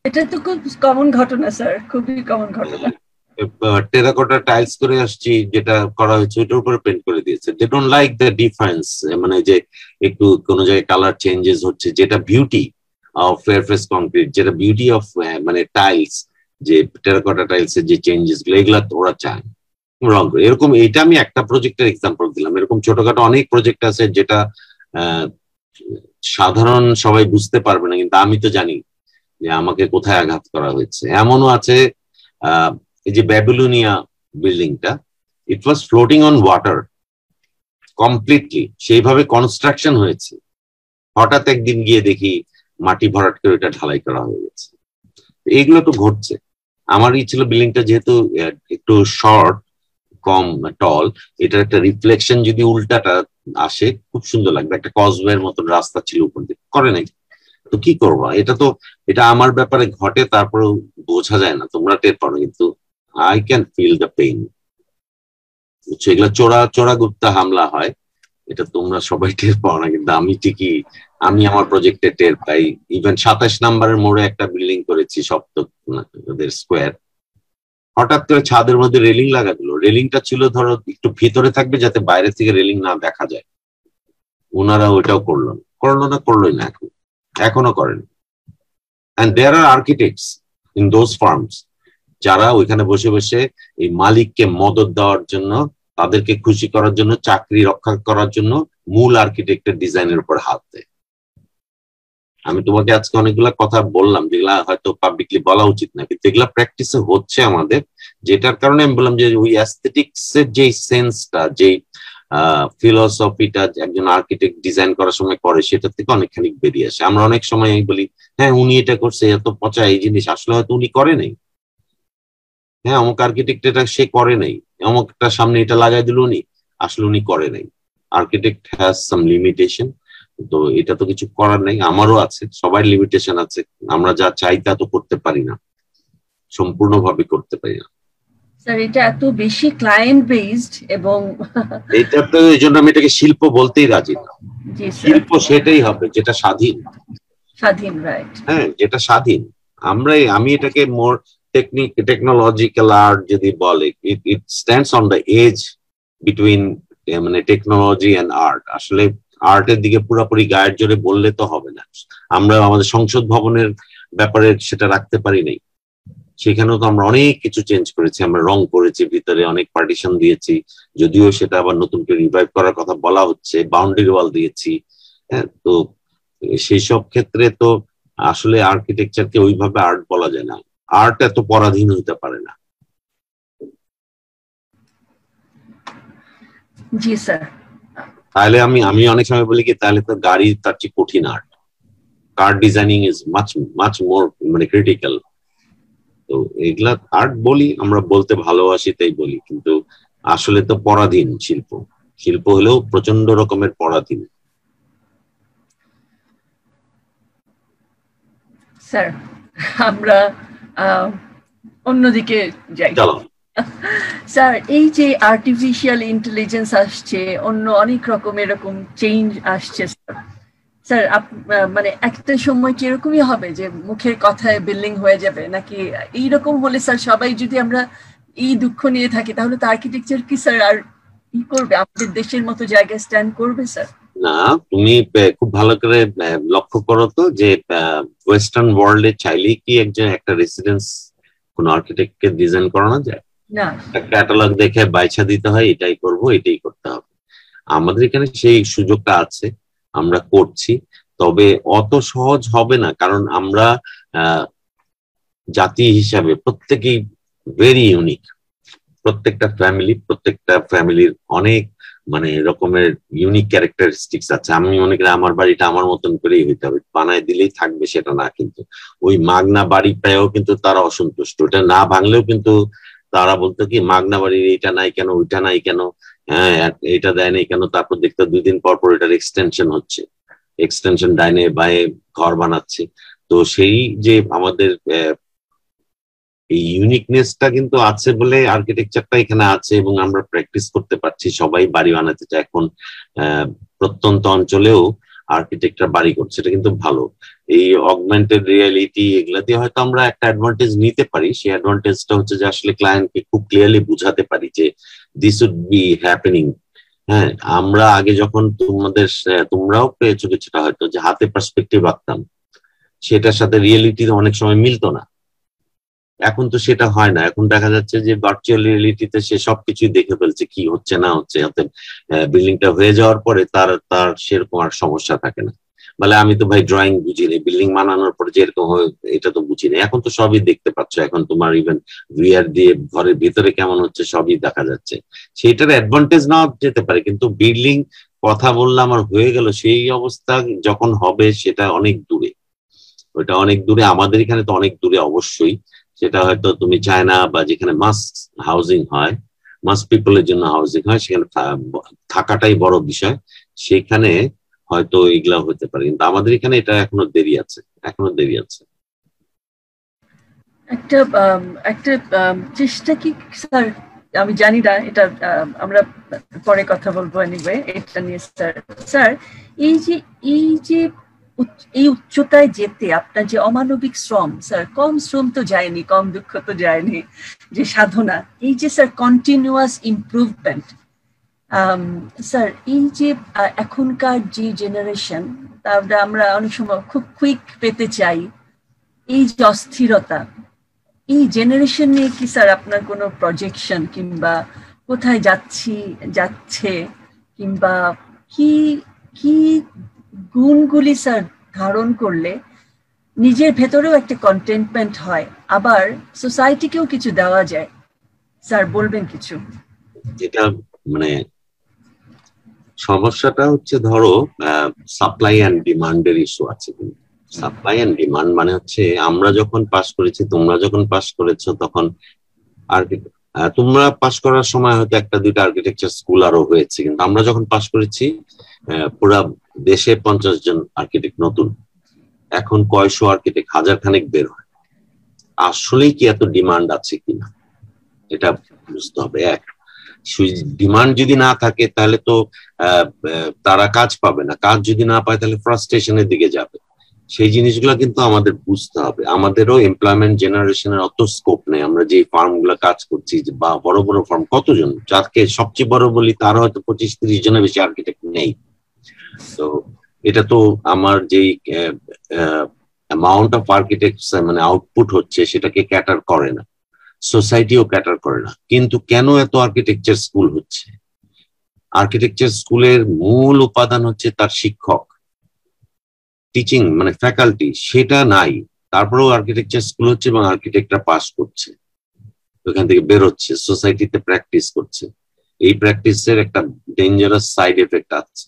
S1: এটা তো খুব কমন ঘটনা স্যার খুবই কমন ঘটনা।
S2: টেরাকোটা টাইলস করে আসছি, যেটা করা হয়েছে ওইটার উপরে পেন্ট করে দিয়েছে। They don't like the difference মানে যে একটু কোনো জায়গায় কালার চেঞ্জেস হচ্ছে, যেটা beauty of fair face concrete যেটা বিউটি অফ মানে টাইলস যে টেরাকোটা টাইলস এর যে চেঞ্জেসগুলো, এগুলা ওরা চায়। রং এরকম এটা আমি একটা প্রজেক্টের এক্সাম্পল দিলাম। এরকম ছোটখাটো অনেক প্রজেক্ট আছে যেটা সাধারণ সবাই বুঝতে পারবে না, কিন্তু আমি তো জানি যে আমাকে কোথায় আঘাত করা হয়েছে। এমনও আছে এই যে ব্যাবিলুনিয়া বিল্ডিংটা it was floating on water completely সেইভাবে কনস্ট্রাকশন হয়েছে। হঠাৎ একদিন গিয়ে দেখি মাটি ভরাট করে এটা ঢালাই করা হয়ে গেছে। এইগুলো তো ঘটছে। আমারই ছিল বিল্ডিংটা যেহেতু একটু শর্ট কম টল এটার একটা রিফ্লেকশন যদি উল্টাটা আসে, খুব সুন্দর লাগবে। একটা কসওয়ের মতন রাস্তা ছিল উপর দিকে করে নাই। তো কি করব? এটা তো, এটা আমার ব্যাপারে ঘটে, তারপরেও বোঝা যায় না। তোমরা টের পারো কিন্তু I can feel the pain এগুলো চোরা চোরা গুপ্তা হামলা হয়। এটা তোমরা সবাই টের পাও না, কিন্তু আমি ঠিকই, আমি আমার প্রজেক্টে টের পাই। ইভেন সাতাশ নাম্বারের মোড়ে একটা বিল্ডিং করেছি সপ্তক স্কোয়ার হঠাৎ করে ছাদের মধ্যে রেলিং লাগা দিল রেলিংটা ছিল, ধরো, একটু ভিতরে থাকবে যাতে বাইরে থেকে রেলিং না দেখা যায়। ওনারা ওইটাও করল করল না, করলোই না এখন। এখনও করেন। And there are architects in those firms যারা ওইখানে বসে বসে এই মালিককে মদত দেওয়ার জন্য, তাদেরকে খুশি করার জন্য, চাকরি রক্ষা করার জন্য মূল আর্কিটেক্টের ডিজাইনের উপর হাত দেয়। আমি তোমাকে আজকে অনেকগুলা কথা বললাম, যেগুলা হয়তো পাবলিকলি বলা উচিত না, কিন্তু এগুলা প্র্যাকটিসে হচ্ছে আমাদের, যেটার কারণে আমি বললাম যে ওই অ্যাস্থেটিক্স এর যে সেন্সটা যে ফিলোসফিটা একজন আর্কিটেক্ট ডিজাইন করার সময় করে সেটা থেকে অনেকখানি বেরিয়ে আসে। আমরা অনেক সময় বলি হ্যাঁ উনি এটা করছে, এত পচা এই জিনিস। আসলে হয়তো উনি করে নাই। হ্যাঁ অমুক আর্কিটেক্ট এটা সে করে নাই। অমুকটার সামনে এটা লাগাই দিল উনি আসলে উনি করে নাই। আর্কিটেক্ট হ্যাজ সাম লিমিটেশন তো এটা তো কিছু করার নেই আমারও আছে সবাই লিমিটেশন আছে। আমরা যা চাই তা তো করতে পারি না সম্পূর্ণভাবে করতে পারি না।
S1: স্যার এটা এত বেশি ক্লায়েন্ট বেসড এবং *laughs*
S2: এটা তো এই জন্য আমি এটাকে শিল্প বলতেই রাজি না। শিল্প সেটাই হবে যেটা স্বাধীন।
S1: স্বাধীন রাইট
S2: হ্যাঁ যেটা স্বাধীন। আমরাই আমি এটাকে মোর টেকনোলজিক্যাল আর্ট যদি বলে it stands on the edge between মানে টেকনোলজি অ্যান্ড আর্ট আসলে আর্টের দিকে পুরোপুরি গায়ের জোরে বললে তো হবে না। আমরা আমাদের সংসদ ভবনের ব্যাপারে সেটা রাখতে পারি নাই। সেখানেও তো আমরা অনেক কিছু চেঞ্জ করেছি। আমরা রং করেছি, ভিতরে অনেক পার্টিশন দিয়েছি। যদিও সেটা আবার নতুন করে রিভাইভ করার কথা বলা হচ্ছে বাউন্ডারি ওয়াল দিয়েছি। হ্যাঁ তো সেই সব ক্ষেত্রে তো আসলে আর্কিটেকচারকে ওইভাবে আর্ট বলা যায় না। আর্ট এত পরাধীন হইতে পারে না।
S1: জি স্যার।
S2: তাহলে আমি আমি অনেক সময় বলি কি তাহলে তো গাড়ি তার চেয়ে কঠিন art. Car designing is much much more মানে ক্রিটিক্যাল তো এগুলা আর্ট বলি আমরা বলতে ভালোবাসি তাই বলি কিন্তু আসলে তো পরাধীন শিল্প। শিল্প হলেও প্রচণ্ড রকমের পরাধীন।
S1: স্যার আমরা অন্যদিকে যাই। স্যার এই যে আর্টিফিশিয়াল ইন্টেলিজেন্স আসছে অন্য অনেক রকম এরকম চেঞ্জ আসছে স্যার। স্যার মানে একটা সময় কি এরকমই হবে যে মুখের কথায় বিল্ডিং হয়ে যাবে? নাকি এইরকম হলে স্যার সবাই যদি আমরা এই দুঃখ নিয়ে থাকি তাহলে তো আর্কিটেকচার কি স্যার আর কি করবে? আমাদের দেশের মতো জায়গায় স্ট্যান্ড করবে স্যার?
S2: না তুমি খুব ভালো করে লক্ষ্য করো তো যে ওয়েস্টার্ন ওয়ার্ল্ডে চাইলে কি একজন একটা রেসিডেন্স কোন আর্কিটেক্টকে ডিজাইন করানো যায়?
S1: না।
S2: ক্যাটালগ দেখে বাইছা দিতে হয় এটাই করব এটাই করতে হবে। আমাদের এখানে সেই সুযোগটা আছে আমরা করছি তবে অত সহজ হবে না কারণ আমরা জাতি হিসাবে প্রত্যেকেই ভেরি ইউনিক প্রত্যেকটা ফ্যামিলি প্রত্যেকটা ফ্যামিলির অনেক মানে এরকমের ইউনিক ক্যারেক্টারিস্টিক্স আছে। আমি মনে করি আমার বাড়িটা আমার মতন করেই হইতে হবে। বানায় দিলেই থাকবে সেটা না কিন্তু। ওই মাগনা বাড়ি পেয়েও কিন্তু তারা অসন্তুষ্ট। ওটা না ভাঙলেও কিন্তু তারা বলতো কি, মাগনা বাড়ির এইটা নাই কেন, ওইটা নাই কেন? হ্যাঁ এটা দেয় নাই কেন? তারপর দেখতে দুই দিন পর পর এটার এক্সটেনশন হচ্ছে। এক্সটেনশন ডাইনে বায়ে ঘর বানাচ্ছে। তো সেই যে আমাদের এই ইউনিকনেসটা কিন্তু আছে বলে আর্কিটেকচারটা এখানে আছে এবং আমরা প্র্যাকটিস করতে পারছি। সবাই বাড়ি বানাতে চায় এখন প্রত্যন্ত অঞ্চলেও আর্কিটেক্টরা বাড়ি করছে। এটা কিন্তু ভালো। এই অগমেন্টেড রিয়ালিটি এগুলা দিয়ে হয়তো আমরা একটা অ্যাডভান্টেজ নিতে পারি। সেই অ্যাডভান্টেজটা হচ্ছে যে আসলে ক্লায়েন্টকে খুব ক্লিয়ারলি বুঝাতে পারি যে দিস উড বি হ্যাপেনিং হ্যাঁ আমরা আগে যখন তোমাদের তোমরাও পেয়েছ কিছুটা হয়তো যে হাতে পার্সপেক্টিভ আঁকতাম। সেটার সাথে রিয়েলিটি অনেক সময় মিলতো না। এখন তো সেটা হয় না। এখন দেখা যাচ্ছে যে ভার্চুয়াল রিয়েলিটিতে সে সবকিছুই দেখে ফেলছে, কি হচ্ছে না হচ্ছে। অর্থাৎ বিল্ডিংটা হয়ে যাওয়ার পরে তার তার সেরকম আর সমস্যা থাকে না। বলে আমি তো ভাই ড্রয়িং বুঝি বুঝিনি বিল্ডিং বানানোর পরে যেরকম এটা তো বুঝি বুঝিনি এখন তো সবই দেখতে পাচ্ছ, এখন তোমার ইভেন ভিআর দিয়ে ঘরের ভিতরে কেমন হচ্ছে সবই দেখা যাচ্ছে। সেইটার অ্যাডভান্টেজ নেওয়া যেতে পারে, কিন্তু বিল্ডিং কথা বললে আমার হয়ে গেল, সেই অবস্থা যখন হবে সেটা অনেক দূরে। ওইটা অনেক দূরে, আমাদের এখানে তো অনেক দূরে অবশ্যই। সেটা হয়তো তুমি চায়না বা যেখানে মাস হাউজিং হয় মাস পিপলের জন্য হাউজিং হয়, সেখানে থাকাটাই বড় বিষয়। সেখানে হয়তো এগুলা হতে পারে। কিন্তু আমাদের এখানে এটা এখনও দেরি আছে, এখনও দেরি আছে।
S1: একটা একটা চেষ্টা কি, স্যার? আমি জানি না, এটা আমরা পরে কথা বলব এনিওয়ে এটা নিয়ে, স্যার। স্যার, এই যে এই যে এই উচ্চতায় যেতে, আপনার যে অমানবিক শ্রম, স্যার, কম শ্রম তো যায়নি, কম দুঃখ তো যায়নি, যে সাধনা, এই যে, স্যার কন্টিনিউয়াস ইম্প্রুভমেন্ট স্যার, এই যে এখনকার যে জেনারেশন তারপরে আমরা অনেক সময় খুব কুইক পেতে চাই, এই যে অস্থিরতা, এই জেনারেশন নিয়ে কি, স্যার, আপনার কোনো প্রজেকশন কিংবা কোথায় যাচ্ছি, যাচ্ছে, কিংবা কি কি গুণগুলি স্যার ধারণ করলে নিজের ভেতরেও একটা কন্টেন্টমেন্ট হয়। আবার সোসাইটিকেও কিছু দেওয়া যায়। স্যার বলবেন কিছু?
S2: যেটা মানে সমস্যাটা হচ্ছে, ধরো সাপ্লাই অ্যান্ড ডিমান্ডের ইস্যু আছে কিন্তু। সাপ্লাই অ্যান্ড ডিমান্ড মানে হচ্ছে, আমরা যখন পাস করেছি, তোমরা যখন পাস করেছ, তখন আর তোমরা পাস করার সময় হয়তো একটা দুইটা আর্কিটেকচার স্কুল আরও হয়েছে। কিন্তু আমরা যখন পাস করেছি পুরা দেশে পঞ্চাশ জন আর্কিটেক্ট নতুন। এখন কয়শো আর্কিটেক্ট হাজার খানেক বের হয়। আসলেই কি এত ডিমান্ড আছে কিনা? এটা বুঝতে হবে। এক ডিমান্ড যদি না থাকে তাহলে তো তারা কাজ পাবে না। কাজ যদি না পায় তাহলে ফ্রাস্ট্রেশনের দিকে যাবে। সেই জিনিসগুলো কিন্তু আমাদের বুঝতে হবে। আমাদেরও এমপ্লয়মেন্ট জেনারেশনের অত স্কোপ নেই। আমরা যে ফার্মগুলো কাজ করছি, বা বড় বড় ফার্ম কতজন? যাকে সবচেয়ে বড় বলি, তার হয়তো পঁচিশ তিরিশ জনের বেশি আর্কিটেক্ট নেই। তো এটা তো আমার যেই অ্যামাউন্ট অফ আর্কিটেক্ট মানে আউটপুট হচ্ছে, সেটাকে ক্যাটার করে না। সোসাইটিও ক্যাটার করে না। কিন্তু কেন এত আর্কিটেকচার স্কুল হচ্ছে? আর্কিটেকচার স্কুলের মূল উপাদান হচ্ছে তার শিক্ষক। টিচিং মানে ফ্যাকাল্টি সেটা নাই। তারপরেও আর্কিটেকচার স্কুল হচ্ছে এবং আর্কিটেক্টরা পাস করছে। ওখান থেকে বেরোচ্ছে সোসাইটিতে প্র্যাকটিস করছে। এই প্র্যাকটিসের একটা ডেঞ্জারাস সাইড এফেক্ট আছে।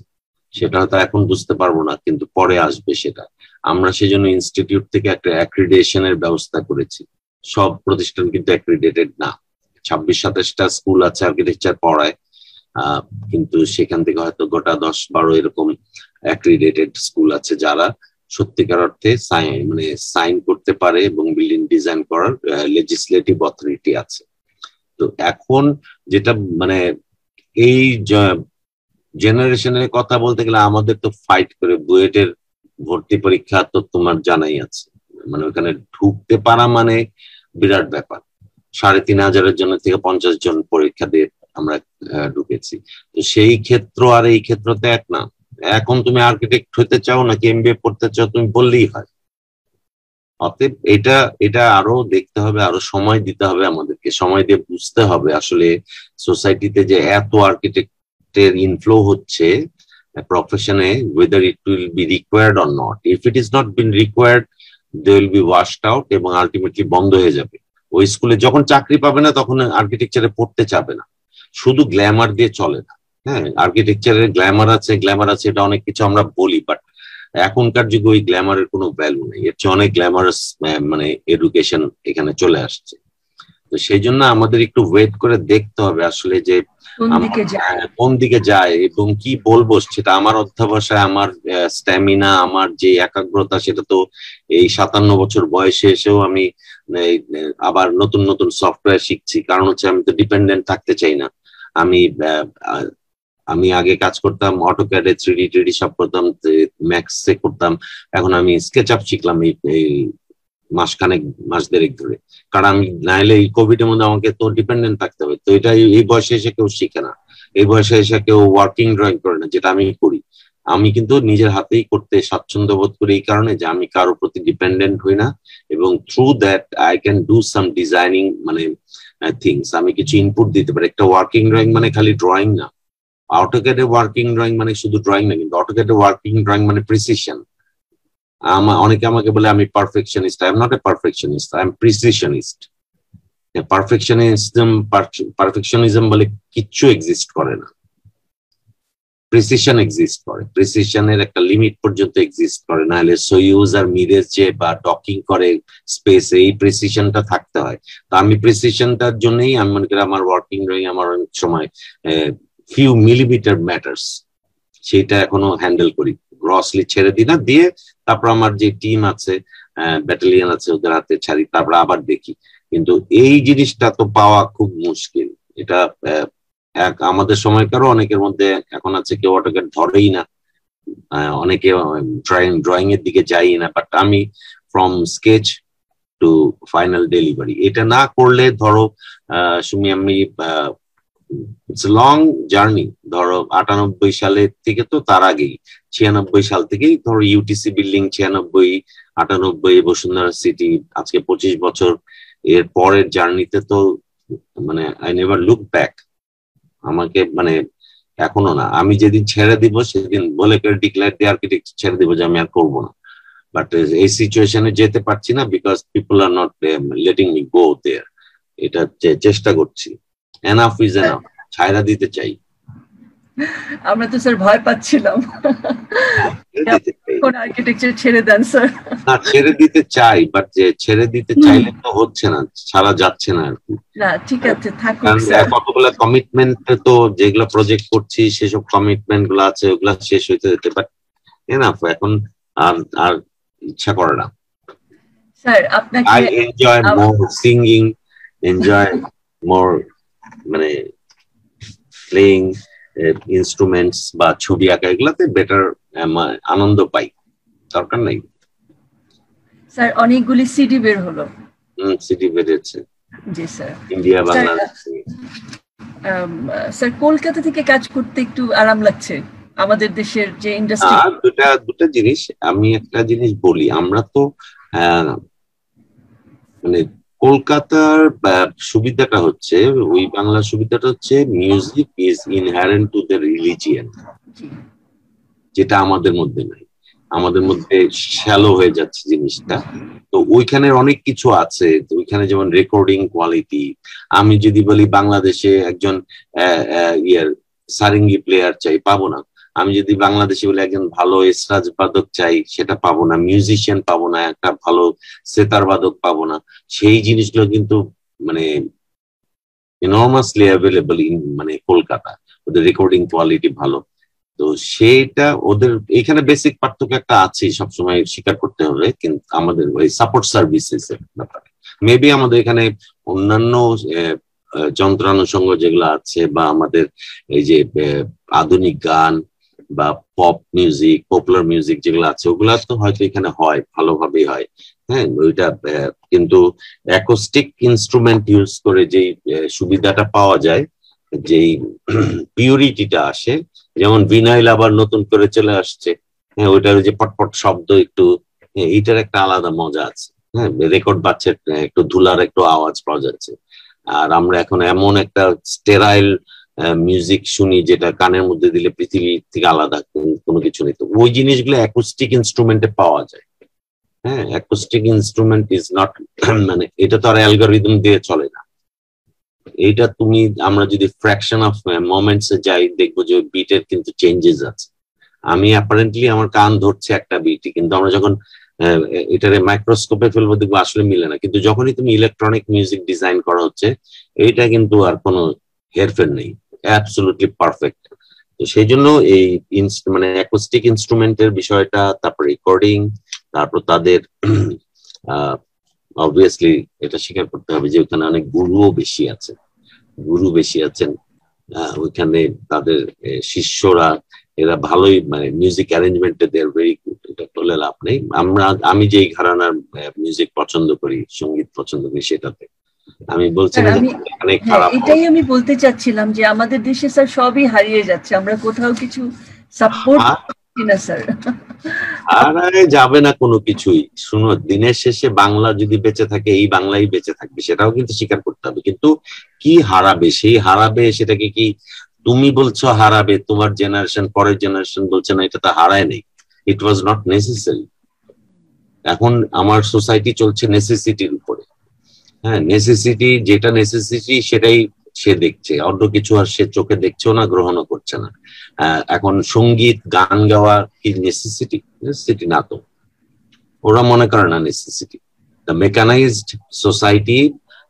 S2: সেটা হয়তো এখন বুঝতে পারব না, কিন্তু পরে আসবে সেটা। আমরা সেজন্য ইনস্টিটিউট থেকে একটা অ্যাক্রিডেশনের ব্যবস্থা করেছি। সব প্রতিষ্ঠান কিন্তু অ্যাক্রিডেটেড না। ছাব্বিশ, সাতাশটা স্কুল আছে আর্কিটেকচার পড়ায় কিন্তু সেখান থেকে হয়তো গোটা দশ, বারো এরকম অ্যাক্রিডেটেড স্কুল আছে যারা সত্যিকার অর্থে মানে সাইন করতে পারে এবং বিল্ডিং ডিজাইন করার লেজিসলেটিভ অথরিটি আছে। তো এখন যেটা মানে এই জেনারেশনের কথা বলতে গেলে আমাদের তো ফাইট করে বুয়েটের ভর্তি পরীক্ষা তো তোমার জানাই আছে। মানে ওখানে ঢুকতে পারা মানে বিরাট ব্যাপার। সাড়ে তিন হাজারের জন্য থেকে পঞ্চাশ জন পরীক্ষা দিয়ে আমরা ঢুকেছি। তো সেই ক্ষেত্র আর এই ক্ষেত্র তো এক না। এখন তুমি আর্কিটেক্ট হতে চাও নাকি এমবিএ পড়তে চাও তুমি বললেই হয়। অতএব এটা এটা আরও দেখতে হবে, আরও সময় দিতে হবে আমাদেরকে। সময় দিয়ে বুঝতে হবে আসলে সোসাইটিতে যে এত আর্কিটেক্টের ইনফ্লো হচ্ছে প্রফেশনে whether it will be required or not if it is not been required they will be washed out এবং আলটিমেটলি বন্ধ হয়ে যাবে। ওই স্কুলে যখন চাকরি পাবে না, তখন আর্কিটেকচারে পড়তে চাবে না। শুধু গ্ল্যামার দিয়ে চলে না। হ্যাঁ আর্কিটেকচারের গ্ল্যামার আছে গ্ল্যামার আছে এটা অনেক কিছু আমরা বলি বাট এখনকার যুগে ওই গ্ল্যামারের কোনো ভ্যালু নেই। এর চেয়ে অনেক গ্ল্যামারাস মানে এডুকেশন এখানে চলে আসছে। তো সেই জন্য আমাদের একটু ওয়েট করে দেখতে হবে আসলে যে কোন দিকে যায়? এবং কি বলব সেটা আমার অধ্যাবসায় আমার স্ট্যামিনা আমার যে একাগ্রতা সেটা তো এই সাতান্ন বছর বয়সে এসেও আমি আবার নতুন নতুন সফটওয়্যার শিখছি। কারণ হচ্ছে আমি তো ডিপেন্ডেন্ট থাকতে চাই না। আমি আমি আগে কাজ করতাম অটোক্যাডে থ্রি ডি সব করতাম ম্যাক্সে করতাম। এখন আমি স্কেচ আপ শিখলাম এই মাসখানেক, মাস দেড়েক ধরে। কারণ আমি নাইলে এই কোভিড এর মধ্যে আমাকে তো ডিপেন্ডেন্ট থাকতে হবে। তো এটা এই বয়সে এসে কেউ শিখে না। এই বয়সে এসে কেউ ওয়ার্কিং ড্রয়িং করে না, যেটা আমি করি। আমি কিন্তু নিজের হাতেই করতে স্বাচ্ছন্দ্য বোধ করি এই কারণে যে আমি কারও প্রতি ডিপেন্ডেন্ট হই না এবং through that I can do some designing মানে থিংস আমি কিছু ইনপুট দিতে পারি। একটা ওয়ার্কিং ড্রয়িং মানে খালি ড্রয়িং না। অটোক্যাডে ওয়ার্কিং ড্রয়িং মানে শুধু ড্রয়িং না, কিন্তু অটোক্যাডে ওয়ার্কিং ড্রয়িং মানে প্রিসিশন আমার, অনেকে আমাকে বলে আমি perfectionist I am not a perfectionist I am precisionist perfectionism perfectionism বলে কিচ্ছু এক্সিস্ট করে না। প্রিসিশন এক্সিস্ট করে। প্রিসিশনের একটা লিমিট পর্যন্ত এক্সিস্ট করে। না হলে সোইউজ আর মিরেজ যে বা ডকিং করে স্পেসে এই প্রিসিশনটা থাকতে হয়। তো আমি প্রিসিশনটার জন্যই আমি মনে করি আমার ওয়ার্কিং রয়ে আমার অনেক সময় ফিউ মিলিমিটার ম্যাটার্স সেটা এখনও হ্যান্ডেল করি। গ্রসলি ছেড়ে দিই না। দিয়ে তারপর আমার যে টিম আছে ব্যাটালিয়ান আছে ওদের হাতে ছাড়ি, তারপর আবার দেখি। কিন্তু এই জিনিসটা তো পাওয়া খুব মুশকিল। এটা এক আমাদের সময়কারও অনেকের মধ্যে এখন আছে কেউ ওটাকে ধরেই না। অনেকে ড্রয়িং ড্রয়িং এর দিকে যাই না। বাট আমি from sketch to final delivery এটা না করলে ধরো সুমি, আমি ইটস লং জার্নি ধরো আটানব্বই সালের থেকে তো তার আগেই, ছিয়ানব্বই সাল থেকেই ধরো ইউটিসি বিল্ডিং ছিয়ানব্বই, আটানব্বই, বসুন্ধরা সিটি আজকে পঁচিশ বছর এর পরের জার্নিতে তো মানে আই নেভার লুক ব্যাক আমাকে মানে এখনও না। আমি যেদিন ছেড়ে দিব, সেদিন বলে ডিক্লেয়ার দিয়ে আর্কিটেক্ট ছেড়ে দিব যে আমি আর করব না। বাট এই সিচুয়েশনে যেতে পারছি না because people are not letting me go there এটা চেষ্টা করছি। এনাফ ইজ এনাফ ছায়রা দিতে চাই
S1: আমরা তো স্যার ভয় পাচ্ছিলাম। কোন আর্কিটেকচার ছেড়ে দেন স্যার।
S2: না ছেড়ে দিতে চাই বাট যে ছেড়ে দিতে চাইলে তো হচ্ছে না ছাড়া যাচ্ছে না আর কি।
S1: না ঠিক আছে থাকুক
S2: কতগুলো কমিটমেন্ট তো যেগুলো প্রজেক্ট করছি সেসব কমিটমেন্টগুলো আছে ওগুলা শেষ হইতে যেতে বাট এনাফ এখন আর আর ইচ্ছা করে না।
S1: স্যার আপনাকে
S2: I enjoy more singing enjoy more মানে প্লেইং ইনস্ট্রুমেন্টস বা ছবি আঁকা এগুলাতে বেটার আনন্দ পাই। দরকার নাই।
S1: স্যার অনেকগুলি সিডি বের হলো।
S2: হুম সিডি বেরিয়েছে।
S1: জি sir.
S2: India Bangladesh.
S1: Sir Kolkata থেকে কাজ করতে একটু আরাম লাগছে। আমাদের দেশের যে ইন্ডাস্ট্রি
S2: দুটা দুটা জিনিস। আমি একটা জিনিস বলি আমরা তো মানে কলকাতার সুবিধাটা হচ্ছে ওই বাংলার সুবিধাটা হচ্ছে music is inherent to the religion যেটা আমাদের মধ্যে নাই। আমাদের মধ্যে শ্যালো হয়ে যাচ্ছে জিনিসটা। তো ওইখানে অনেক কিছু আছে ওইখানে যেমন রেকর্ডিং কোয়ালিটি আমি যদি বলি বাংলাদেশে একজন ইয়ার সারিঙ্গি প্লেয়ার চাই পাবো না। আমি যদি বাংলাদেশে বলে একজন ভালো এসরাজ বাদক চাই, সেটা পাবো না মিউজিশিয়ান পাবো না, একটা ভালো সেতার বাদক পাবো না। সেই জিনিসগুলো কিন্তু মানে এনর্মাসলি অ্যাভেলেবল ইন মানে কলকাতা। ওদের রেকর্ডিং কোয়ালিটি ভালো। তো সেটা ওদের, এখানে বেসিক পার্থক্য একটা আছে সবসময় স্বীকার করতে হবে, কিন্তু আমাদের ওই সাপোর্ট সার্ভিসেস এর ব্যাপারে। মেবি আমাদের এখানে অন্যান্য যন্ত্রানুষঙ্গ যেগুলো আছে বা আমাদের এই যে আধুনিক গান বা পপ মিউজিক পপুলার মিউজিক যেগুলো আছে, ওগুলো তো হয়তো এখানে হয়, ভালোভাবেই হয়। হ্যাঁ ওইটা কিন্তু অ্যাকোস্টিক ইনস্ট্রুমেন্ট ইউজ করে যেই সুবিধাটা পাওয়া যায়, যেই পিউরিটিটা আসে, যেমন ভিনাইল আবার নতুন করে চলে আসছে হ্যাঁ ওইটার যে পটপট শব্দ একটু এইটার একটা আলাদা মজা আছে। হ্যাঁ রেকর্ড বাচ্চা একটু ধুলার একটু আওয়াজ পাওয়া যাচ্ছে। আর আমরা এখন এমন একটা স্টেরাইল মিউজিক শুনি যেটা কানের মধ্যে দিলে পৃথিবী থেকে আলাদা, কোনো কিছু নেই। তো ওই জিনিসগুলো অ্যাকুস্টিক ইনস্ট্রুমেন্টে পাওয়া যায়। হ্যাঁ অ্যাকুস্টিক ইনস্ট্রুমেন্ট ইজ নট মানে এটা তো আর অ্যালগোরিদম দিয়ে চলে না। এইটা তুমি, আমরা যদি ফ্র্যাকশন অফ মোমেন্টস এ যাই, দেখব যে বিটের কিন্তু চেঞ্জেস আছে। আমি অ্যাপারেন্টলি আমার কান ধরছে একটা বিটি কিন্তু আমরা যখন এটারে মাইক্রোস্কোপে ফেলব, দেখব আসলে মিলে না। কিন্তু যখনই তুমি ইলেকট্রনিক মিউজিক ডিজাইন করা হচ্ছে, এইটা কিন্তু আর কোনো হেরফের নেই। অ্যাবসলুটলি পারফেক্ট তো সেই জন্য এই মানে অ্যাকোস্টিক ইনস্ট্রুমেন্টের বিষয়টা, তারপর রেকর্ডিং তারপর তাদের *clears throat* অবভিয়াসলি এটা স্বীকার করতে হবে যে ওখানে অনেক গুরুও বেশি আছে। গুরু বেশি আছেন। ওইখানে তাদের শিষ্যরা, এরা ভালোই মানে মিউজিক অ্যারেঞ্জমেন্টে দেয়ার ভেরি গুড এটা বলে লাভ নেই। আমরা, আমি যেই ঘরানার মিউজিক পছন্দ করি, সংগীত পছন্দ করি সেটাতে। আমি বলছি না
S1: হ্যাঁ, এটাই আমি বলতে চাচ্ছিলাম যে আমাদের দেশে স্যার সবই হারিয়ে যাচ্ছে। আমরা কোথাও কিছু সাপোর্ট না স্যার।
S2: হারায় যাবে না কোনো কিছুই। শুনো দিনের শেষে বাংলা যদি বেঁচে থাকে এই বাংলাই বেঁচে থাকবে সেটাও কিন্তু স্বীকার করতে হবে। কিন্তু কি হারাবে? সেই হারাবে সেটাকে কি তুমি বলছো হারাবে তোমার জেনারেশন পরের জেনারেশন বলছে না এটা তো হারায় নেই। ইট ওয়াজ নট নেসেসারি এখন আমার সোসাইটি চলছে নেসেসিটির উপরে। হ্যাঁ নেসেসিটি যেটা নেসেসিটি সেটাই সে দেখছে। অন্য কিছু আর সে চোখে দেখছেও না, গ্রহণও করছে না। এখন সংগীত, গান গাওয়া কি নেসেসিটি নেসেসিটি না তো। ওরা মনে করে না necessity the mechanised society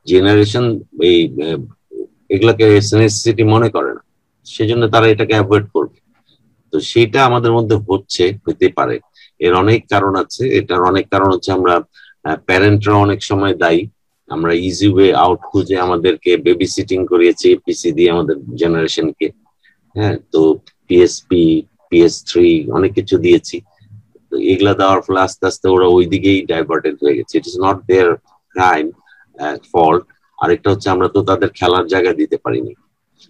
S2: generation এই এগুলাকে নেসেসিটি মনে করে না। সেজন্য তারা এটাকে অ্যাভয়েড করবে। তো সেটা আমাদের মধ্যে হচ্ছে, হতে পারে। এর অনেক কারণ আছে। এটার অনেক কারণ হচ্ছে আমরা প্যারেন্টরা অনেক সময় দায়ী। আমরা ইজি ওয়ে আউট খুঁজে আমাদেরকে বেবি সিটিং করিয়েছি পিসি দিয়ে আমাদের জেনারেশনকে হ্যাঁ তো পিএসপি পিএস থ্রি অনেক কিছু দিয়েছি। তো এগুলা দেওয়ার ফলে আস্তে আস্তে ওরা ওই দিকেই ডাইভার্টেড হয়ে গেছে। It is not their crime fault আরেকটা হচ্ছে আমরা তো তাদের খেলার জায়গা দিতে পারিনি,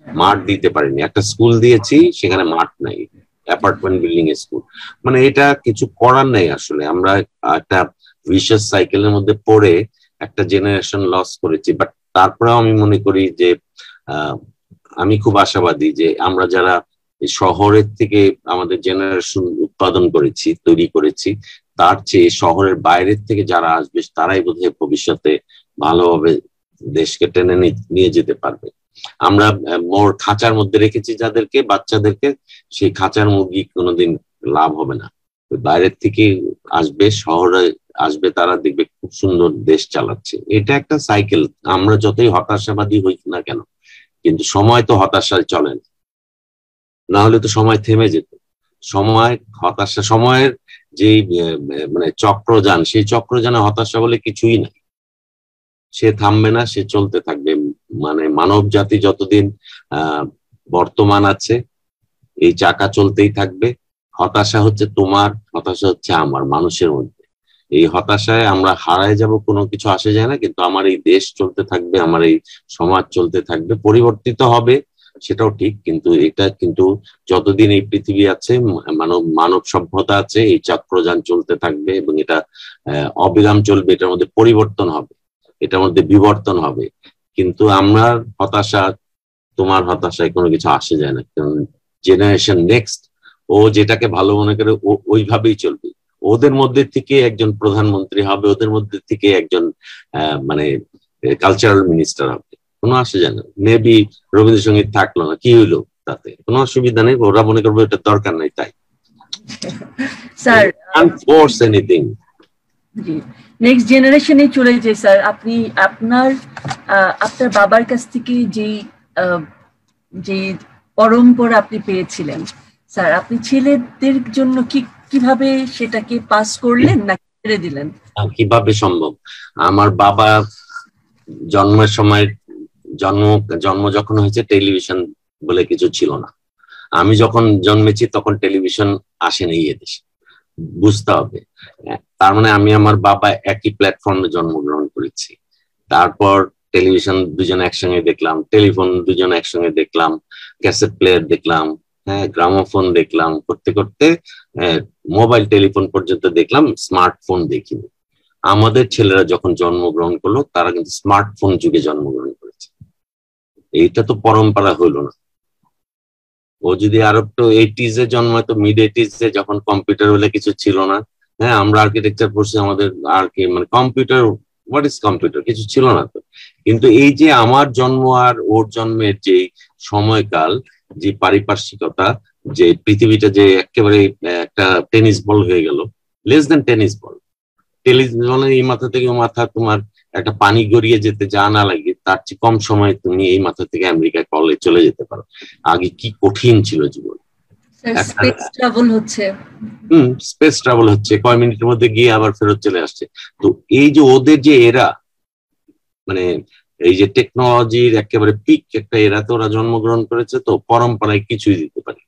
S2: মাঠ দিতে পারিনি। একটা স্কুল দিয়েছি, সেখানে মাঠ নাই অ্যাপার্টমেন্ট বিল্ডিং স্কুল মানে এটা কিছু করার নেই আসলে। আমরা একটা ভিশাস সাইকেলের মধ্যে পড়ে একটা জেনারেশন লস করেছি বাট তারপরেও আমি মনে করি যে আমি খুব আশাবাদী যে আমরা যারা শহরের থেকে আমাদের জেনারেশন উৎপাদন করেছি, তৈরি করেছি, তার চেয়ে শহরের বাইরের থেকে যারা আসবে, তারাই বোধহয় ভবিষ্যতে ভালোভাবে দেশকে টেনে নিয়ে যেতে পারবে। আমরা মোর খাঁচার মধ্যে রেখেছি যাদেরকে, বাচ্চাদেরকে, সেই খাঁচার মুরগি কোনোদিন লাভ হবে না। বাইরের থেকে আসবে, শহরে আসবে, তারা দেখবে খুব সুন্দর দেশ চালাচ্ছে। এটা একটা সাইকেল আমরা যতই হতাশাবাদী হই না কেন, কিন্তু সময় তো হতাশায় চলে না। না হলে তো সময় থেমে যেত। সময় হতাশা, সময়ের যে মানে চক্রযান, সেই চক্রযানে হতাশা বলে কিছুই নাই। সে থামবে না, সে চলতে থাকবে। মানে মানব জাতি যতদিন বর্তমান আছে, এই চাকা চলতেই থাকবে। হতাশা হচ্ছে তোমার, হতাশা হচ্ছে আমার, মানুষের মধ্যে। এই হতাশায় আমরা হারায় যাব, কোনো কিছু আসে যায় না, কিন্তু আমার এই দেশ চলতে থাকবে, আমার এই সমাজ চলতে থাকবে, পরিবর্তিত হবে, সেটাও ঠিক, কিন্তু এটা কিন্তু যতদিন এই পৃথিবী আছে, মানব মানব সভ্যতা আছে, এই চক্রযান চলতে থাকবে এবং এটা অবিরাম চলবে, এটার মধ্যে পরিবর্তন হবে, এটার মধ্যে বিবর্তন হবে, কিন্তু আমরা হতাশা, তোমার হতাশায় কোনো কিছু আসে যায় না, কারণ জেনারেশন নেক্সট ও যেটাকে ভালো মনে করে ওইভাবেই চলবে। ওদের মধ্যে থেকে একজন প্রধানমন্ত্রী হবে ওদের মধ্যে থেকে একজন মানে কালচারাল মিনিস্টার হবে। কোনো আসে যায় না মেবি রবীন্দ্রসঙ্গীত থাকল না কি হইল তাতে? কোনো অসুবিধা নেই ওরা মনে করব এটা দরকার নাই তাই।
S1: স্যার
S2: ফোর্স এনিথিং
S1: নেক্সট জেনারেশনে চলে যে স্যার আপনি আপনার আপনার বাবার কাছ থেকে যেই যে পরম্পরা আপনি পেয়েছিলেন স্যার আপনি ছেলেদের জন্য কি কীভাবে সেটাকে পাস করলেন না ছেড়ে দিলেন?
S2: কীভাবে সম্ভব? আমার বাবা জন্মের সময় জন্ম জন্ম যখন হয়েছে টেলিভিশন বলে কিছু ছিল না। আমি যখন জন্মেছি, তখন টেলিভিশন আসেনি এদেশে বুঝতে হবে। তার মানে আমি আমার বাবা একই প্ল্যাটফর্মে জন্মগ্রহণ করেছি। তারপর টেলিভিশন দুজন একসঙ্গে দেখলাম টেলিফোন দুজন একসঙ্গে দেখলাম ক্যাসেট প্লেয়ার দেখলাম গ্রামোফোন দেখলাম, করতে করতে মোবাইল টেলিফোন পর্যন্ত দেখলাম, স্মার্টফোন দেখিনি। আমাদের ছেলেরা যখন জন্মগ্রহণ করল, তারা কিন্তু স্মার্টফোন যুগে জন্মগ্রহণ করেছে। এইটা তো পরম্পরা হইল না। ও যদি আরও একটু এইটিজ এ জন্মায়, তো মিড এইটিজ এ যখন কম্পিউটার বলে কিছু ছিল না হ্যাঁ আমরা আর্কিটেকচার পড়ছি, আমাদের আর কি মানে কম্পিউটার হোয়াট ইজ কম্পিউটার কিছু ছিল না তো। কিন্তু এই যে আমার জন্ম আর ওর জন্মের যে সময়কাল যে পারিপার্শ্বিকতা যে পৃথিবীটা যে একেবারে একটা টেনিস বল হয়ে গেল less than tennis ball. Tennis বলের এই মাথা থেকে মাথা তোমার একটা পানি গড়িয়ে যেতে যা না লাগে তার চেয়ে কম সময় তুমি এই মাথা থেকে আমেরিকায় কলে চলে যেতে পারো। আগে কি কঠিন ছিল জীবন।
S1: স্পেস ট্রাভেল হচ্ছে।
S2: হুম স্পেস ট্রাভেল হচ্ছে কয় মিনিটের মধ্যে গিয়ে আবার ফেরত চলে আসছে। তো এই যে ওদের যে এরা মানে এই যে টেকনোলজির একেবারে পিক একটা এরাতে ওরা জন্মগ্রহণ করেছে, তো পরম্পরায় কিছুই দিতে পারে।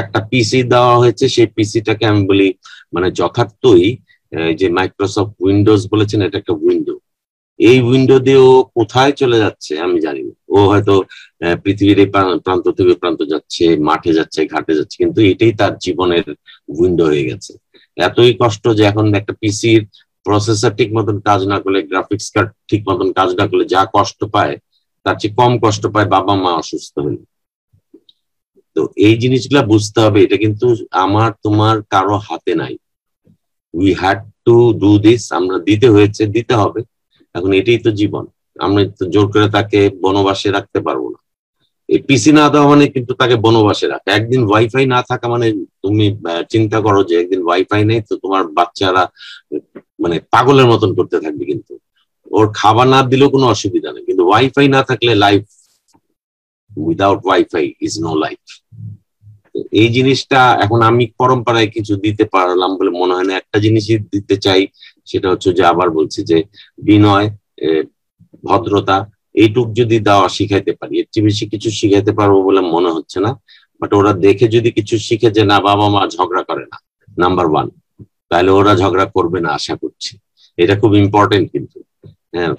S2: একটা পিসি দেওয়া হয়েছে, সেই পিসিটাকে আমি বলি মানে যথার্থই যে মাইক্রোসফট উইন্ডোজ বলেছেন, এটা একটা উইন্ডো এই উইন্ডো দিয়ে ও কোথায় চলে যাচ্ছে আমি জানি না। ও হয়তো পৃথিবীর এই প্রান্ত থেকে প্রান্ত যাচ্ছে, মাঠে যাচ্ছে, ঘাটে যাচ্ছে, কিন্তু এটাই তার জীবনের উইন্ডো হয়ে গেছে। এতই কষ্ট যে এখন একটা পিসির প্রসেসর ঠিক মতন কাজ না করলে গ্রাফিক্স কার্ড ঠিক মতন কাজ না করলে যা কষ্ট পায়, তার চেয়ে কম কষ্ট পায় বাবা মা অসুস্থ হলে তো এই জিনিসগুলা বুঝতে হবে, এটা কিন্তু আমার তোমার কারও হাতে নাই। We had to do this আমরা দিতে হয়েছে, দিতে হবে। এখন এটাই তো জীবন। আমরা তো জোর করে তাকে বনবাসে রাখতে পারব না। এই পিসি না দেওয়া মানে কিন্তু তাকে বনবাসে রাখা। একদিন ওয়াইফাই না থাকা মানে তুমি চিন্তা করো যে একদিন ওয়াইফাই নেই তো তোমার বাচ্চারা মানে পাগলের মতন করতে থাকবে কিন্তু। ওর খাবার না দিলেও কোনো অসুবিধা নেই। কিন্তু ওয়াইফাই না থাকলে life without wifi is no life এই জিনিসটা এখন আমি পরম্পরায় কিছু দিতে পারলাম বলে মনে হয় না। একটা জিনিসই দিতে চাই, সেটা হচ্ছে যে আবার বলছি যে বিনয় ভদ্রতা এইটুক যদি দেওয়া শিখাইতে পারি। এর চেয়ে বেশি কিছু শিখাইতে পারব বলে মনে হচ্ছে না। বাট ওরা দেখে যদি কিছু শিখে যে না, বাবা মা ঝগড়া করে না নাম্বার ওয়ান তাহলে ওরা ঝগড়া করবে না, আশা করছি। এটা খুব ইম্পর্টেন্ট কিন্তু।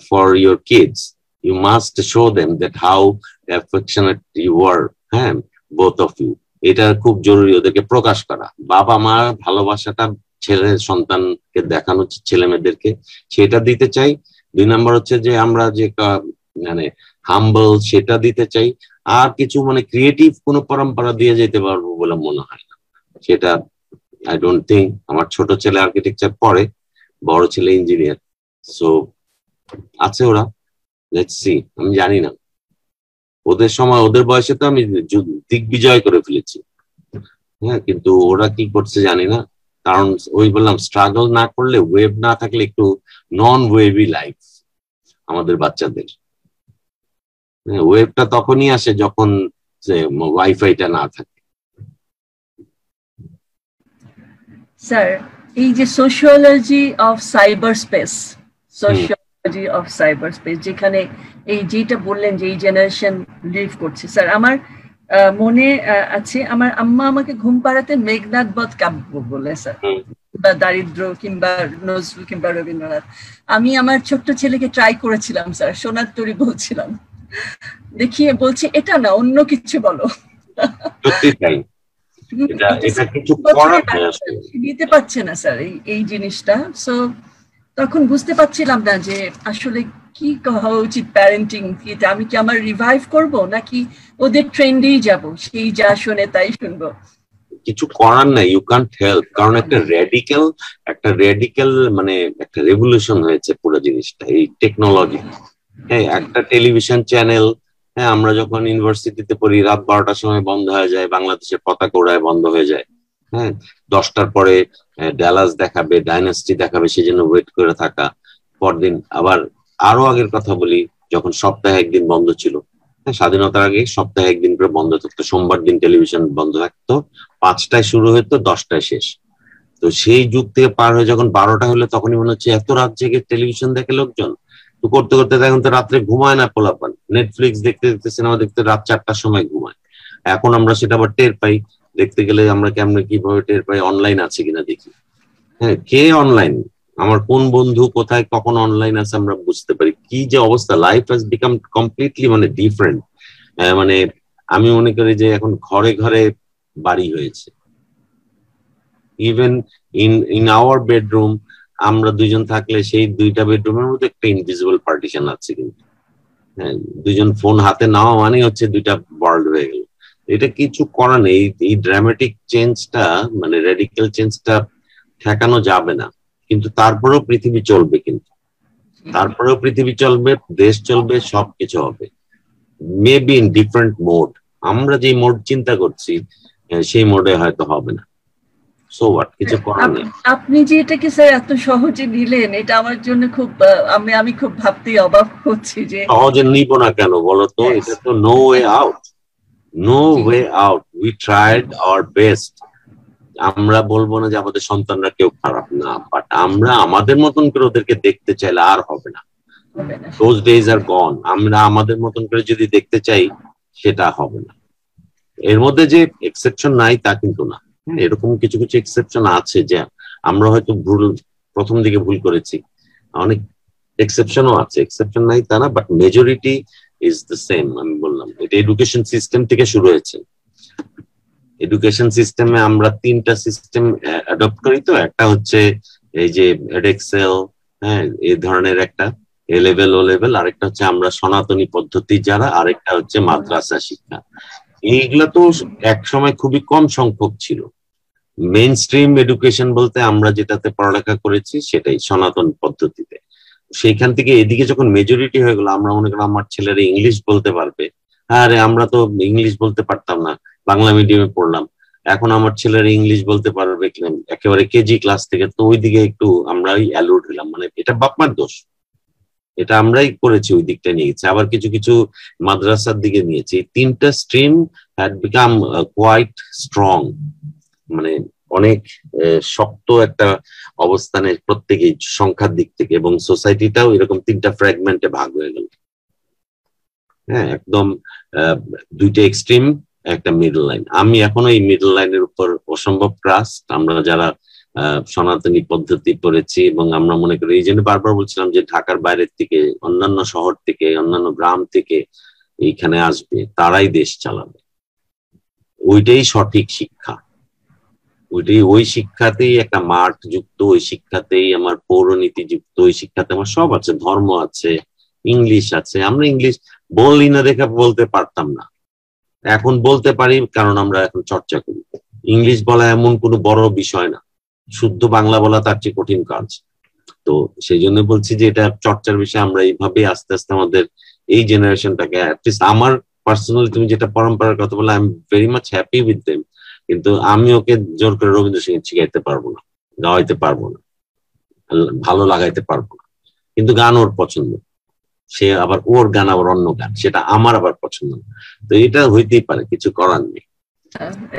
S2: For your kids you must show them that how affectionate you are হ্যাঁ বোথ অফ ইউ এটা খুব জরুরি ওদেরকে প্রকাশ করা। বাবা মা ভালোবাসাটা ছেলে সন্তানকে দেখানো ছেলে মেয়েদেরকে সেটা দিতে চাই। দুই নাম্বার হচ্ছে যে আমরা যে মানে হাম্বল সেটা দিতে চাই। আর কিছু মানে ক্রিয়েটিভ কোনো পরম্পরা দিয়ে যেতে পারব বলে মনে হয় না। সেটা আই ডোন্ট থিঙ্ক আমার ছোট ছেলে আর্কিটেকচার পড়ে, বড় ছেলে ইঞ্জিনিয়ার সো আছে ওরা। লেটস সি আমি জানি না। ওদের সময়, ওদের বয়সে তো আমি দিগ্বিজয় করে ফেলেছি। হ্যাঁ কিন্তু ওরা কি করছে জানি না। কারণ ওই বললাম স্ট্রাগল না করলে ওয়েব না থাকলে একটু নন ওয়েবি লাইফ আমাদের বাচ্চাদের। ওয়েবটা তখনই আসে যখন ওয়াইফাইটা না থাকে।
S1: স্যার এই যে sociology of cyber space sociology of cyber space যেখানে এই যেটা বললেন যে এই জেনারেশন লিভ করছে। স্যার আমার মনে আছে আমার আম্মা আমাকে ঘুম পাড়াতে মেঘনাথ বধ কাব্য বলে স্যার বা দারিদ্র কিংবা নজরুল কিংবা রবীন্দ্রনাথ। আমি আমার ছোট্ট ছেলেকে ট্রাই করেছিলাম স্যার সোনার তরি বলছিলাম। দেখিয়ে বলছে এটা না অন্য কিছু বলো। নিতে পারছে না স্যার এই জিনিসটা। সো তখন বুঝতে পারছিলাম না যে আসলে কি হওয়া উচিত প্যারেন্টিং এটা আমি কি আমার রিভাইভ করব নাকি ওদের ট্রেন্ডেই যাব? সেই যা শুনে তাই শুনব।
S2: কিছু করার নাই ইউ কান্ট হেল্প কারণ একটা রেডিক্যাল একটা রেডিক্যাল মানে একটা রেভলিউশন হয়েছে পুরো জিনিসটা এই টেকনোলজি হ্যাঁ একটা টেলিভিশন চ্যানেল হ্যাঁ আমরা যখন ইউনিভার্সিটিতে পড়ি রাত বারোটার সময় বন্ধ হয়ে যায় বাংলাদেশের পতাকা ওড়ায় বন্ধ হয়ে যায় হ্যাঁ দশটার পরে ড্যালাস দেখাবে ডাইনাস্টি দেখাবে সেই জন্য ওয়েট করে থাকা। পরদিন আবার আরও আগের কথা বলি যখন সপ্তাহে একদিন বন্ধ ছিল হ্যাঁ স্বাধীনতার আগে সপ্তাহে একদিন করে বন্ধ থাকতো সোমবার দিন টেলিভিশন বন্ধ থাকতো পাঁচটায় শুরু হতো দশটায় শেষ। তো সেই যুগ থেকে পার হয়ে যখন বারোটা হলো তখনই মনে হচ্ছে এত রাত জেগে টেলিভিশন দেখে লোকজন তো করতে করতে দেখুন তো রাত্রে ঘুমায় না পোলাপান। নেটফ্লিক্স দেখতে দেখতে সিনেমা দেখতে রাত চারটার সময় ঘুমায়। এখন আমরা সেটা আবার টের পাই। দেখতে গেলে আমরা কেমন কীভাবে টের পাই অনলাইন আছে কিনা দেখি। হ্যাঁ কে অনলাইন আমার কোন বন্ধু কোথায়, কখন অনলাইন আছে আমরা বুঝতে পারি। কি যে অবস্থা? লাইফ হ্যাজ বিকাম কমপ্লিটলি মানে ডিফারেন্ট মানে আমি মনে করি যে এখন ঘরে ঘরে বাড়ি হয়েছে। Even in in our bedroom আমরা দুইজন থাকলে সেই দুইটা বেডরুমের মধ্যে একটা ইনভিজিবল পার্টিশন আছে কিন্তু। হ্যাঁ দুইজন ফোন হাতে নেওয়া মানে হচ্ছে দুইটা ওয়ার্ল্ড হয়ে গেল। এটা কিছু করা নেই। এই ড্রামাটিক চেঞ্জটা মানে রেডিক্যাল চেঞ্জটা ঠেকানো যাবে না। কিন্তু তারপরেও পৃথিবী চলবে কিন্তু। তারপরেও পৃথিবী চলবে, দেশ চলবে, সবকিছু হবে। মেবি ইন ডিফারেন্ট মোড আমরা যে মোড চিন্তা করছি সেই মোডে হয়তো হবে না। সো হোয়াট কিছু করার নেই।
S1: আপনি যে এটাকে স্যার এত সহজে নিলেন এটা আমার জন্য খুব আমি আমি খুব ভাবতেই অবাক হচ্ছি যে
S2: সহজে নিব না কেন বলো তো এটা তো no way out no way out we tried our best আমরা বলব না যে আমাদের সন্তানরা কেউ খারাপ না বাট আমরা আমাদের মতন করে ওদেরকে দেখতে চাইলে আর হবে না। দোজ ডেজ আর গন আমরা আমাদের মতন করে যদি দেখতে চাই সেটা হবে না। এর মধ্যে যে এক্সেপশন নাই তা কিন্তু না। এরকম কিছু কিছু এক্সেপশন আছে যে আমরা হয়তো ভুল, প্রথম দিকে ভুল করেছি। অনেক এক্সেপশনও আছে এক্সেপশন নাই তা না but majority is the same আমি বললাম। এটা এডুকেশন সিস্টেম থেকে শুরু হয়েছে। এডুকেশন সিস্টেমে আমরা তিনটা সিস্টেম অ্যাডপ্ট করি তো, একটা হচ্ছে এই যে এডেক্সেল হ্যাঁ এই ধরনের একটা এ লেভেল ও লেভেল আরেকটা হচ্ছে আমরা সনাতনী পদ্ধতি যারা, আরেকটা হচ্ছে মাদ্রাসা শিক্ষা। এইগুলা তো এক সময় খুবই কম সংখ্যক ছিল। মেইন স্ট্রিম এডুকেশন বলতে আমরা যেটাতে পড়ালেখা করেছি সেটাই সনাতন পদ্ধতিতে। সেইখান থেকে এদিকে যখন মেজরিটি হয়ে গেল, আমরা মনে করি আমার ছেলেরা ইংলিশ বলতে পারবে। আরে আমরা তো ইংলিশ বলতে পারতাম না, বাংলা মিডিয়ামে পড়লাম। এখন আমার ছেলেরা ইংলিশ বলতে পারবে একেবারে কেজি ক্লাস থেকে তো ওই দিকে একটু আমরা অ্যালুড হলাম। মানে এটা বাপমার দোষ। এটা আমরাই করেছি ওই দিকটা নিয়ে গেছি আবার কিছু কিছু মাদ্রাসার দিকে নিয়েছি। তিনটা stream had become quite strong মানে অনেক শক্ত একটা অবস্থানে প্রত্যেকেই সংখ্যার দিক থেকে এবং সোসাইটিটাও এরকম তিনটা ফ্র্যাগমেন্টে ভাগ হয়ে গেল। হ্যাঁ একদম দুইটা এক্সট্রিম, একটা মিডল লাইন। আমি এখনও এই মিডল লাইনের উপর অসম্ভব ট্রাস্ট। আমরা যারা সনাতনী পদ্ধতি পড়েছি এবং আমরা মনে করি, এই জন্য বারবার বলছিলাম যে ঢাকার বাইরের থেকে, অন্যান্য শহর থেকে, অন্যান্য গ্রাম থেকে এইখানে আসবে, তারাই দেশ চালাবে। ওইটাই সঠিক শিক্ষা। ওইটাই ওই শিক্ষাতেই একটা মাঠ যুক্ত, ওই শিক্ষাতেই আমার পৌরনীতি যুক্ত, ওই শিক্ষাতে আমার সব আছে, ধর্ম আছে, ইংলিশ আছে। আমরা ইংলিশ বললি না দেখে বলতে পারতাম না। এখন বলতে পারি কারণ আমরা এখন চর্চা করি। ইংলিশ বলা এমন কোনো বড় বিষয় না। শুদ্ধ বাংলা বলা তার চেয়ে কঠিন কাজ। তো সেই জন্য বলছি যে এটা চর্চার বিষয়ে, আমরা এইভাবে আস্তে আস্তে আমাদের এই জেনারেশনটাকে আমার পার্সোনালি তুমি যেটা পরম্পরার কথা বলে I am very much happy with them কিন্তু আমি ওকে জোর করে রবীন্দ্রসঙ্গীত শিখাইতে পারব না, গাওয়াইতে পারব না, ভালো লাগাইতে পারব না। কিন্তু গান ওর পছন্দ। সে আবার ওর গান আবার অন্য গান, সেটা আমার আবার পছন্দ না। তো এটা হইতেই পারে, কিছু করার নেই।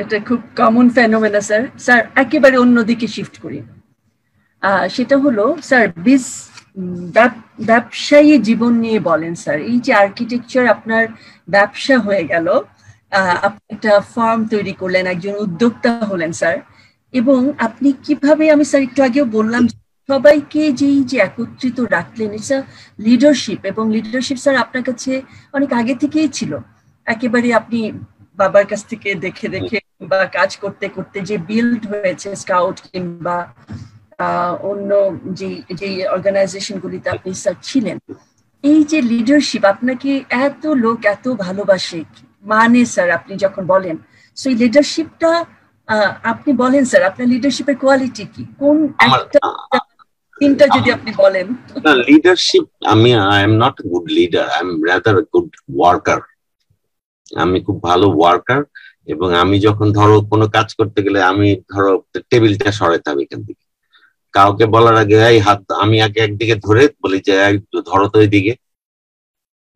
S1: এটা খুব কমন ফেনোমেনা স্যার স্যার, একেবারে অন্যদিকে শিফট করি। সেটা হলো, স্যার বিজ ব্যবসায়ী জীবন নিয়ে বলেন, স্যার। এই যে আর্কিটেকচার আপনার ব্যবসা হয়ে গেল একটা ফার্ম তৈরি করলেন, একজন উদ্যোক্তা হলেন স্যার এবং আপনি কীভাবে, আমি স্যার একটু আগেও বললাম সবাইকে যেই যে একত্রিত রাখলেন এটা লিডারশিপ এবং লিডারশিপ স্যার আপনার কাছে অনেক আগে থেকেই ছিল। একেবারে আপনি বাবার কাছ থেকে দেখে দেখে বা কাজ করতে করতে যে বিল্ড হয়েছে স্কাউট কিংবা অন্য যে যে অর্গানাইজেশন গুলিতে আপনি স্যার ছিলেন, এই যে লিডারশিপ আপনাকে এত লোক এত ভালোবাসে মানে স্যার আপনি যখন বলেন সো এই লিডারশিপটা আপনি বলেন স্যার আপনার লিডারশিপের কোয়ালিটি কি? কোন একটা তিনটা যদি আপনি বলেন।
S2: লিডারশিপ আমি I am not good leader I am rather good worker আমি খুব ভালো ওয়ার্কার এবং আমি যখন ধরো কোনো কাজ করতে গেলে আমি ধরো টেবিলটা সরাইতে হবে এখান থেকে। কাউকে বলার আগে এই হাত আমি আগে একদিকে ধরে বলি যে ধরো তো দিকে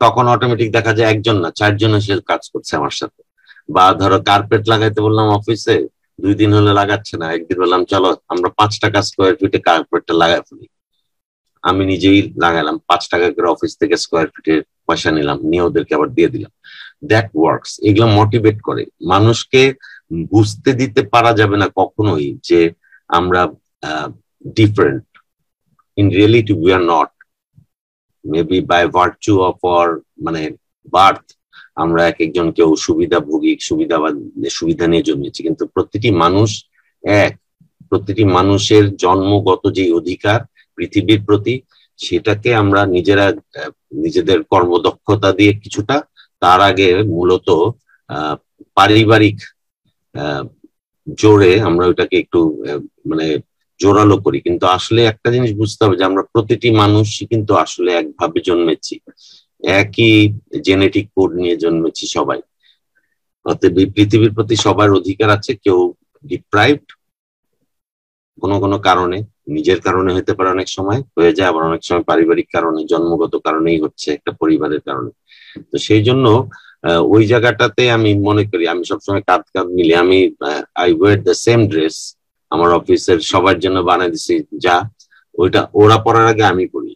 S2: তখন অটোমেটিক দেখা যায় একজন না, চারজন এসে কাজ করছে আমার সাথে। বা ধরো কার্পেট লাগাইতে বললাম অফিসে দুই দিন হলে লাগাচ্ছে না, একদিন বললাম, চলো, আমরা পাঁচ টাকা স্কোয়ার ফিটে কার্পেটটা লাগাই ফেলি। আমি নিজেই লাগালাম, পাঁচ টাকা করে অফিস থেকে স্কোয়ার ফিটের পয়সা নিলাম, নিয়ে ওদেরকে আবার দিয়ে দিলাম। দ্যাট ওয়ার্কস এগুলো মোটিভেট করে। মানুষকে বুঝতে দিতে পারা যাবে না কখনোই যে আমরা different in reality we are not maybe by virtue of or মানে বার্থ আমরা এক একজন কেউ সুবিধা ভোগী সুবিধা নিয়ে জন্মেছি। কিন্তু প্রতিটি মানুষ এক। প্রতিটি মানুষের জন্মগত যে অধিকার পৃথিবীর প্রতি, সেটাকে আমরা নিজেরা, নিজেদের কর্মদক্ষতা দিয়ে কিছুটা তার আগে মূলত পারিবারিক জোরে আমরা ওইটাকে একটু মানে জোরালো করি। কিন্তু আসলে একটা জিনিস বুঝতে হবে যে, আমরা প্রতিটি মানুষই কিন্তু আসলে একভাবে জন্মেছি। একই জেনেটিক কোড নিয়ে জন্মেছি সবাই। অতএব পৃথিবীর প্রতি সবার অধিকার আছে কেউ ডিপ্রাইভড কোনো কোনো কারণে, নিজের কারণে হতে পারে অনেক সময়, হয়ে যায় আবার অনেক সময় পারিবারিক কারণে, জন্মগত কারণেই হচ্ছে একটা পরিবারের কারণে। তো সেই জন্য ওই জায়গাটাতে আমি মনে করি, আমি সবসময় কাঁধ কাঁধ মিলে আমি I wore the same dress আমার অফিসের সবার জন্য বানিয়ে দিছি, যা। ওইটা ওরা পরার আগে আমি পড়ি।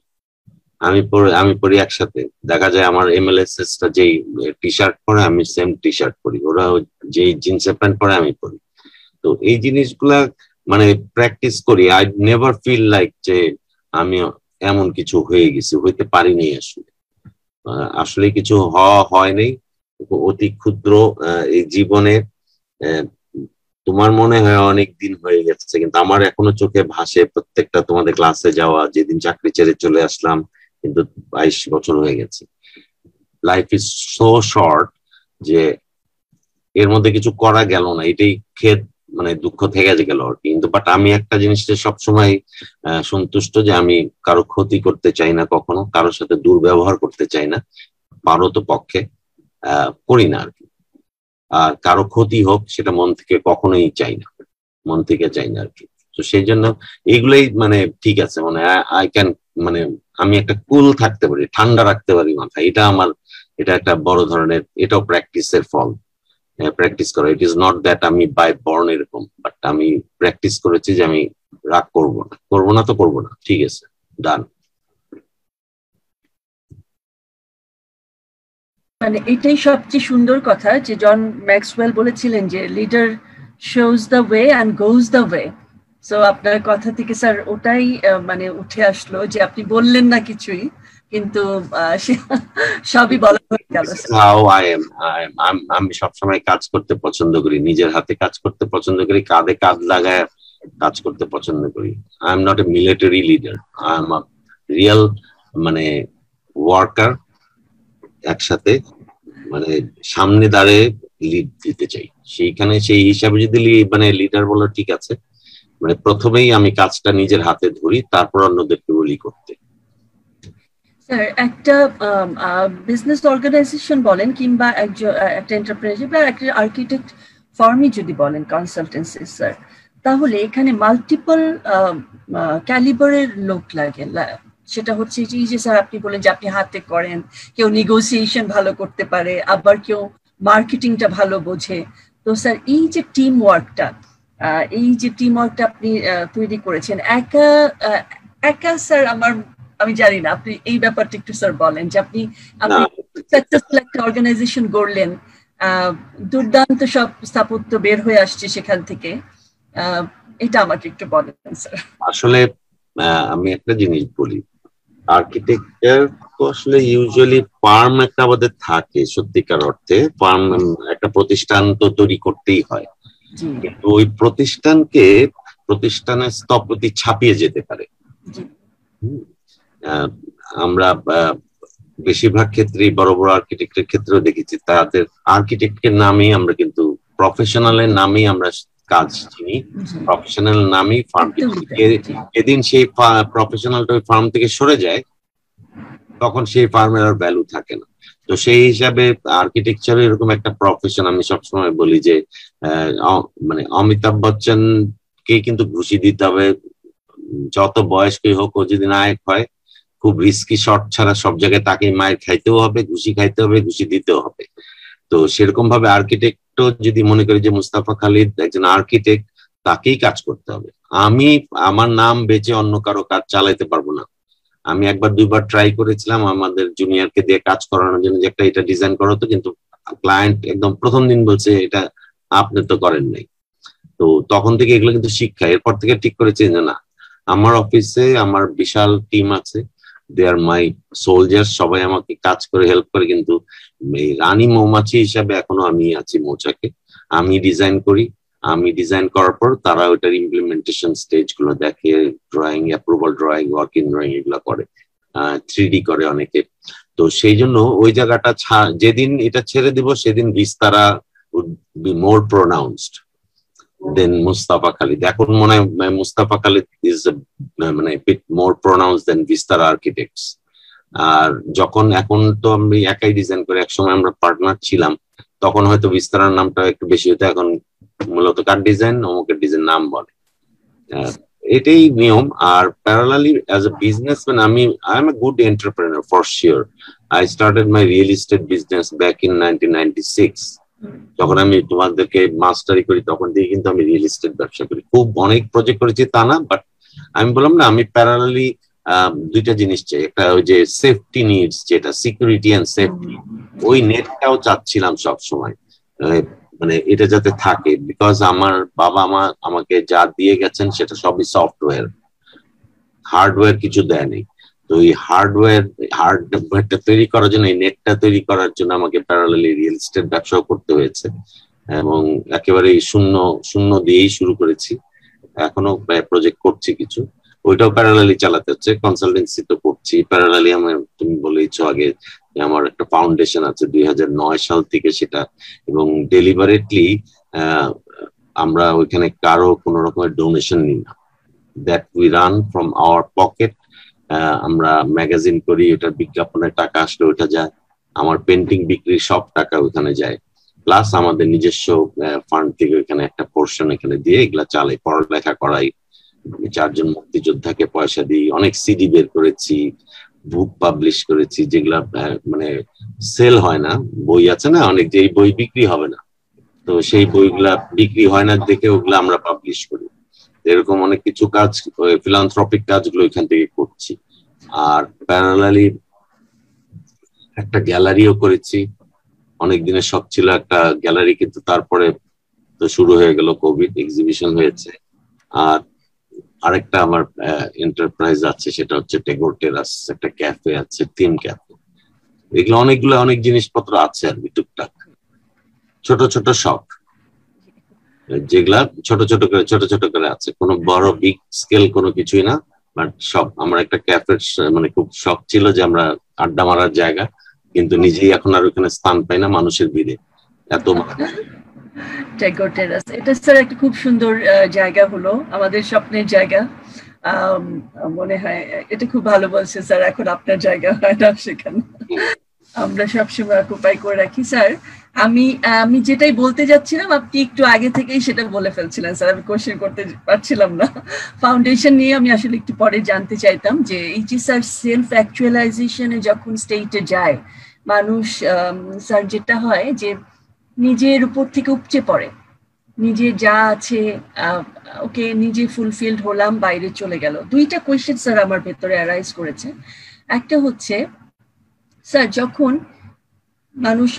S2: আমি আমি পড়ি একসাথে। দেখা যায় আমার এমএলএসএস টা যেই টি শার্ট পরে, আমি সেম টি শার্ট পরি। ওরা যেই জিন্সের প্যান্ট পরে, আমি পরি। তো এই জিনিসগুলা মানে প্র্যাকটিস করি। আই নেভার ফিল লাইক যে আমি এমন কিছু হয়ে গেছি, হইতে পারিনি আসলে। আসলে কিছু হওয়া হয়নি অতি ক্ষুদ্র এই জীবনে তোমার মনে হয় অনেক দিন হয়ে গেছে, কিন্তু আমার এখনও চোখে ভাসে প্রত্যেকটা তোমাদের ক্লাসে যাওয়া, যেদিন চাকরি ছেড়ে চলে আসলাম, কিন্তু বাইশ বছর হয়ে গেছে। লাইফ ইজ সো শর্ট যে এর মধ্যে কিছু করা গেল না, এটাই খেদ মানে দুঃখ থেকে গেল আর কিন্তু বাট আমি একটা জিনিসটা সবসময় সন্তুষ্ট যে আমি কারও ক্ষতি করতে চাই না কখনো, কারোর সাথে দুর্ব্যবহার করতে চাই না, পারো তো পক্ষে করি না আর কি। আর কারও ক্ষতি হোক, সেটা মন থেকে কখনোই চাই না। মন থেকে চাই না আর কি। তো সেই জন্য এগুলোই মানে ঠিক আছে মানে আই ক্যান মানে আমি একটা কুল থাকতে পারি, ঠান্ডা রাখতে পারি মাথা এটা আমার, এটা একটা বড় ধরনের, এটাও প্র্যাকটিসের ফল। প্র্যাকটিস করা। ইট ইজ নট দ্যাট আমি বাই বর্ন এরকম বাট আমি প্র্যাকটিস করেছি যে আমি রাগ করব না। করব না তো করব না। ঠিক আছে ডান
S1: মানে এটাই সবচেয়ে সুন্দর কথা যে জন ম্যাক্সওয়েল বলেছিলেন যে leader shows the way and goes the way so আপনার কথা থেকে স্যার ওটাই মানে উঠে আসলো যে আপনি বললেন না কিছুই কিন্তু সবই বলা হয়ে গেল
S2: আমি সবসময় কাজ করতে পছন্দ করি নিজের হাতে কাজ করতে পছন্দ করি কাঁধে কাঁধ লাগায় কাজ করতে পছন্দ করি। I am not a military leader I am real মানে ওয়ার্কার একসাথে মানে সামনে দাঁড়িয়ে লিড দিতে চাই। সেইখানে সেই হিসাবে যদি মানে লিডার বলো, ঠিক আছে। মানে প্রথমেই আমি কাজটা নিজের হাতে ধরি, তারপর অন্যদেরকে বলি করতে।
S1: স্যার একটা বিজনেস অর্গানাইজেশন বলেন কিংবা একজন একটা এন্টারপ্রেনার বা একটা আর্কিটেক্ট ফার্মই যদি বলেন কনসালটেন্সি স্যার তাহলে এখানে মাল্টিপল ক্যালিবারের লোক লাগে সেটা হচ্ছে যে যে স্যার আপনি বলেন যে আপনি হাতে করেন কেউ নেগোসিয়েশন ভালো করতে পারে আবার কেউ মার্কেটিংটা ভালো বোঝে। তো স্যার এই যে টিম ওয়ার্কটা এই যে টিম ওয়ার্কটা আপনি তৈরি করেছেন একা একা স্যার আমার আমি জানি না আপনি এই ব্যাপারটা একটু স্যার বলেন যে আপনি আপনি সাকসেসফুল একটা অর্গানাইজেশন গড়লেন দুর্দান্ত সব স্থাপত্য বের হয়ে আসছে সেখান থেকে এটা আমাকে একটু বলেন স্যার।
S2: আসলে আমি একটা জিনিস বলি আর্কিটেকচার তো আসলে ইউজুয়ালি ফার্ম একটা আমাদের থাকে সত্যিকার অর্থে। ফার্ম একটা প্রতিষ্ঠান তো তৈরি করতেই হয়। কিন্তু ওই প্রতিষ্ঠানকে প্রতিষ্ঠানের স্থপতি ছাপিয়ে যেতে পারে। আমরা বেশিরভাগ ক্ষেত্রেই বড় বড় আর্কিটেক্টের ক্ষেত্রেও দেখেছি তাদের আর্কিটেক্টের নামেই আমরা কিন্তু প্রফেশনালের নামেই আমরা কাজ চিনি প্রফেশনাল নামই ফার্ম যেদিন সেই প্রফেশনালটা ওই ফার্ম থেকে সরে যায় তখন সেই ফার্মের আর ভ্যালু থাকে না। তো সেই হিসাবে আর্কিটেকচার এরকম একটা প্রফেশন আমি সবসময় বলি যে মানে অমিতাভ বচ্চন কে কিন্তু ঘুষি দিতে হবে। যত বয়স্কই হোক ও যদি নায়ক হয় খুব রিস্কি শট ছাড়া সব জায়গায় তাকে মায়ের খাইতেও হবে ঘুষি খাইতে হবে ঘুষি দিতেও হবে। তো সেরকম ভাবে আর্কিটেক্টও যদি মনে করি যে মুস্তাফা খালিদ একজন আর্কিটেক্ট তাকেই কাজ করতে হবে। আমি আমার নাম বেঁচে অন্য কারও কাজ চালাইতে পারব না। আমি একবার দুইবার ট্রাই করেছিলাম আমাদের জুনিয়রকে দিয়ে কাজ করানোর জন্য যে একটা এটা ডিজাইন করো তো কিন্তু ক্লায়েন্ট একদম প্রথম দিন বলছে, এটা আপনি তো করেন নাই। তো তখন থেকে এগুলো কিন্তু শিক্ষা। এরপর থেকে ঠিক করেছে যে না। আমার অফিসে আমার বিশাল টিম আছে। দে আর মাই সোলজার সবাই আমাকে কাজ করে হেল্প করে, কিন্তু এই রানী মৌমাছি হিসাবে এখনও আমি আছি মৌচাকে। আমি ডিজাইন করি, আমি ডিজাইন করার পর তারা ওইটার ইমপ্লিমেন্টেশন স্টেজগুলো দেখে drawing approval drawing working drawing এগুলো করে থ্রি করে অনেকে। তো সেই জন্য ওই জায়গাটা যেদিন এটা ছেড়ে দিব সেদিন বিস্তারা be more pronounced then Mustafa Khalid. এখন মনে হয়, মুস্তাফা খালিদ ইজ মানে মোর প্রোনাউন্স দেন বিস্তারা আর্কিটেক্টস আর যখন এখন তো আমি একাই ডিজাইন করি একসময় আমরা পার্টনার ছিলাম, তখন হয়তো বিস্তারার নামটা একটু বেশি হতো, এখন মূলত কার ডিজাইন অমুকের ডিজাইন নাম বলে। এটাই নিয়ম। আর প্যারালালি অ্যাজ এ বিজনেসম্যান আমি I am a good entrepreneur for sure I started my real estate business back in nineteen ninety six যখন আমি তোমাদেরকে মাস্টারি করি, তখন দিয়ে কিন্তু আমি রিয়েল এস্টেট ব্যবসা করি। খুব অনেক প্রজেক্ট করেছি তা না বাট আমি বললাম না, আমি প্যারালালি দুইটা জিনিস চাই। একটা ওই যে সেফটি নিডস যেটা সিকিউরিটি অ্যান্ড সেফটি ওই নেটটাও চাচ্ছিলাম সব সময় মানে এটা যাতে থাকে। বিকজ আমার বাবা মা আমাকে যা দিয়ে গেছেন, সেটা সবই সফটওয়্যার হার্ডওয়্যার কিছু দেয়নি। তো এই হার্ডওয়্যার হার্ডওয়্যারটা তৈরি করার জন্য, এই নেটটা তৈরি করার জন্য আমাকে প্যারালালি রিয়েল এস্টেট ব্যবসাও করতে হয়েছে। এবং একেবারে শূন্য শূন্য দিয়েই শুরু করেছি। এখনও প্রজেক্ট করছি কিছু। ওইটাও প্যারালালি চালাতে হচ্ছে। কনসালটেন্সি তো করছি। প্যারালালি আমার তুমি বলেইছো আগে আমার একটা ফাউন্ডেশন আছে দুই হাজার নয় সাল থেকে সেটা। এবং ডেলিভারেটলি আমরা ওইখানে কারও কোনো রকমের ডোনেশন নিই না। That we run from our pocket আমরা ম্যাগাজিন করি, ওটার বিজ্ঞাপনের টাকা আসলে ওটা যায়। আমার পেন্টিং বিক্রির সব টাকা ওখানে যায়। প্লাস আমাদের নিজস্ব ফান্ড থেকে ওইখানে একটা পোর্শন এখানে দিয়ে এগুলা চালাই, পড়ালেখা করাই। চারজন মুক্তিযোদ্ধাকে পয়সা দিই, অনেক সিডি বের করেছি বুক পাবলিশ করেছি, যেগুলা মানে সেল হয় না। বই আছে না, অনেক যে বই বিক্রি হবে না। তো সেই বইগুলা বিক্রি হয় না দেখে ওগুলা আমরা পাবলিশ করি। এরকম অনেক কিছু কাজ ফিলান্থ্রপিক কাজগুলো এখান থেকে করছি। আর প্যারালালি একটা গ্যালারিও করেছি। অনেক দিনের শখ ছিল একটা গ্যালারি কিন্তু তারপরে তো শুরু হয়ে গেল কোভিড এক্সিবিশন হয়েছে। আর আরেকটা আমার এন্টারপ্রাইজ আছে সেটা হচ্ছে টেগোর টেরাস একটা ক্যাফে আছে টিম ক্যাফে এগুলো অনেকগুলো অনেক জিনিসপত্র আছে আর কি টুকটাক। ছোট ছোট শখ যেগুলা ছোট ছোট করে ছোট ছোট করে আছে। কোনো বড় বিগ স্কেল কোনো কিছুই না বাট সব আমার একটা ক্যাফের মানে খুব শখ ছিল যে আমরা আড্ডা মারার জায়গা কিন্তু নিজেই এখন আর ওখানে স্থান পাই না মানুষের ভিড়ে। এত
S1: ট্যাগোর টেরাস এটা স্যার একটা খুব সুন্দর জায়গা হলো, আমাদের স্বপ্নের জায়গা। মনে হয়, এটা খুব ভালো বলছে স্যার, এখন আপনার জায়গা হয় না সেখানে। আমরা সবসময় অকুপাই করে রাখি। স্যার, আমি আমি যেটাই বলতে যাচ্ছিলাম, আপনি একটু আগে থেকেই সেটা বলে ফেলছিলেন, স্যার। আমি কোশ্চেন করতে পারছিলাম না। ফাউন্ডেশন নিয়ে আমি আসলে একটু পরে জানতে চাইতাম যে, এই যে স্যার সেলফ অ্যাকচুয়ালাইজেশনে যখন স্টেটে যায়, মানুষ স্যার, যেটা হয় যে নিজের উপর থেকে উপচে পড়ে। নিজে যা আছে ওকে নিজে ফুলফিলড হলাম, বাইরে চলে গেল। দুইটা কোয়েশ্চেন স্যার আমার ভেতরে অ্যারাইজ করেছে। একটা হচ্ছে স্যার যখন মানুষ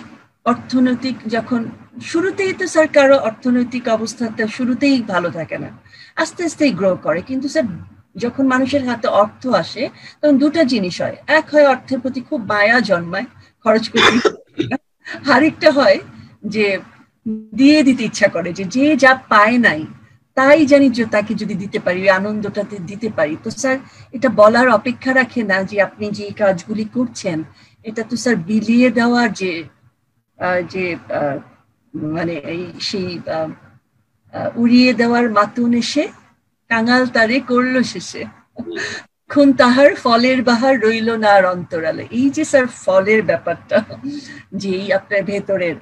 S1: অর্থনৈতিক, যখন শুরুতেই তো স্যার কারও অর্থনৈতিক অবস্থাটা শুরুতেই ভালো থাকে না। আস্তে আস্তেই গ্রো করে। কিন্তু স্যার যখন মানুষের হাতে অর্থ আসে, তখন দুটা জিনিস হয়। এক হয় অর্থের প্রতি খুব মায়া জন্মায়, খরচ করতে। আরেকটা হয় যে দিয়ে দিতে ইচ্ছা করে, যে যে যা পায় নাই, তাই জানি যে তাকে যদি দিতে পারি, ওই আনন্দটাতে দিতে পারি। তো স্যার, এটা বলার অপেক্ষা রাখে না যে আপনি যে কাজগুলি করছেন, এটা তো স্যার বিলিয়ে দেওয়ার যে যে মানে এই সেই উড়িয়ে দেওয়ার মাতুন এসে কাঙাল তারে করল শেষে। এখন তাহার ফলের বাহার রইল না আর অন্তরালে। এই যে স্যার ফলের ব্যাপারটা যে আপনার ভেতরের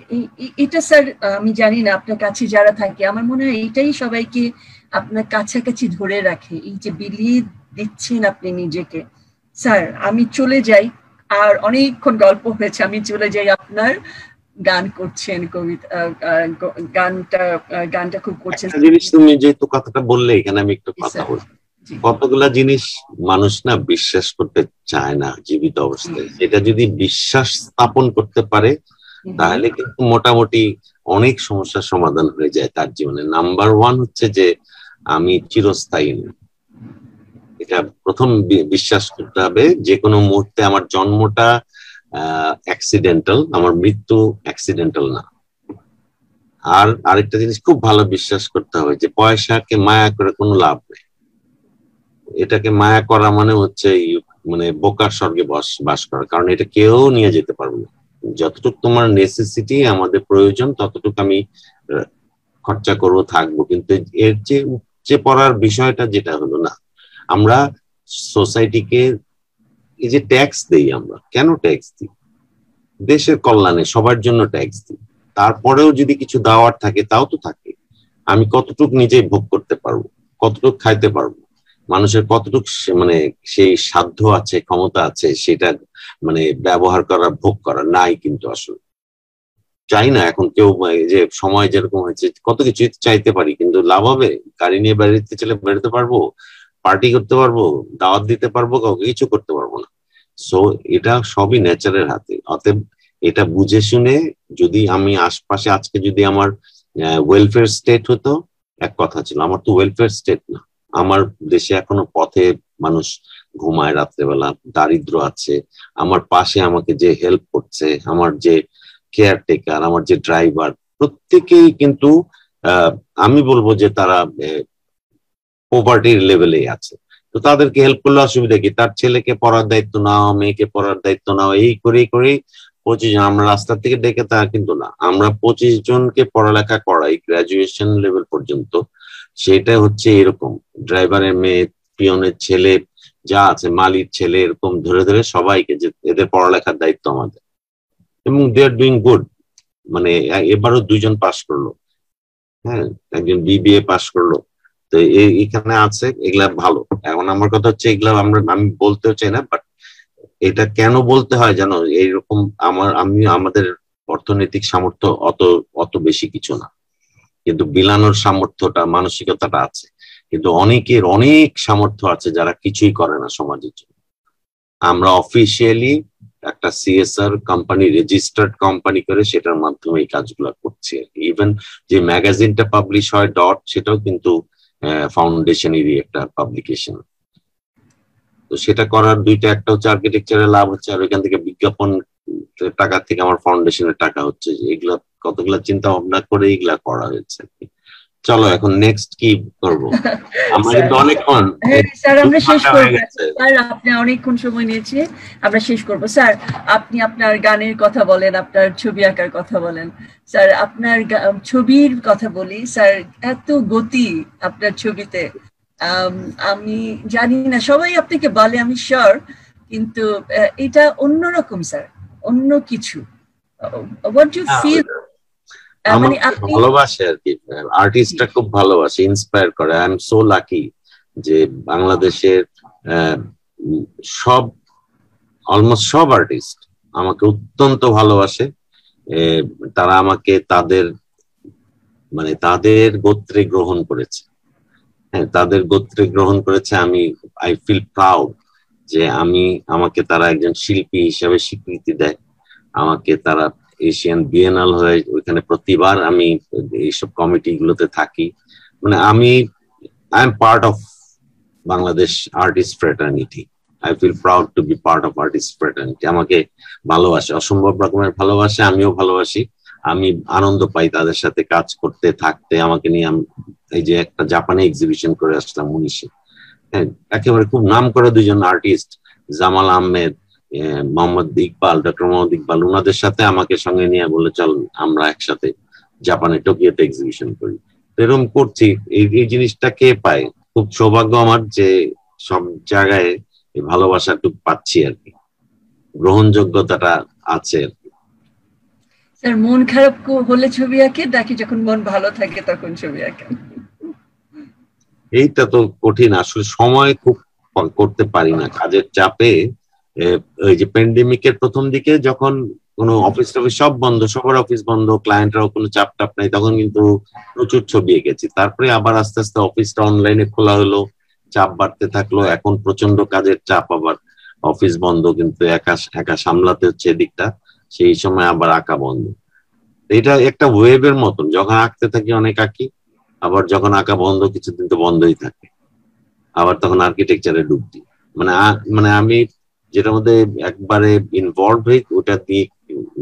S1: এটা স্যার আমি জানি না আপনার কাছে যারা থাকে আমার মনে হয় এইটাই সবাইকে আপনার কাছাকাছি ধরে রাখে। এই যে বিলিয়ে দিচ্ছেন আপনি নিজেকে। স্যার আমি চলে যাই আর অনেকক্ষণ গল্প হয়েছে আমি চলে যাই আপনার গান করছেন কবিতা গানটা গানটা খুব করছেন।
S2: জিনিস তুমি যেহেতু কথাটা বললে এখানে আমি একটু কথা বলি কতগুলা জিনিস মানুষ না বিশ্বাস করতে চায় না জীবিত অবস্থায়। এটা যদি বিশ্বাস স্থাপন করতে পারে তাহলে কিন্তু মোটামুটি অনেক সমস্যার সমাধান হয়ে যায় তার জীবনে। নাম্বার ওয়ান হচ্ছে যে আমি চিরস্থায়ী নই। এটা প্রথম বিশ্বাস করতে হবে যে কোনো মুহূর্তে আমার জন্মটা অ্যাক্সিডেন্টাল আমার মৃত্যু অ্যাক্সিডেন্টাল না। আর আরেকটা জিনিস খুব ভালো বিশ্বাস করতে হবে যে পয়সাকে মায়া করে কোনো লাভ নেই। এটাকে মায়া করা মানে হচ্ছে মানে বোকার স্বর্গে বস, বাস করা। কারণ এটা কেউ নিয়ে যেতে পারবে না। যতটুকু তোমার নেসেসিটি আমাদের প্রয়োজন, ততটুকু আমি খরচা করব, থাকব। কিন্তু এর যে উপচে পড়ার বিষয়টা যেটা হলো না, আমরা সোসাইটিকে এই যে ট্যাক্স দেই আমরা, কেন ট্যাক্স দিই? দেশের কল্যাণে সবার জন্য ট্যাক্স দিই। তারপরেও যদি কিছু দাওয়ার থাকে, তাও তো থাকে। আমি কতটুক নিজে ভোগ করতে পারব, কতটুক খাইতে পারব। মানুষের কতটুক মানে সেই সাধ্য আছে, ক্ষমতা আছে, সেটা মানে ব্যবহার করা, ভোগ করা নাই কিন্তু আসলে। চাই না এখন কেউ যে সময় যেরকম হয়েছে, কত কিছু চাইতে পারি কিন্তু লাভ হবে। গাড়ি নিয়ে বেরোতে চলে বেরোতে পারব, পার্টি করতে পারব, দাওয়াত দিতে পারব, কাউকে কিছু করতে পারব না। সো এটা সবই নেচারের হাতে। অতএব এটা বুঝে শুনে যদি আমি আশপাশে, আজকে যদি আমার ওয়েলফেয়ার স্টেট হতো, এক কথা ছিল, আমার তো ওয়েলফেয়ার স্টেট না। আমার দেশে এখনও পথে মানুষ ঘুমায় রাত্রেবেলা, দারিদ্র আছে, আমার পাশে আমাকে যে হেল্প করছে, আমার যে কেয়ারটেকার আমার যে ড্রাইভার প্রত্যেকেই কিন্তু আমি বলব যে তারা পোভার্টির লেভেলেই আছে। তো তাদেরকে হেল্প করলে অসুবিধা কি? তার ছেলেকে পড়ার দায়িত্ব নাও, মেয়েকে পড়ার দায়িত্ব নাও, এই করেই করেই পঁচিশ জন, আমরা রাস্তা থেকে ডেকে তা কিন্তু না। আমরা পঁচিশ জনকে পড়ালেখা করাই গ্রাজুয়েশন লেভেল পর্যন্ত। সেটা হচ্ছে এরকম। ড্রাইভারের মেয়ে, পিয়নের ছেলে, যা আছে, মালির ছেলে, এরকম ধরে ধরে সবাইকে যে এদের পড়ালেখার দায়িত্ব আমাদের। এবং দে আর ডুইং গুড মানে এবারও দুইজন পাশ করল। হ্যাঁ একজন বিবিএ পাশ করল। তো এখানে আছে, এগুলা ভালো। এখন আমার কথা হচ্ছে, এগুলা আমরা, আমি বলতেও চাই না বাট এটা কেন বলতে হয় জানো? এইরকম আমার, আমি, আমাদের অর্থনৈতিক সামর্থ্য অত অত বেশি কিছু না। কিন্তু বিলানোর সামর্থ্যটা, মানসিকতাটা আছে। কিন্তু অনেকের অনেক সামর্থ্য আছে যারা কিছুই করে না সমাজের জন্য। আমরা অফিসিয়ালি একটা সিএসআর কোম্পানি রেজিস্টার্ড কোম্পানি করে সেটার মাধ্যমে এই কাজগুলো করছি আর কি। ইভেন যে ম্যাগাজিনটা পাবলিশ হয় ডট সেটাও কিন্তু ফাউন্ডেশনেরই একটা পাবলিকেশন তো সেটা করার দুইটা, একটা হচ্ছে আর্কিটেকচারের লাভ হচ্ছে, আর ওইখান থেকে বিজ্ঞাপন টাকা থেকে আমার ফাউন্ডেশনের টাকা হচ্ছে। এগুলা কতগুলা চিন্তা ভাবনা করে এগুলা করা হয়েছে চলো এখন নেক্সট কি করব? *laughs* আমরা কিন্তু অনেকক্ষণ
S1: স্যার আমরা শেষ করব। স্যার আপনি অনেকক্ষণ সময় নিয়েছে আমরা শেষ করব। স্যার আপনি আপনার গানের কথা বলেন আপনার ছবি আঁকার কথা বলেন। স্যার আপনার ছবির কথা বলি। স্যার এত গতি আপনার ছবিতে। আমি জানি না সবাই আপনাকে বলে আমি শিওর কিন্তু এটা অন্যরকম স্যার অন্য কিছু। হোয়াট ইউ ফিল
S2: মানে ভালোবাসে আর কি আর্টিস্টটা খুব ভালোবাসে ইন্সপায়ার করে। আই এম সো লাকি যে বাংলাদেশের সব অলমোস্ট সব আর্টিস্ট আমাকে অত্যন্ত ভালোবাসে। তারা আমাকে তাদের মানে তাদের গোত্রে গ্রহণ করেছে। হ্যাঁ তাদের গোত্রে গ্রহণ করেছে। আমি আই ফিল প্রাউড যে আমি আমাকে তারা একজন শিল্পী হিসাবে স্বীকৃতি দেয়। আমাকে তারা এশিয়ান বিএনএল হয়ে ওইখানে প্রতিবার আমি এইসব কমিটি গুলোতে থাকি। মানে আমি I am part of Bangladesh artist fraternity I feel proud to be part of artist fraternity আমাকে ভালোবাসে, অসম্ভব রকমের ভালোবাসে, আমিও ভালোবাসি। আমি আনন্দ পাই তাদের সাথে কাজ করতে, থাকতে। আমাকে নিয়ে আমি এই যে একটা জাপানে এক্সিবিশন করে আসলাম উনিশে। হ্যাঁ একেবারে খুব নাম করে দুজন আর্টিস্ট জামাল আহমেদ মোহাম্মদ ইকবাল ডক্টর মোহাম্মদ ইকবাল ওনাদের সাথে আমাকে সঙ্গে নিয়ে বলে চল আমরা একসাথে জাপানে টোকিওতে এক্সিবিশন করি। এরকম করছি। এই এই জিনিসটা কে পায়? খুব সৌভাগ্য আমার যে সব জায়গায় এই ভালোবাসাটুক পাচ্ছি আর কি। গ্রহণযোগ্যতাটা আছে আর কি।
S1: স্যার মন খারাপ হলে ছবি আঁকে নাকি যখন মন ভালো থাকে তখন ছবি আঁকেন
S2: এইটা তো কঠিন। আসলে সময় খুব করতে পারি না। কাজের চাপে ওই যে প্যান্ডেমিকের প্রথম দিকে যখন কোনো অফিস টফিস সব বন্ধ, সবার অফিস বন্ধ ক্লায়েন্টরাও কোনো চাপ টাপ নাই, তখন কিন্তু প্রচুর ছবি এঁকেছি। তারপরে আবার আস্তে আস্তে অফিসটা অনলাইনে খোলা হলো, চাপ বাড়তে থাকল, এখন প্রচণ্ড কাজের চাপ আবার অফিস বন্ধ, কিন্তু একা একা সামলাতে হচ্ছে এদিকটা, সেই সময় আবার আঁকা বন্ধ। এটা একটা ওয়েবের মতন, যখন আঁকতে থাকি অনেক আঁকি, আবার যখন আঁকা বন্ধ, কিছুদিন তো বন্ধই থাকে। আবার তখন আর্কিটেকচারে ডুব দিই। মানে মানে আমি যেটার মধ্যে একবারে ইনভলভ হই, ওটা দিয়ে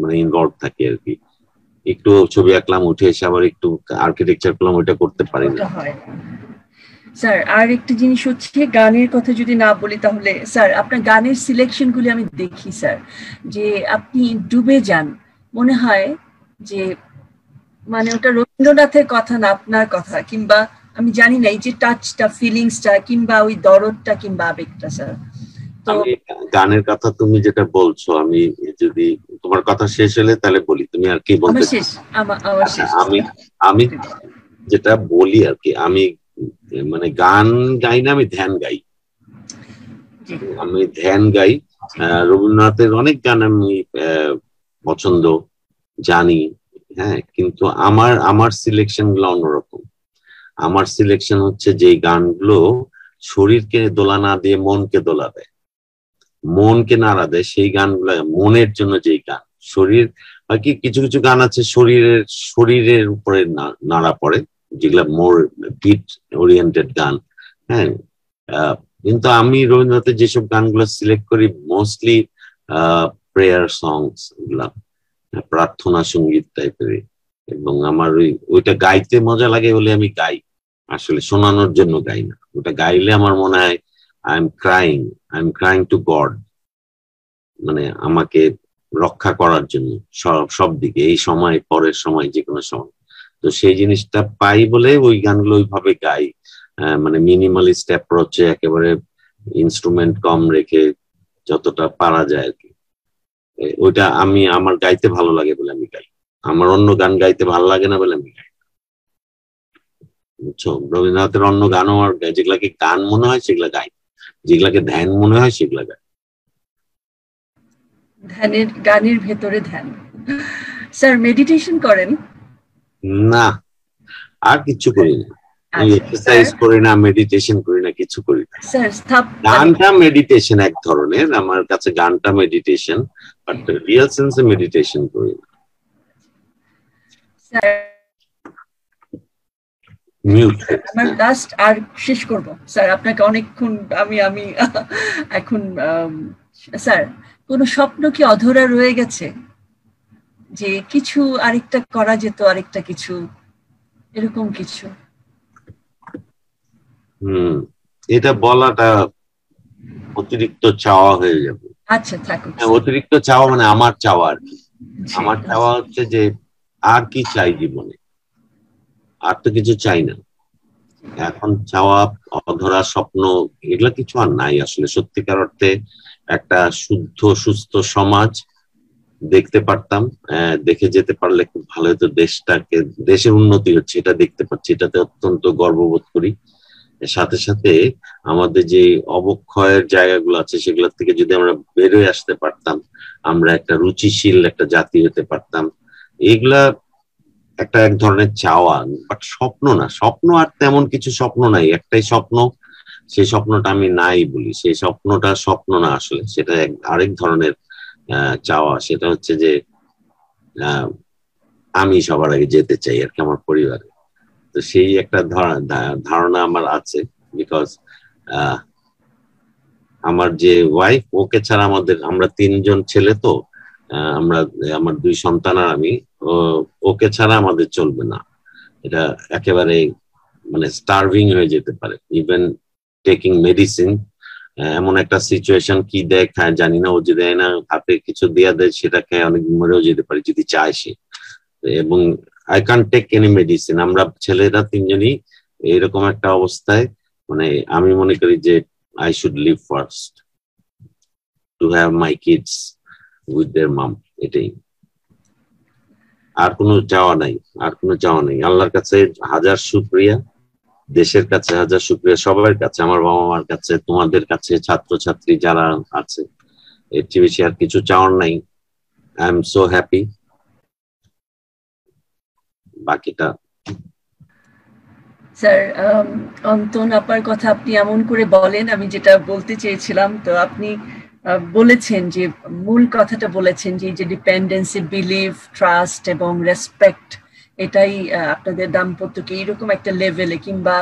S2: মানে ইনভলভ থাকি আর কি। একটু ছবি আঁকলাম, উঠে এসে আবার একটু আর্কিটেকচার করলাম, ওইটা করতে পারি না।
S1: স্যার, আর একটা জিনিস হচ্ছে, গানের কথা যদি না বলি তাহলে, স্যার, আপনার গানের সিলেকশন গুলি আমি দেখি, স্যার। যে আপনি ডুবে যান, মনে হয় যে মানে ওটা রবীন্দ্রনাথের কথা না আপনার কথা, কিংবা আমি জানি না, এই যে টাচটা ফিলিংসটা কিংবা ওই দরদটা, কিংবা আবেগটা, স্যার।
S2: আমি গানের কথা তুমি যেটা বলছো আমি যদি তোমার কথা শেষ হলে তাহলে বলি তুমি আর কি বলতে আমি আমি যেটা বলি আর কি আমি মানে গান গাই না আমি ধ্যান গাই। আমি ধ্যান গাই। রবীন্দ্রনাথের অনেক গান আমি পছন্দ জানি হ্যাঁ কিন্তু আমার আমার সিলেকশনগুলো অন্যরকম। আমার সিলেকশন হচ্ছে যে গানগুলো শরীরকে দোলা না দিয়ে মনকে দোলা দেয়। মনকে নাড়া দেয়, সেই গানগুলো, মনের জন্য যেই গান। শরীর আর কি, কিছু কিছু গান আছে শরীরের শরীরের উপরে নাড়া পড়ে, যেগুলা মোর বিট ওরিয়েন্টেড গান। হ্যাঁ কিন্তু আমি রবীন্দ্রনাথের যেসব গানগুলো সিলেক্ট করি মোস্টলি প্রেয়ার সংসগুলা প্রার্থনা সংগীত টাইপের এবং আমার ওই, ওইটা গাইতে মজা লাগে বলে আমি গাই। আসলে শোনানোর জন্য গাই না। ওটা গাইলে আমার মনে হয় I am crying I am crying to God মানে আমাকে রক্ষা করার জন্য সব সব দিকে, এই সময়, পরের সময় যে কোনো সময়। তো সেই জিনিসটা পাই বলে ওই গানগুলো ওইভাবে গাই। মানে মিনিমালিস্ট অ্যাপ্রোচে একেবারে ইনস্ট্রুমেন্ট কম রেখে যতটা পারা যায় আর কি ওইটা আমি, আমার গাইতে ভালো লাগে বলে আমি গাই। আমার অন্য গান গাইতে ভালো লাগে না বলে আমি গাই বুঝছ? রবীন্দ্রনাথের অন্য গানও আমার যেগুলাকে গান মনে হয়, সেগুলা গাই যেগুলাকে ধ্যান মনে হয় সেগুলা গাই
S1: ধ্যানের গানের ভেতরে ধ্যান। স্যার মেডিটেশন করেন?
S2: না আর কিছু করি না। আমি এক্সারসাইজ আচ্ছা, করি না মেডিটেশন করি না কিছু করি না। গানটা মেডিটেশন এক ধরনের আমার কাছে গানটা মেডিটেশন বাট রিয়েল সেন্সে মেডিটেশন করি না।
S1: মিউট আমার লাস্ট আর শেষ করব। স্যার আপনাকে অনেকক্ষণ আমি আমি *laughs* এখন স্যার কোন স্বপ্ন কি অধরা রয়ে গেছে? যে কিছু আরেকটা করা যেত আরেকটা কিছু এরকম কিছু?
S2: হুম এটা বলাটা অতিরিক্ত চাওয়া হয়ে যাবে।
S1: আচ্ছা থাকুক।
S2: হ্যাঁ, অতিরিক্ত চাওয়া মানে আমার চাওয়া আর কি। আমার চাওয়া হচ্ছে যে আর কি চাই জীবনে। আর তো কিছু চাই না। এখন চাওয়া, অধরা, স্বপ্ন, এগুলা কিছু আর নাই আসলে। সত্যিকার অর্থে একটা শুদ্ধ, সুস্থ সমাজ দেখতে পারতাম। দেখে যেতে পারলে খুব ভালো হতো। দেশটাকে, দেশের উন্নতি হচ্ছে, এটা দেখতে পাচ্ছি। এটাতে অত্যন্ত গর্ববোধ করি। সাথে সাথে আমাদের যে অবক্ষয়ের জায়গাগুলো আছে, সেগুলোর থেকে যদি আমরা বেরোয় আসতে পারতাম, আমরা একটা রুচিশীল একটা জাতি হতে পারতাম। এগুলা একটা এক ধরনের চাওয়া বাট স্বপ্ন না। স্বপ্ন আর তেমন কিছু স্বপ্ন নাই। একটাই স্বপ্ন, সেই স্বপ্নটা আমি নাই বলি। সেই স্বপ্নটা স্বপ্ন না আসলে। সেটা এক, আরেক ধরনের চাওয়া। সেটা হচ্ছে যে আমি সবার আগে যেতে চাই আর কি আমার পরিবারে। তো সেই একটা ধারণা আমার আছে বিকজ আমার যে ওয়াইফ ওকে ছাড়া আমাদের, আমরা তিনজন ছেলে তো আমরা, আমার দুই সন্তান আর আমি ওকে ছাড়া আমাদের চলবে না। এটা একেবারে মানে স্টার্ভিং হয়ে যেতে পারে। ইভেন টেকিং মেডিসিন এমন একটা সিচুয়েশন কি দেয় খায় জানি না, ও যে দেয় না, হাতে কিছু দেয়া দেয়, সেটা খেয়ে অনেক মরেও যেতে পারে যদি চায় সে। এবং আই কান টেক এনি মেডিসিন আমরা ছেলেরা তিনজনই এরকম একটা অবস্থায় মানে আমি মনে করি যে I should live first to have my kids with their mum এটাই। আর কোনো চাওয়া নাই, আর কোনো চাওয়া নাই। আল্লাহর কাছে হাজার শুক্রিয়া, দেশের কাছে হাজার শুক্রিয়া সবার কাছে, আমার বাবা মার কাছে, তোমাদের কাছে, ছাত্রছাত্রী যারা আছে। এর চেয়ে বেশি আর কিছু চাওয়ার নাই। আই এম সো হ্যাপি বাকিটা।
S1: স্যার অন্তন আপার কথা আপনি এমন করে বলেন, আমি যেটা বলতে চেয়েছিলাম। তো আপনি বলেছেন যে মূল কথাটা বলেছেন যে যে ডিপেন্ডেন্সি বিলিভ ট্রাস্ট এবং রেসপেক্ট এটাই আপনাদের দাম্পত্যকে এইরকম একটা লেভেলে কিংবা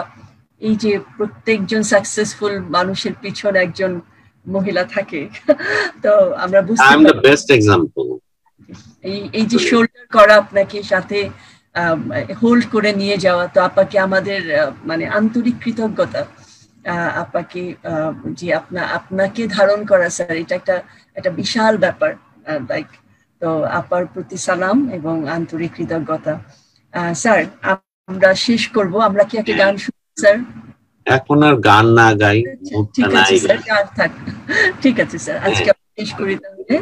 S1: এই যে প্রত্যেকজন সাকসেসফুল মানুষের পিছনে একজন মহিলা থাকে *laughs* তো আমরা বুঝতে
S2: বেস্ট এক্সাম্পল
S1: এই এই যে শোল্ডার করা আপনাকে সাথে হোল্ড করে নিয়ে যাওয়া তো আপাকে আমাদের মানে আন্তরিক কৃতজ্ঞতা। আপাকে যে আপনা আপনাকে ধারণ করা স্যার এটা একটা একটা বিশাল ব্যাপার লাইক তো আপার প্রতি সালাম এবং আন্তরিক কৃতজ্ঞতা। স্যার আমরা শেষ করব। আমরা কি একটা গান শুনি স্যার
S2: এখন আর গান না গাই
S1: ঠিক আছে স্যার গান থাক। ঠিক আছে স্যার আজকে শেষ করি তাহলে।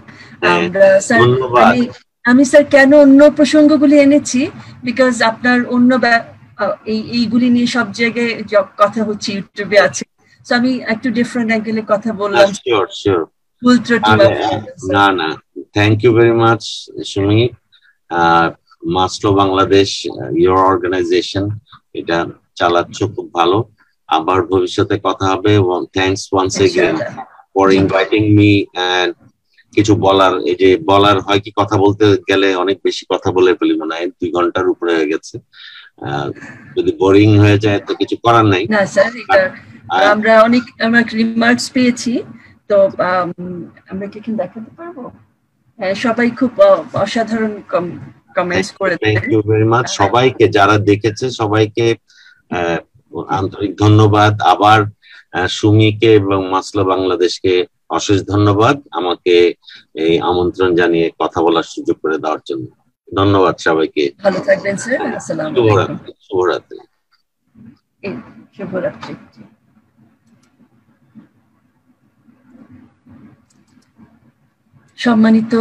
S1: আমরা স্যার আমি আমি স্যার কেন অন্য প্রসঙ্গগুলি এনেছি? বিকজ আপনার অন্য এই এইগুলি নিয়ে সব জায়গায় কথা হচ্ছে ইউটিউবে আছে। তো আমি একটু ডিফারেন্ট অ্যাঙ্গেলে কথা বললাম।
S2: শিওর শিওর
S1: ভুল ত্রুটি
S2: না না। Thank you very much Sumi Maslow Bangladesh your organization এটা চালাচ্ছ খুব ভালো। আবার ভবিষ্যতে কথা হবে এবং thanks once again for inviting me and কিছু বলার এই যে বলার হয় কি কথা বলতে গেলে অনেক বেশি কথা বলে ফেলি মনে হয় দুই ঘণ্টার উপরে হয়ে গেছে। যদি বোরিং হয়ে যায় তো কিছু করার নাই।
S1: না স্যার আমরা অনেক আমরা রিমার্কস পেয়েছি। তো আমরা কি এখানে দেখাতে পারব? হ্যাঁ সবাই খুব অসাধারণ কমেন্টস করে
S2: থ্যাংক ইউ ভেরি মাচ সবাইকে যারা দেখেছে সবাইকে আন্তরিক ধন্যবাদ। আবার সুমিকে এবং মাসলা বাংলাদেশকে অশেষ ধন্যবাদ আমাকে এই আমন্ত্রণ জানিয়ে কথা বলার সুযোগ করে দেওয়ার জন্য। ধন্যবাদ সবাইকে।
S1: ভালো থাকবেন স্যার। আসসালামু
S2: শুভরাত্রি শুভরাত্রি।
S1: শুভরাত্রি। সম্মানিত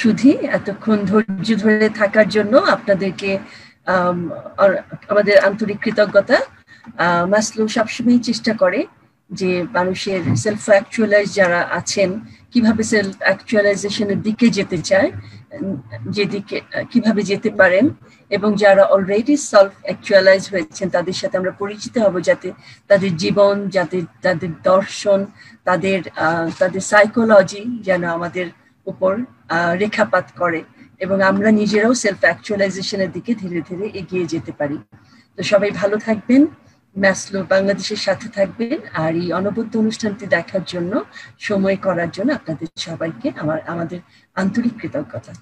S1: সুধী এতক্ষণ ধৈর্য ধরে থাকার জন্য আপনাদেরকে আমাদের আন্তরিক কৃতজ্ঞতা। মাসলো সবসময় চেষ্টা করে যে মানুষের সেলফ অ্যাকচুয়ালাইজ যারা আছেন কীভাবে সেলফ অ্যাকচুয়ালাইজেশনের দিকে যেতে চায় যেদিকে কীভাবে যেতে পারেন এবং যারা অলরেডি সেলফ অ্যাকচুয়ালাইজ হয়েছেন, তাদের সাথে আমরা পরিচিত হব যাতে তাদের জীবন, যাতে তাদের দর্শন, তাদের তাদের সাইকোলজি যেন আমাদের উপর রেখাপাত করে এবং আমরা নিজেরাও সেলফ অ্যাকচুয়ালাইজেশনের দিকে ধীরে ধীরে এগিয়ে যেতে পারি। তো সবাই ভালো থাকবেন। ম্যাসলো বাংলাদেশের সাথে থাকবেন আর এই অনবদ্য অনুষ্ঠানটি দেখার জন্য, সময় করার জন্য আপনাদের সবাইকে আমার, আমাদের আন্তরিক কৃতজ্ঞতা।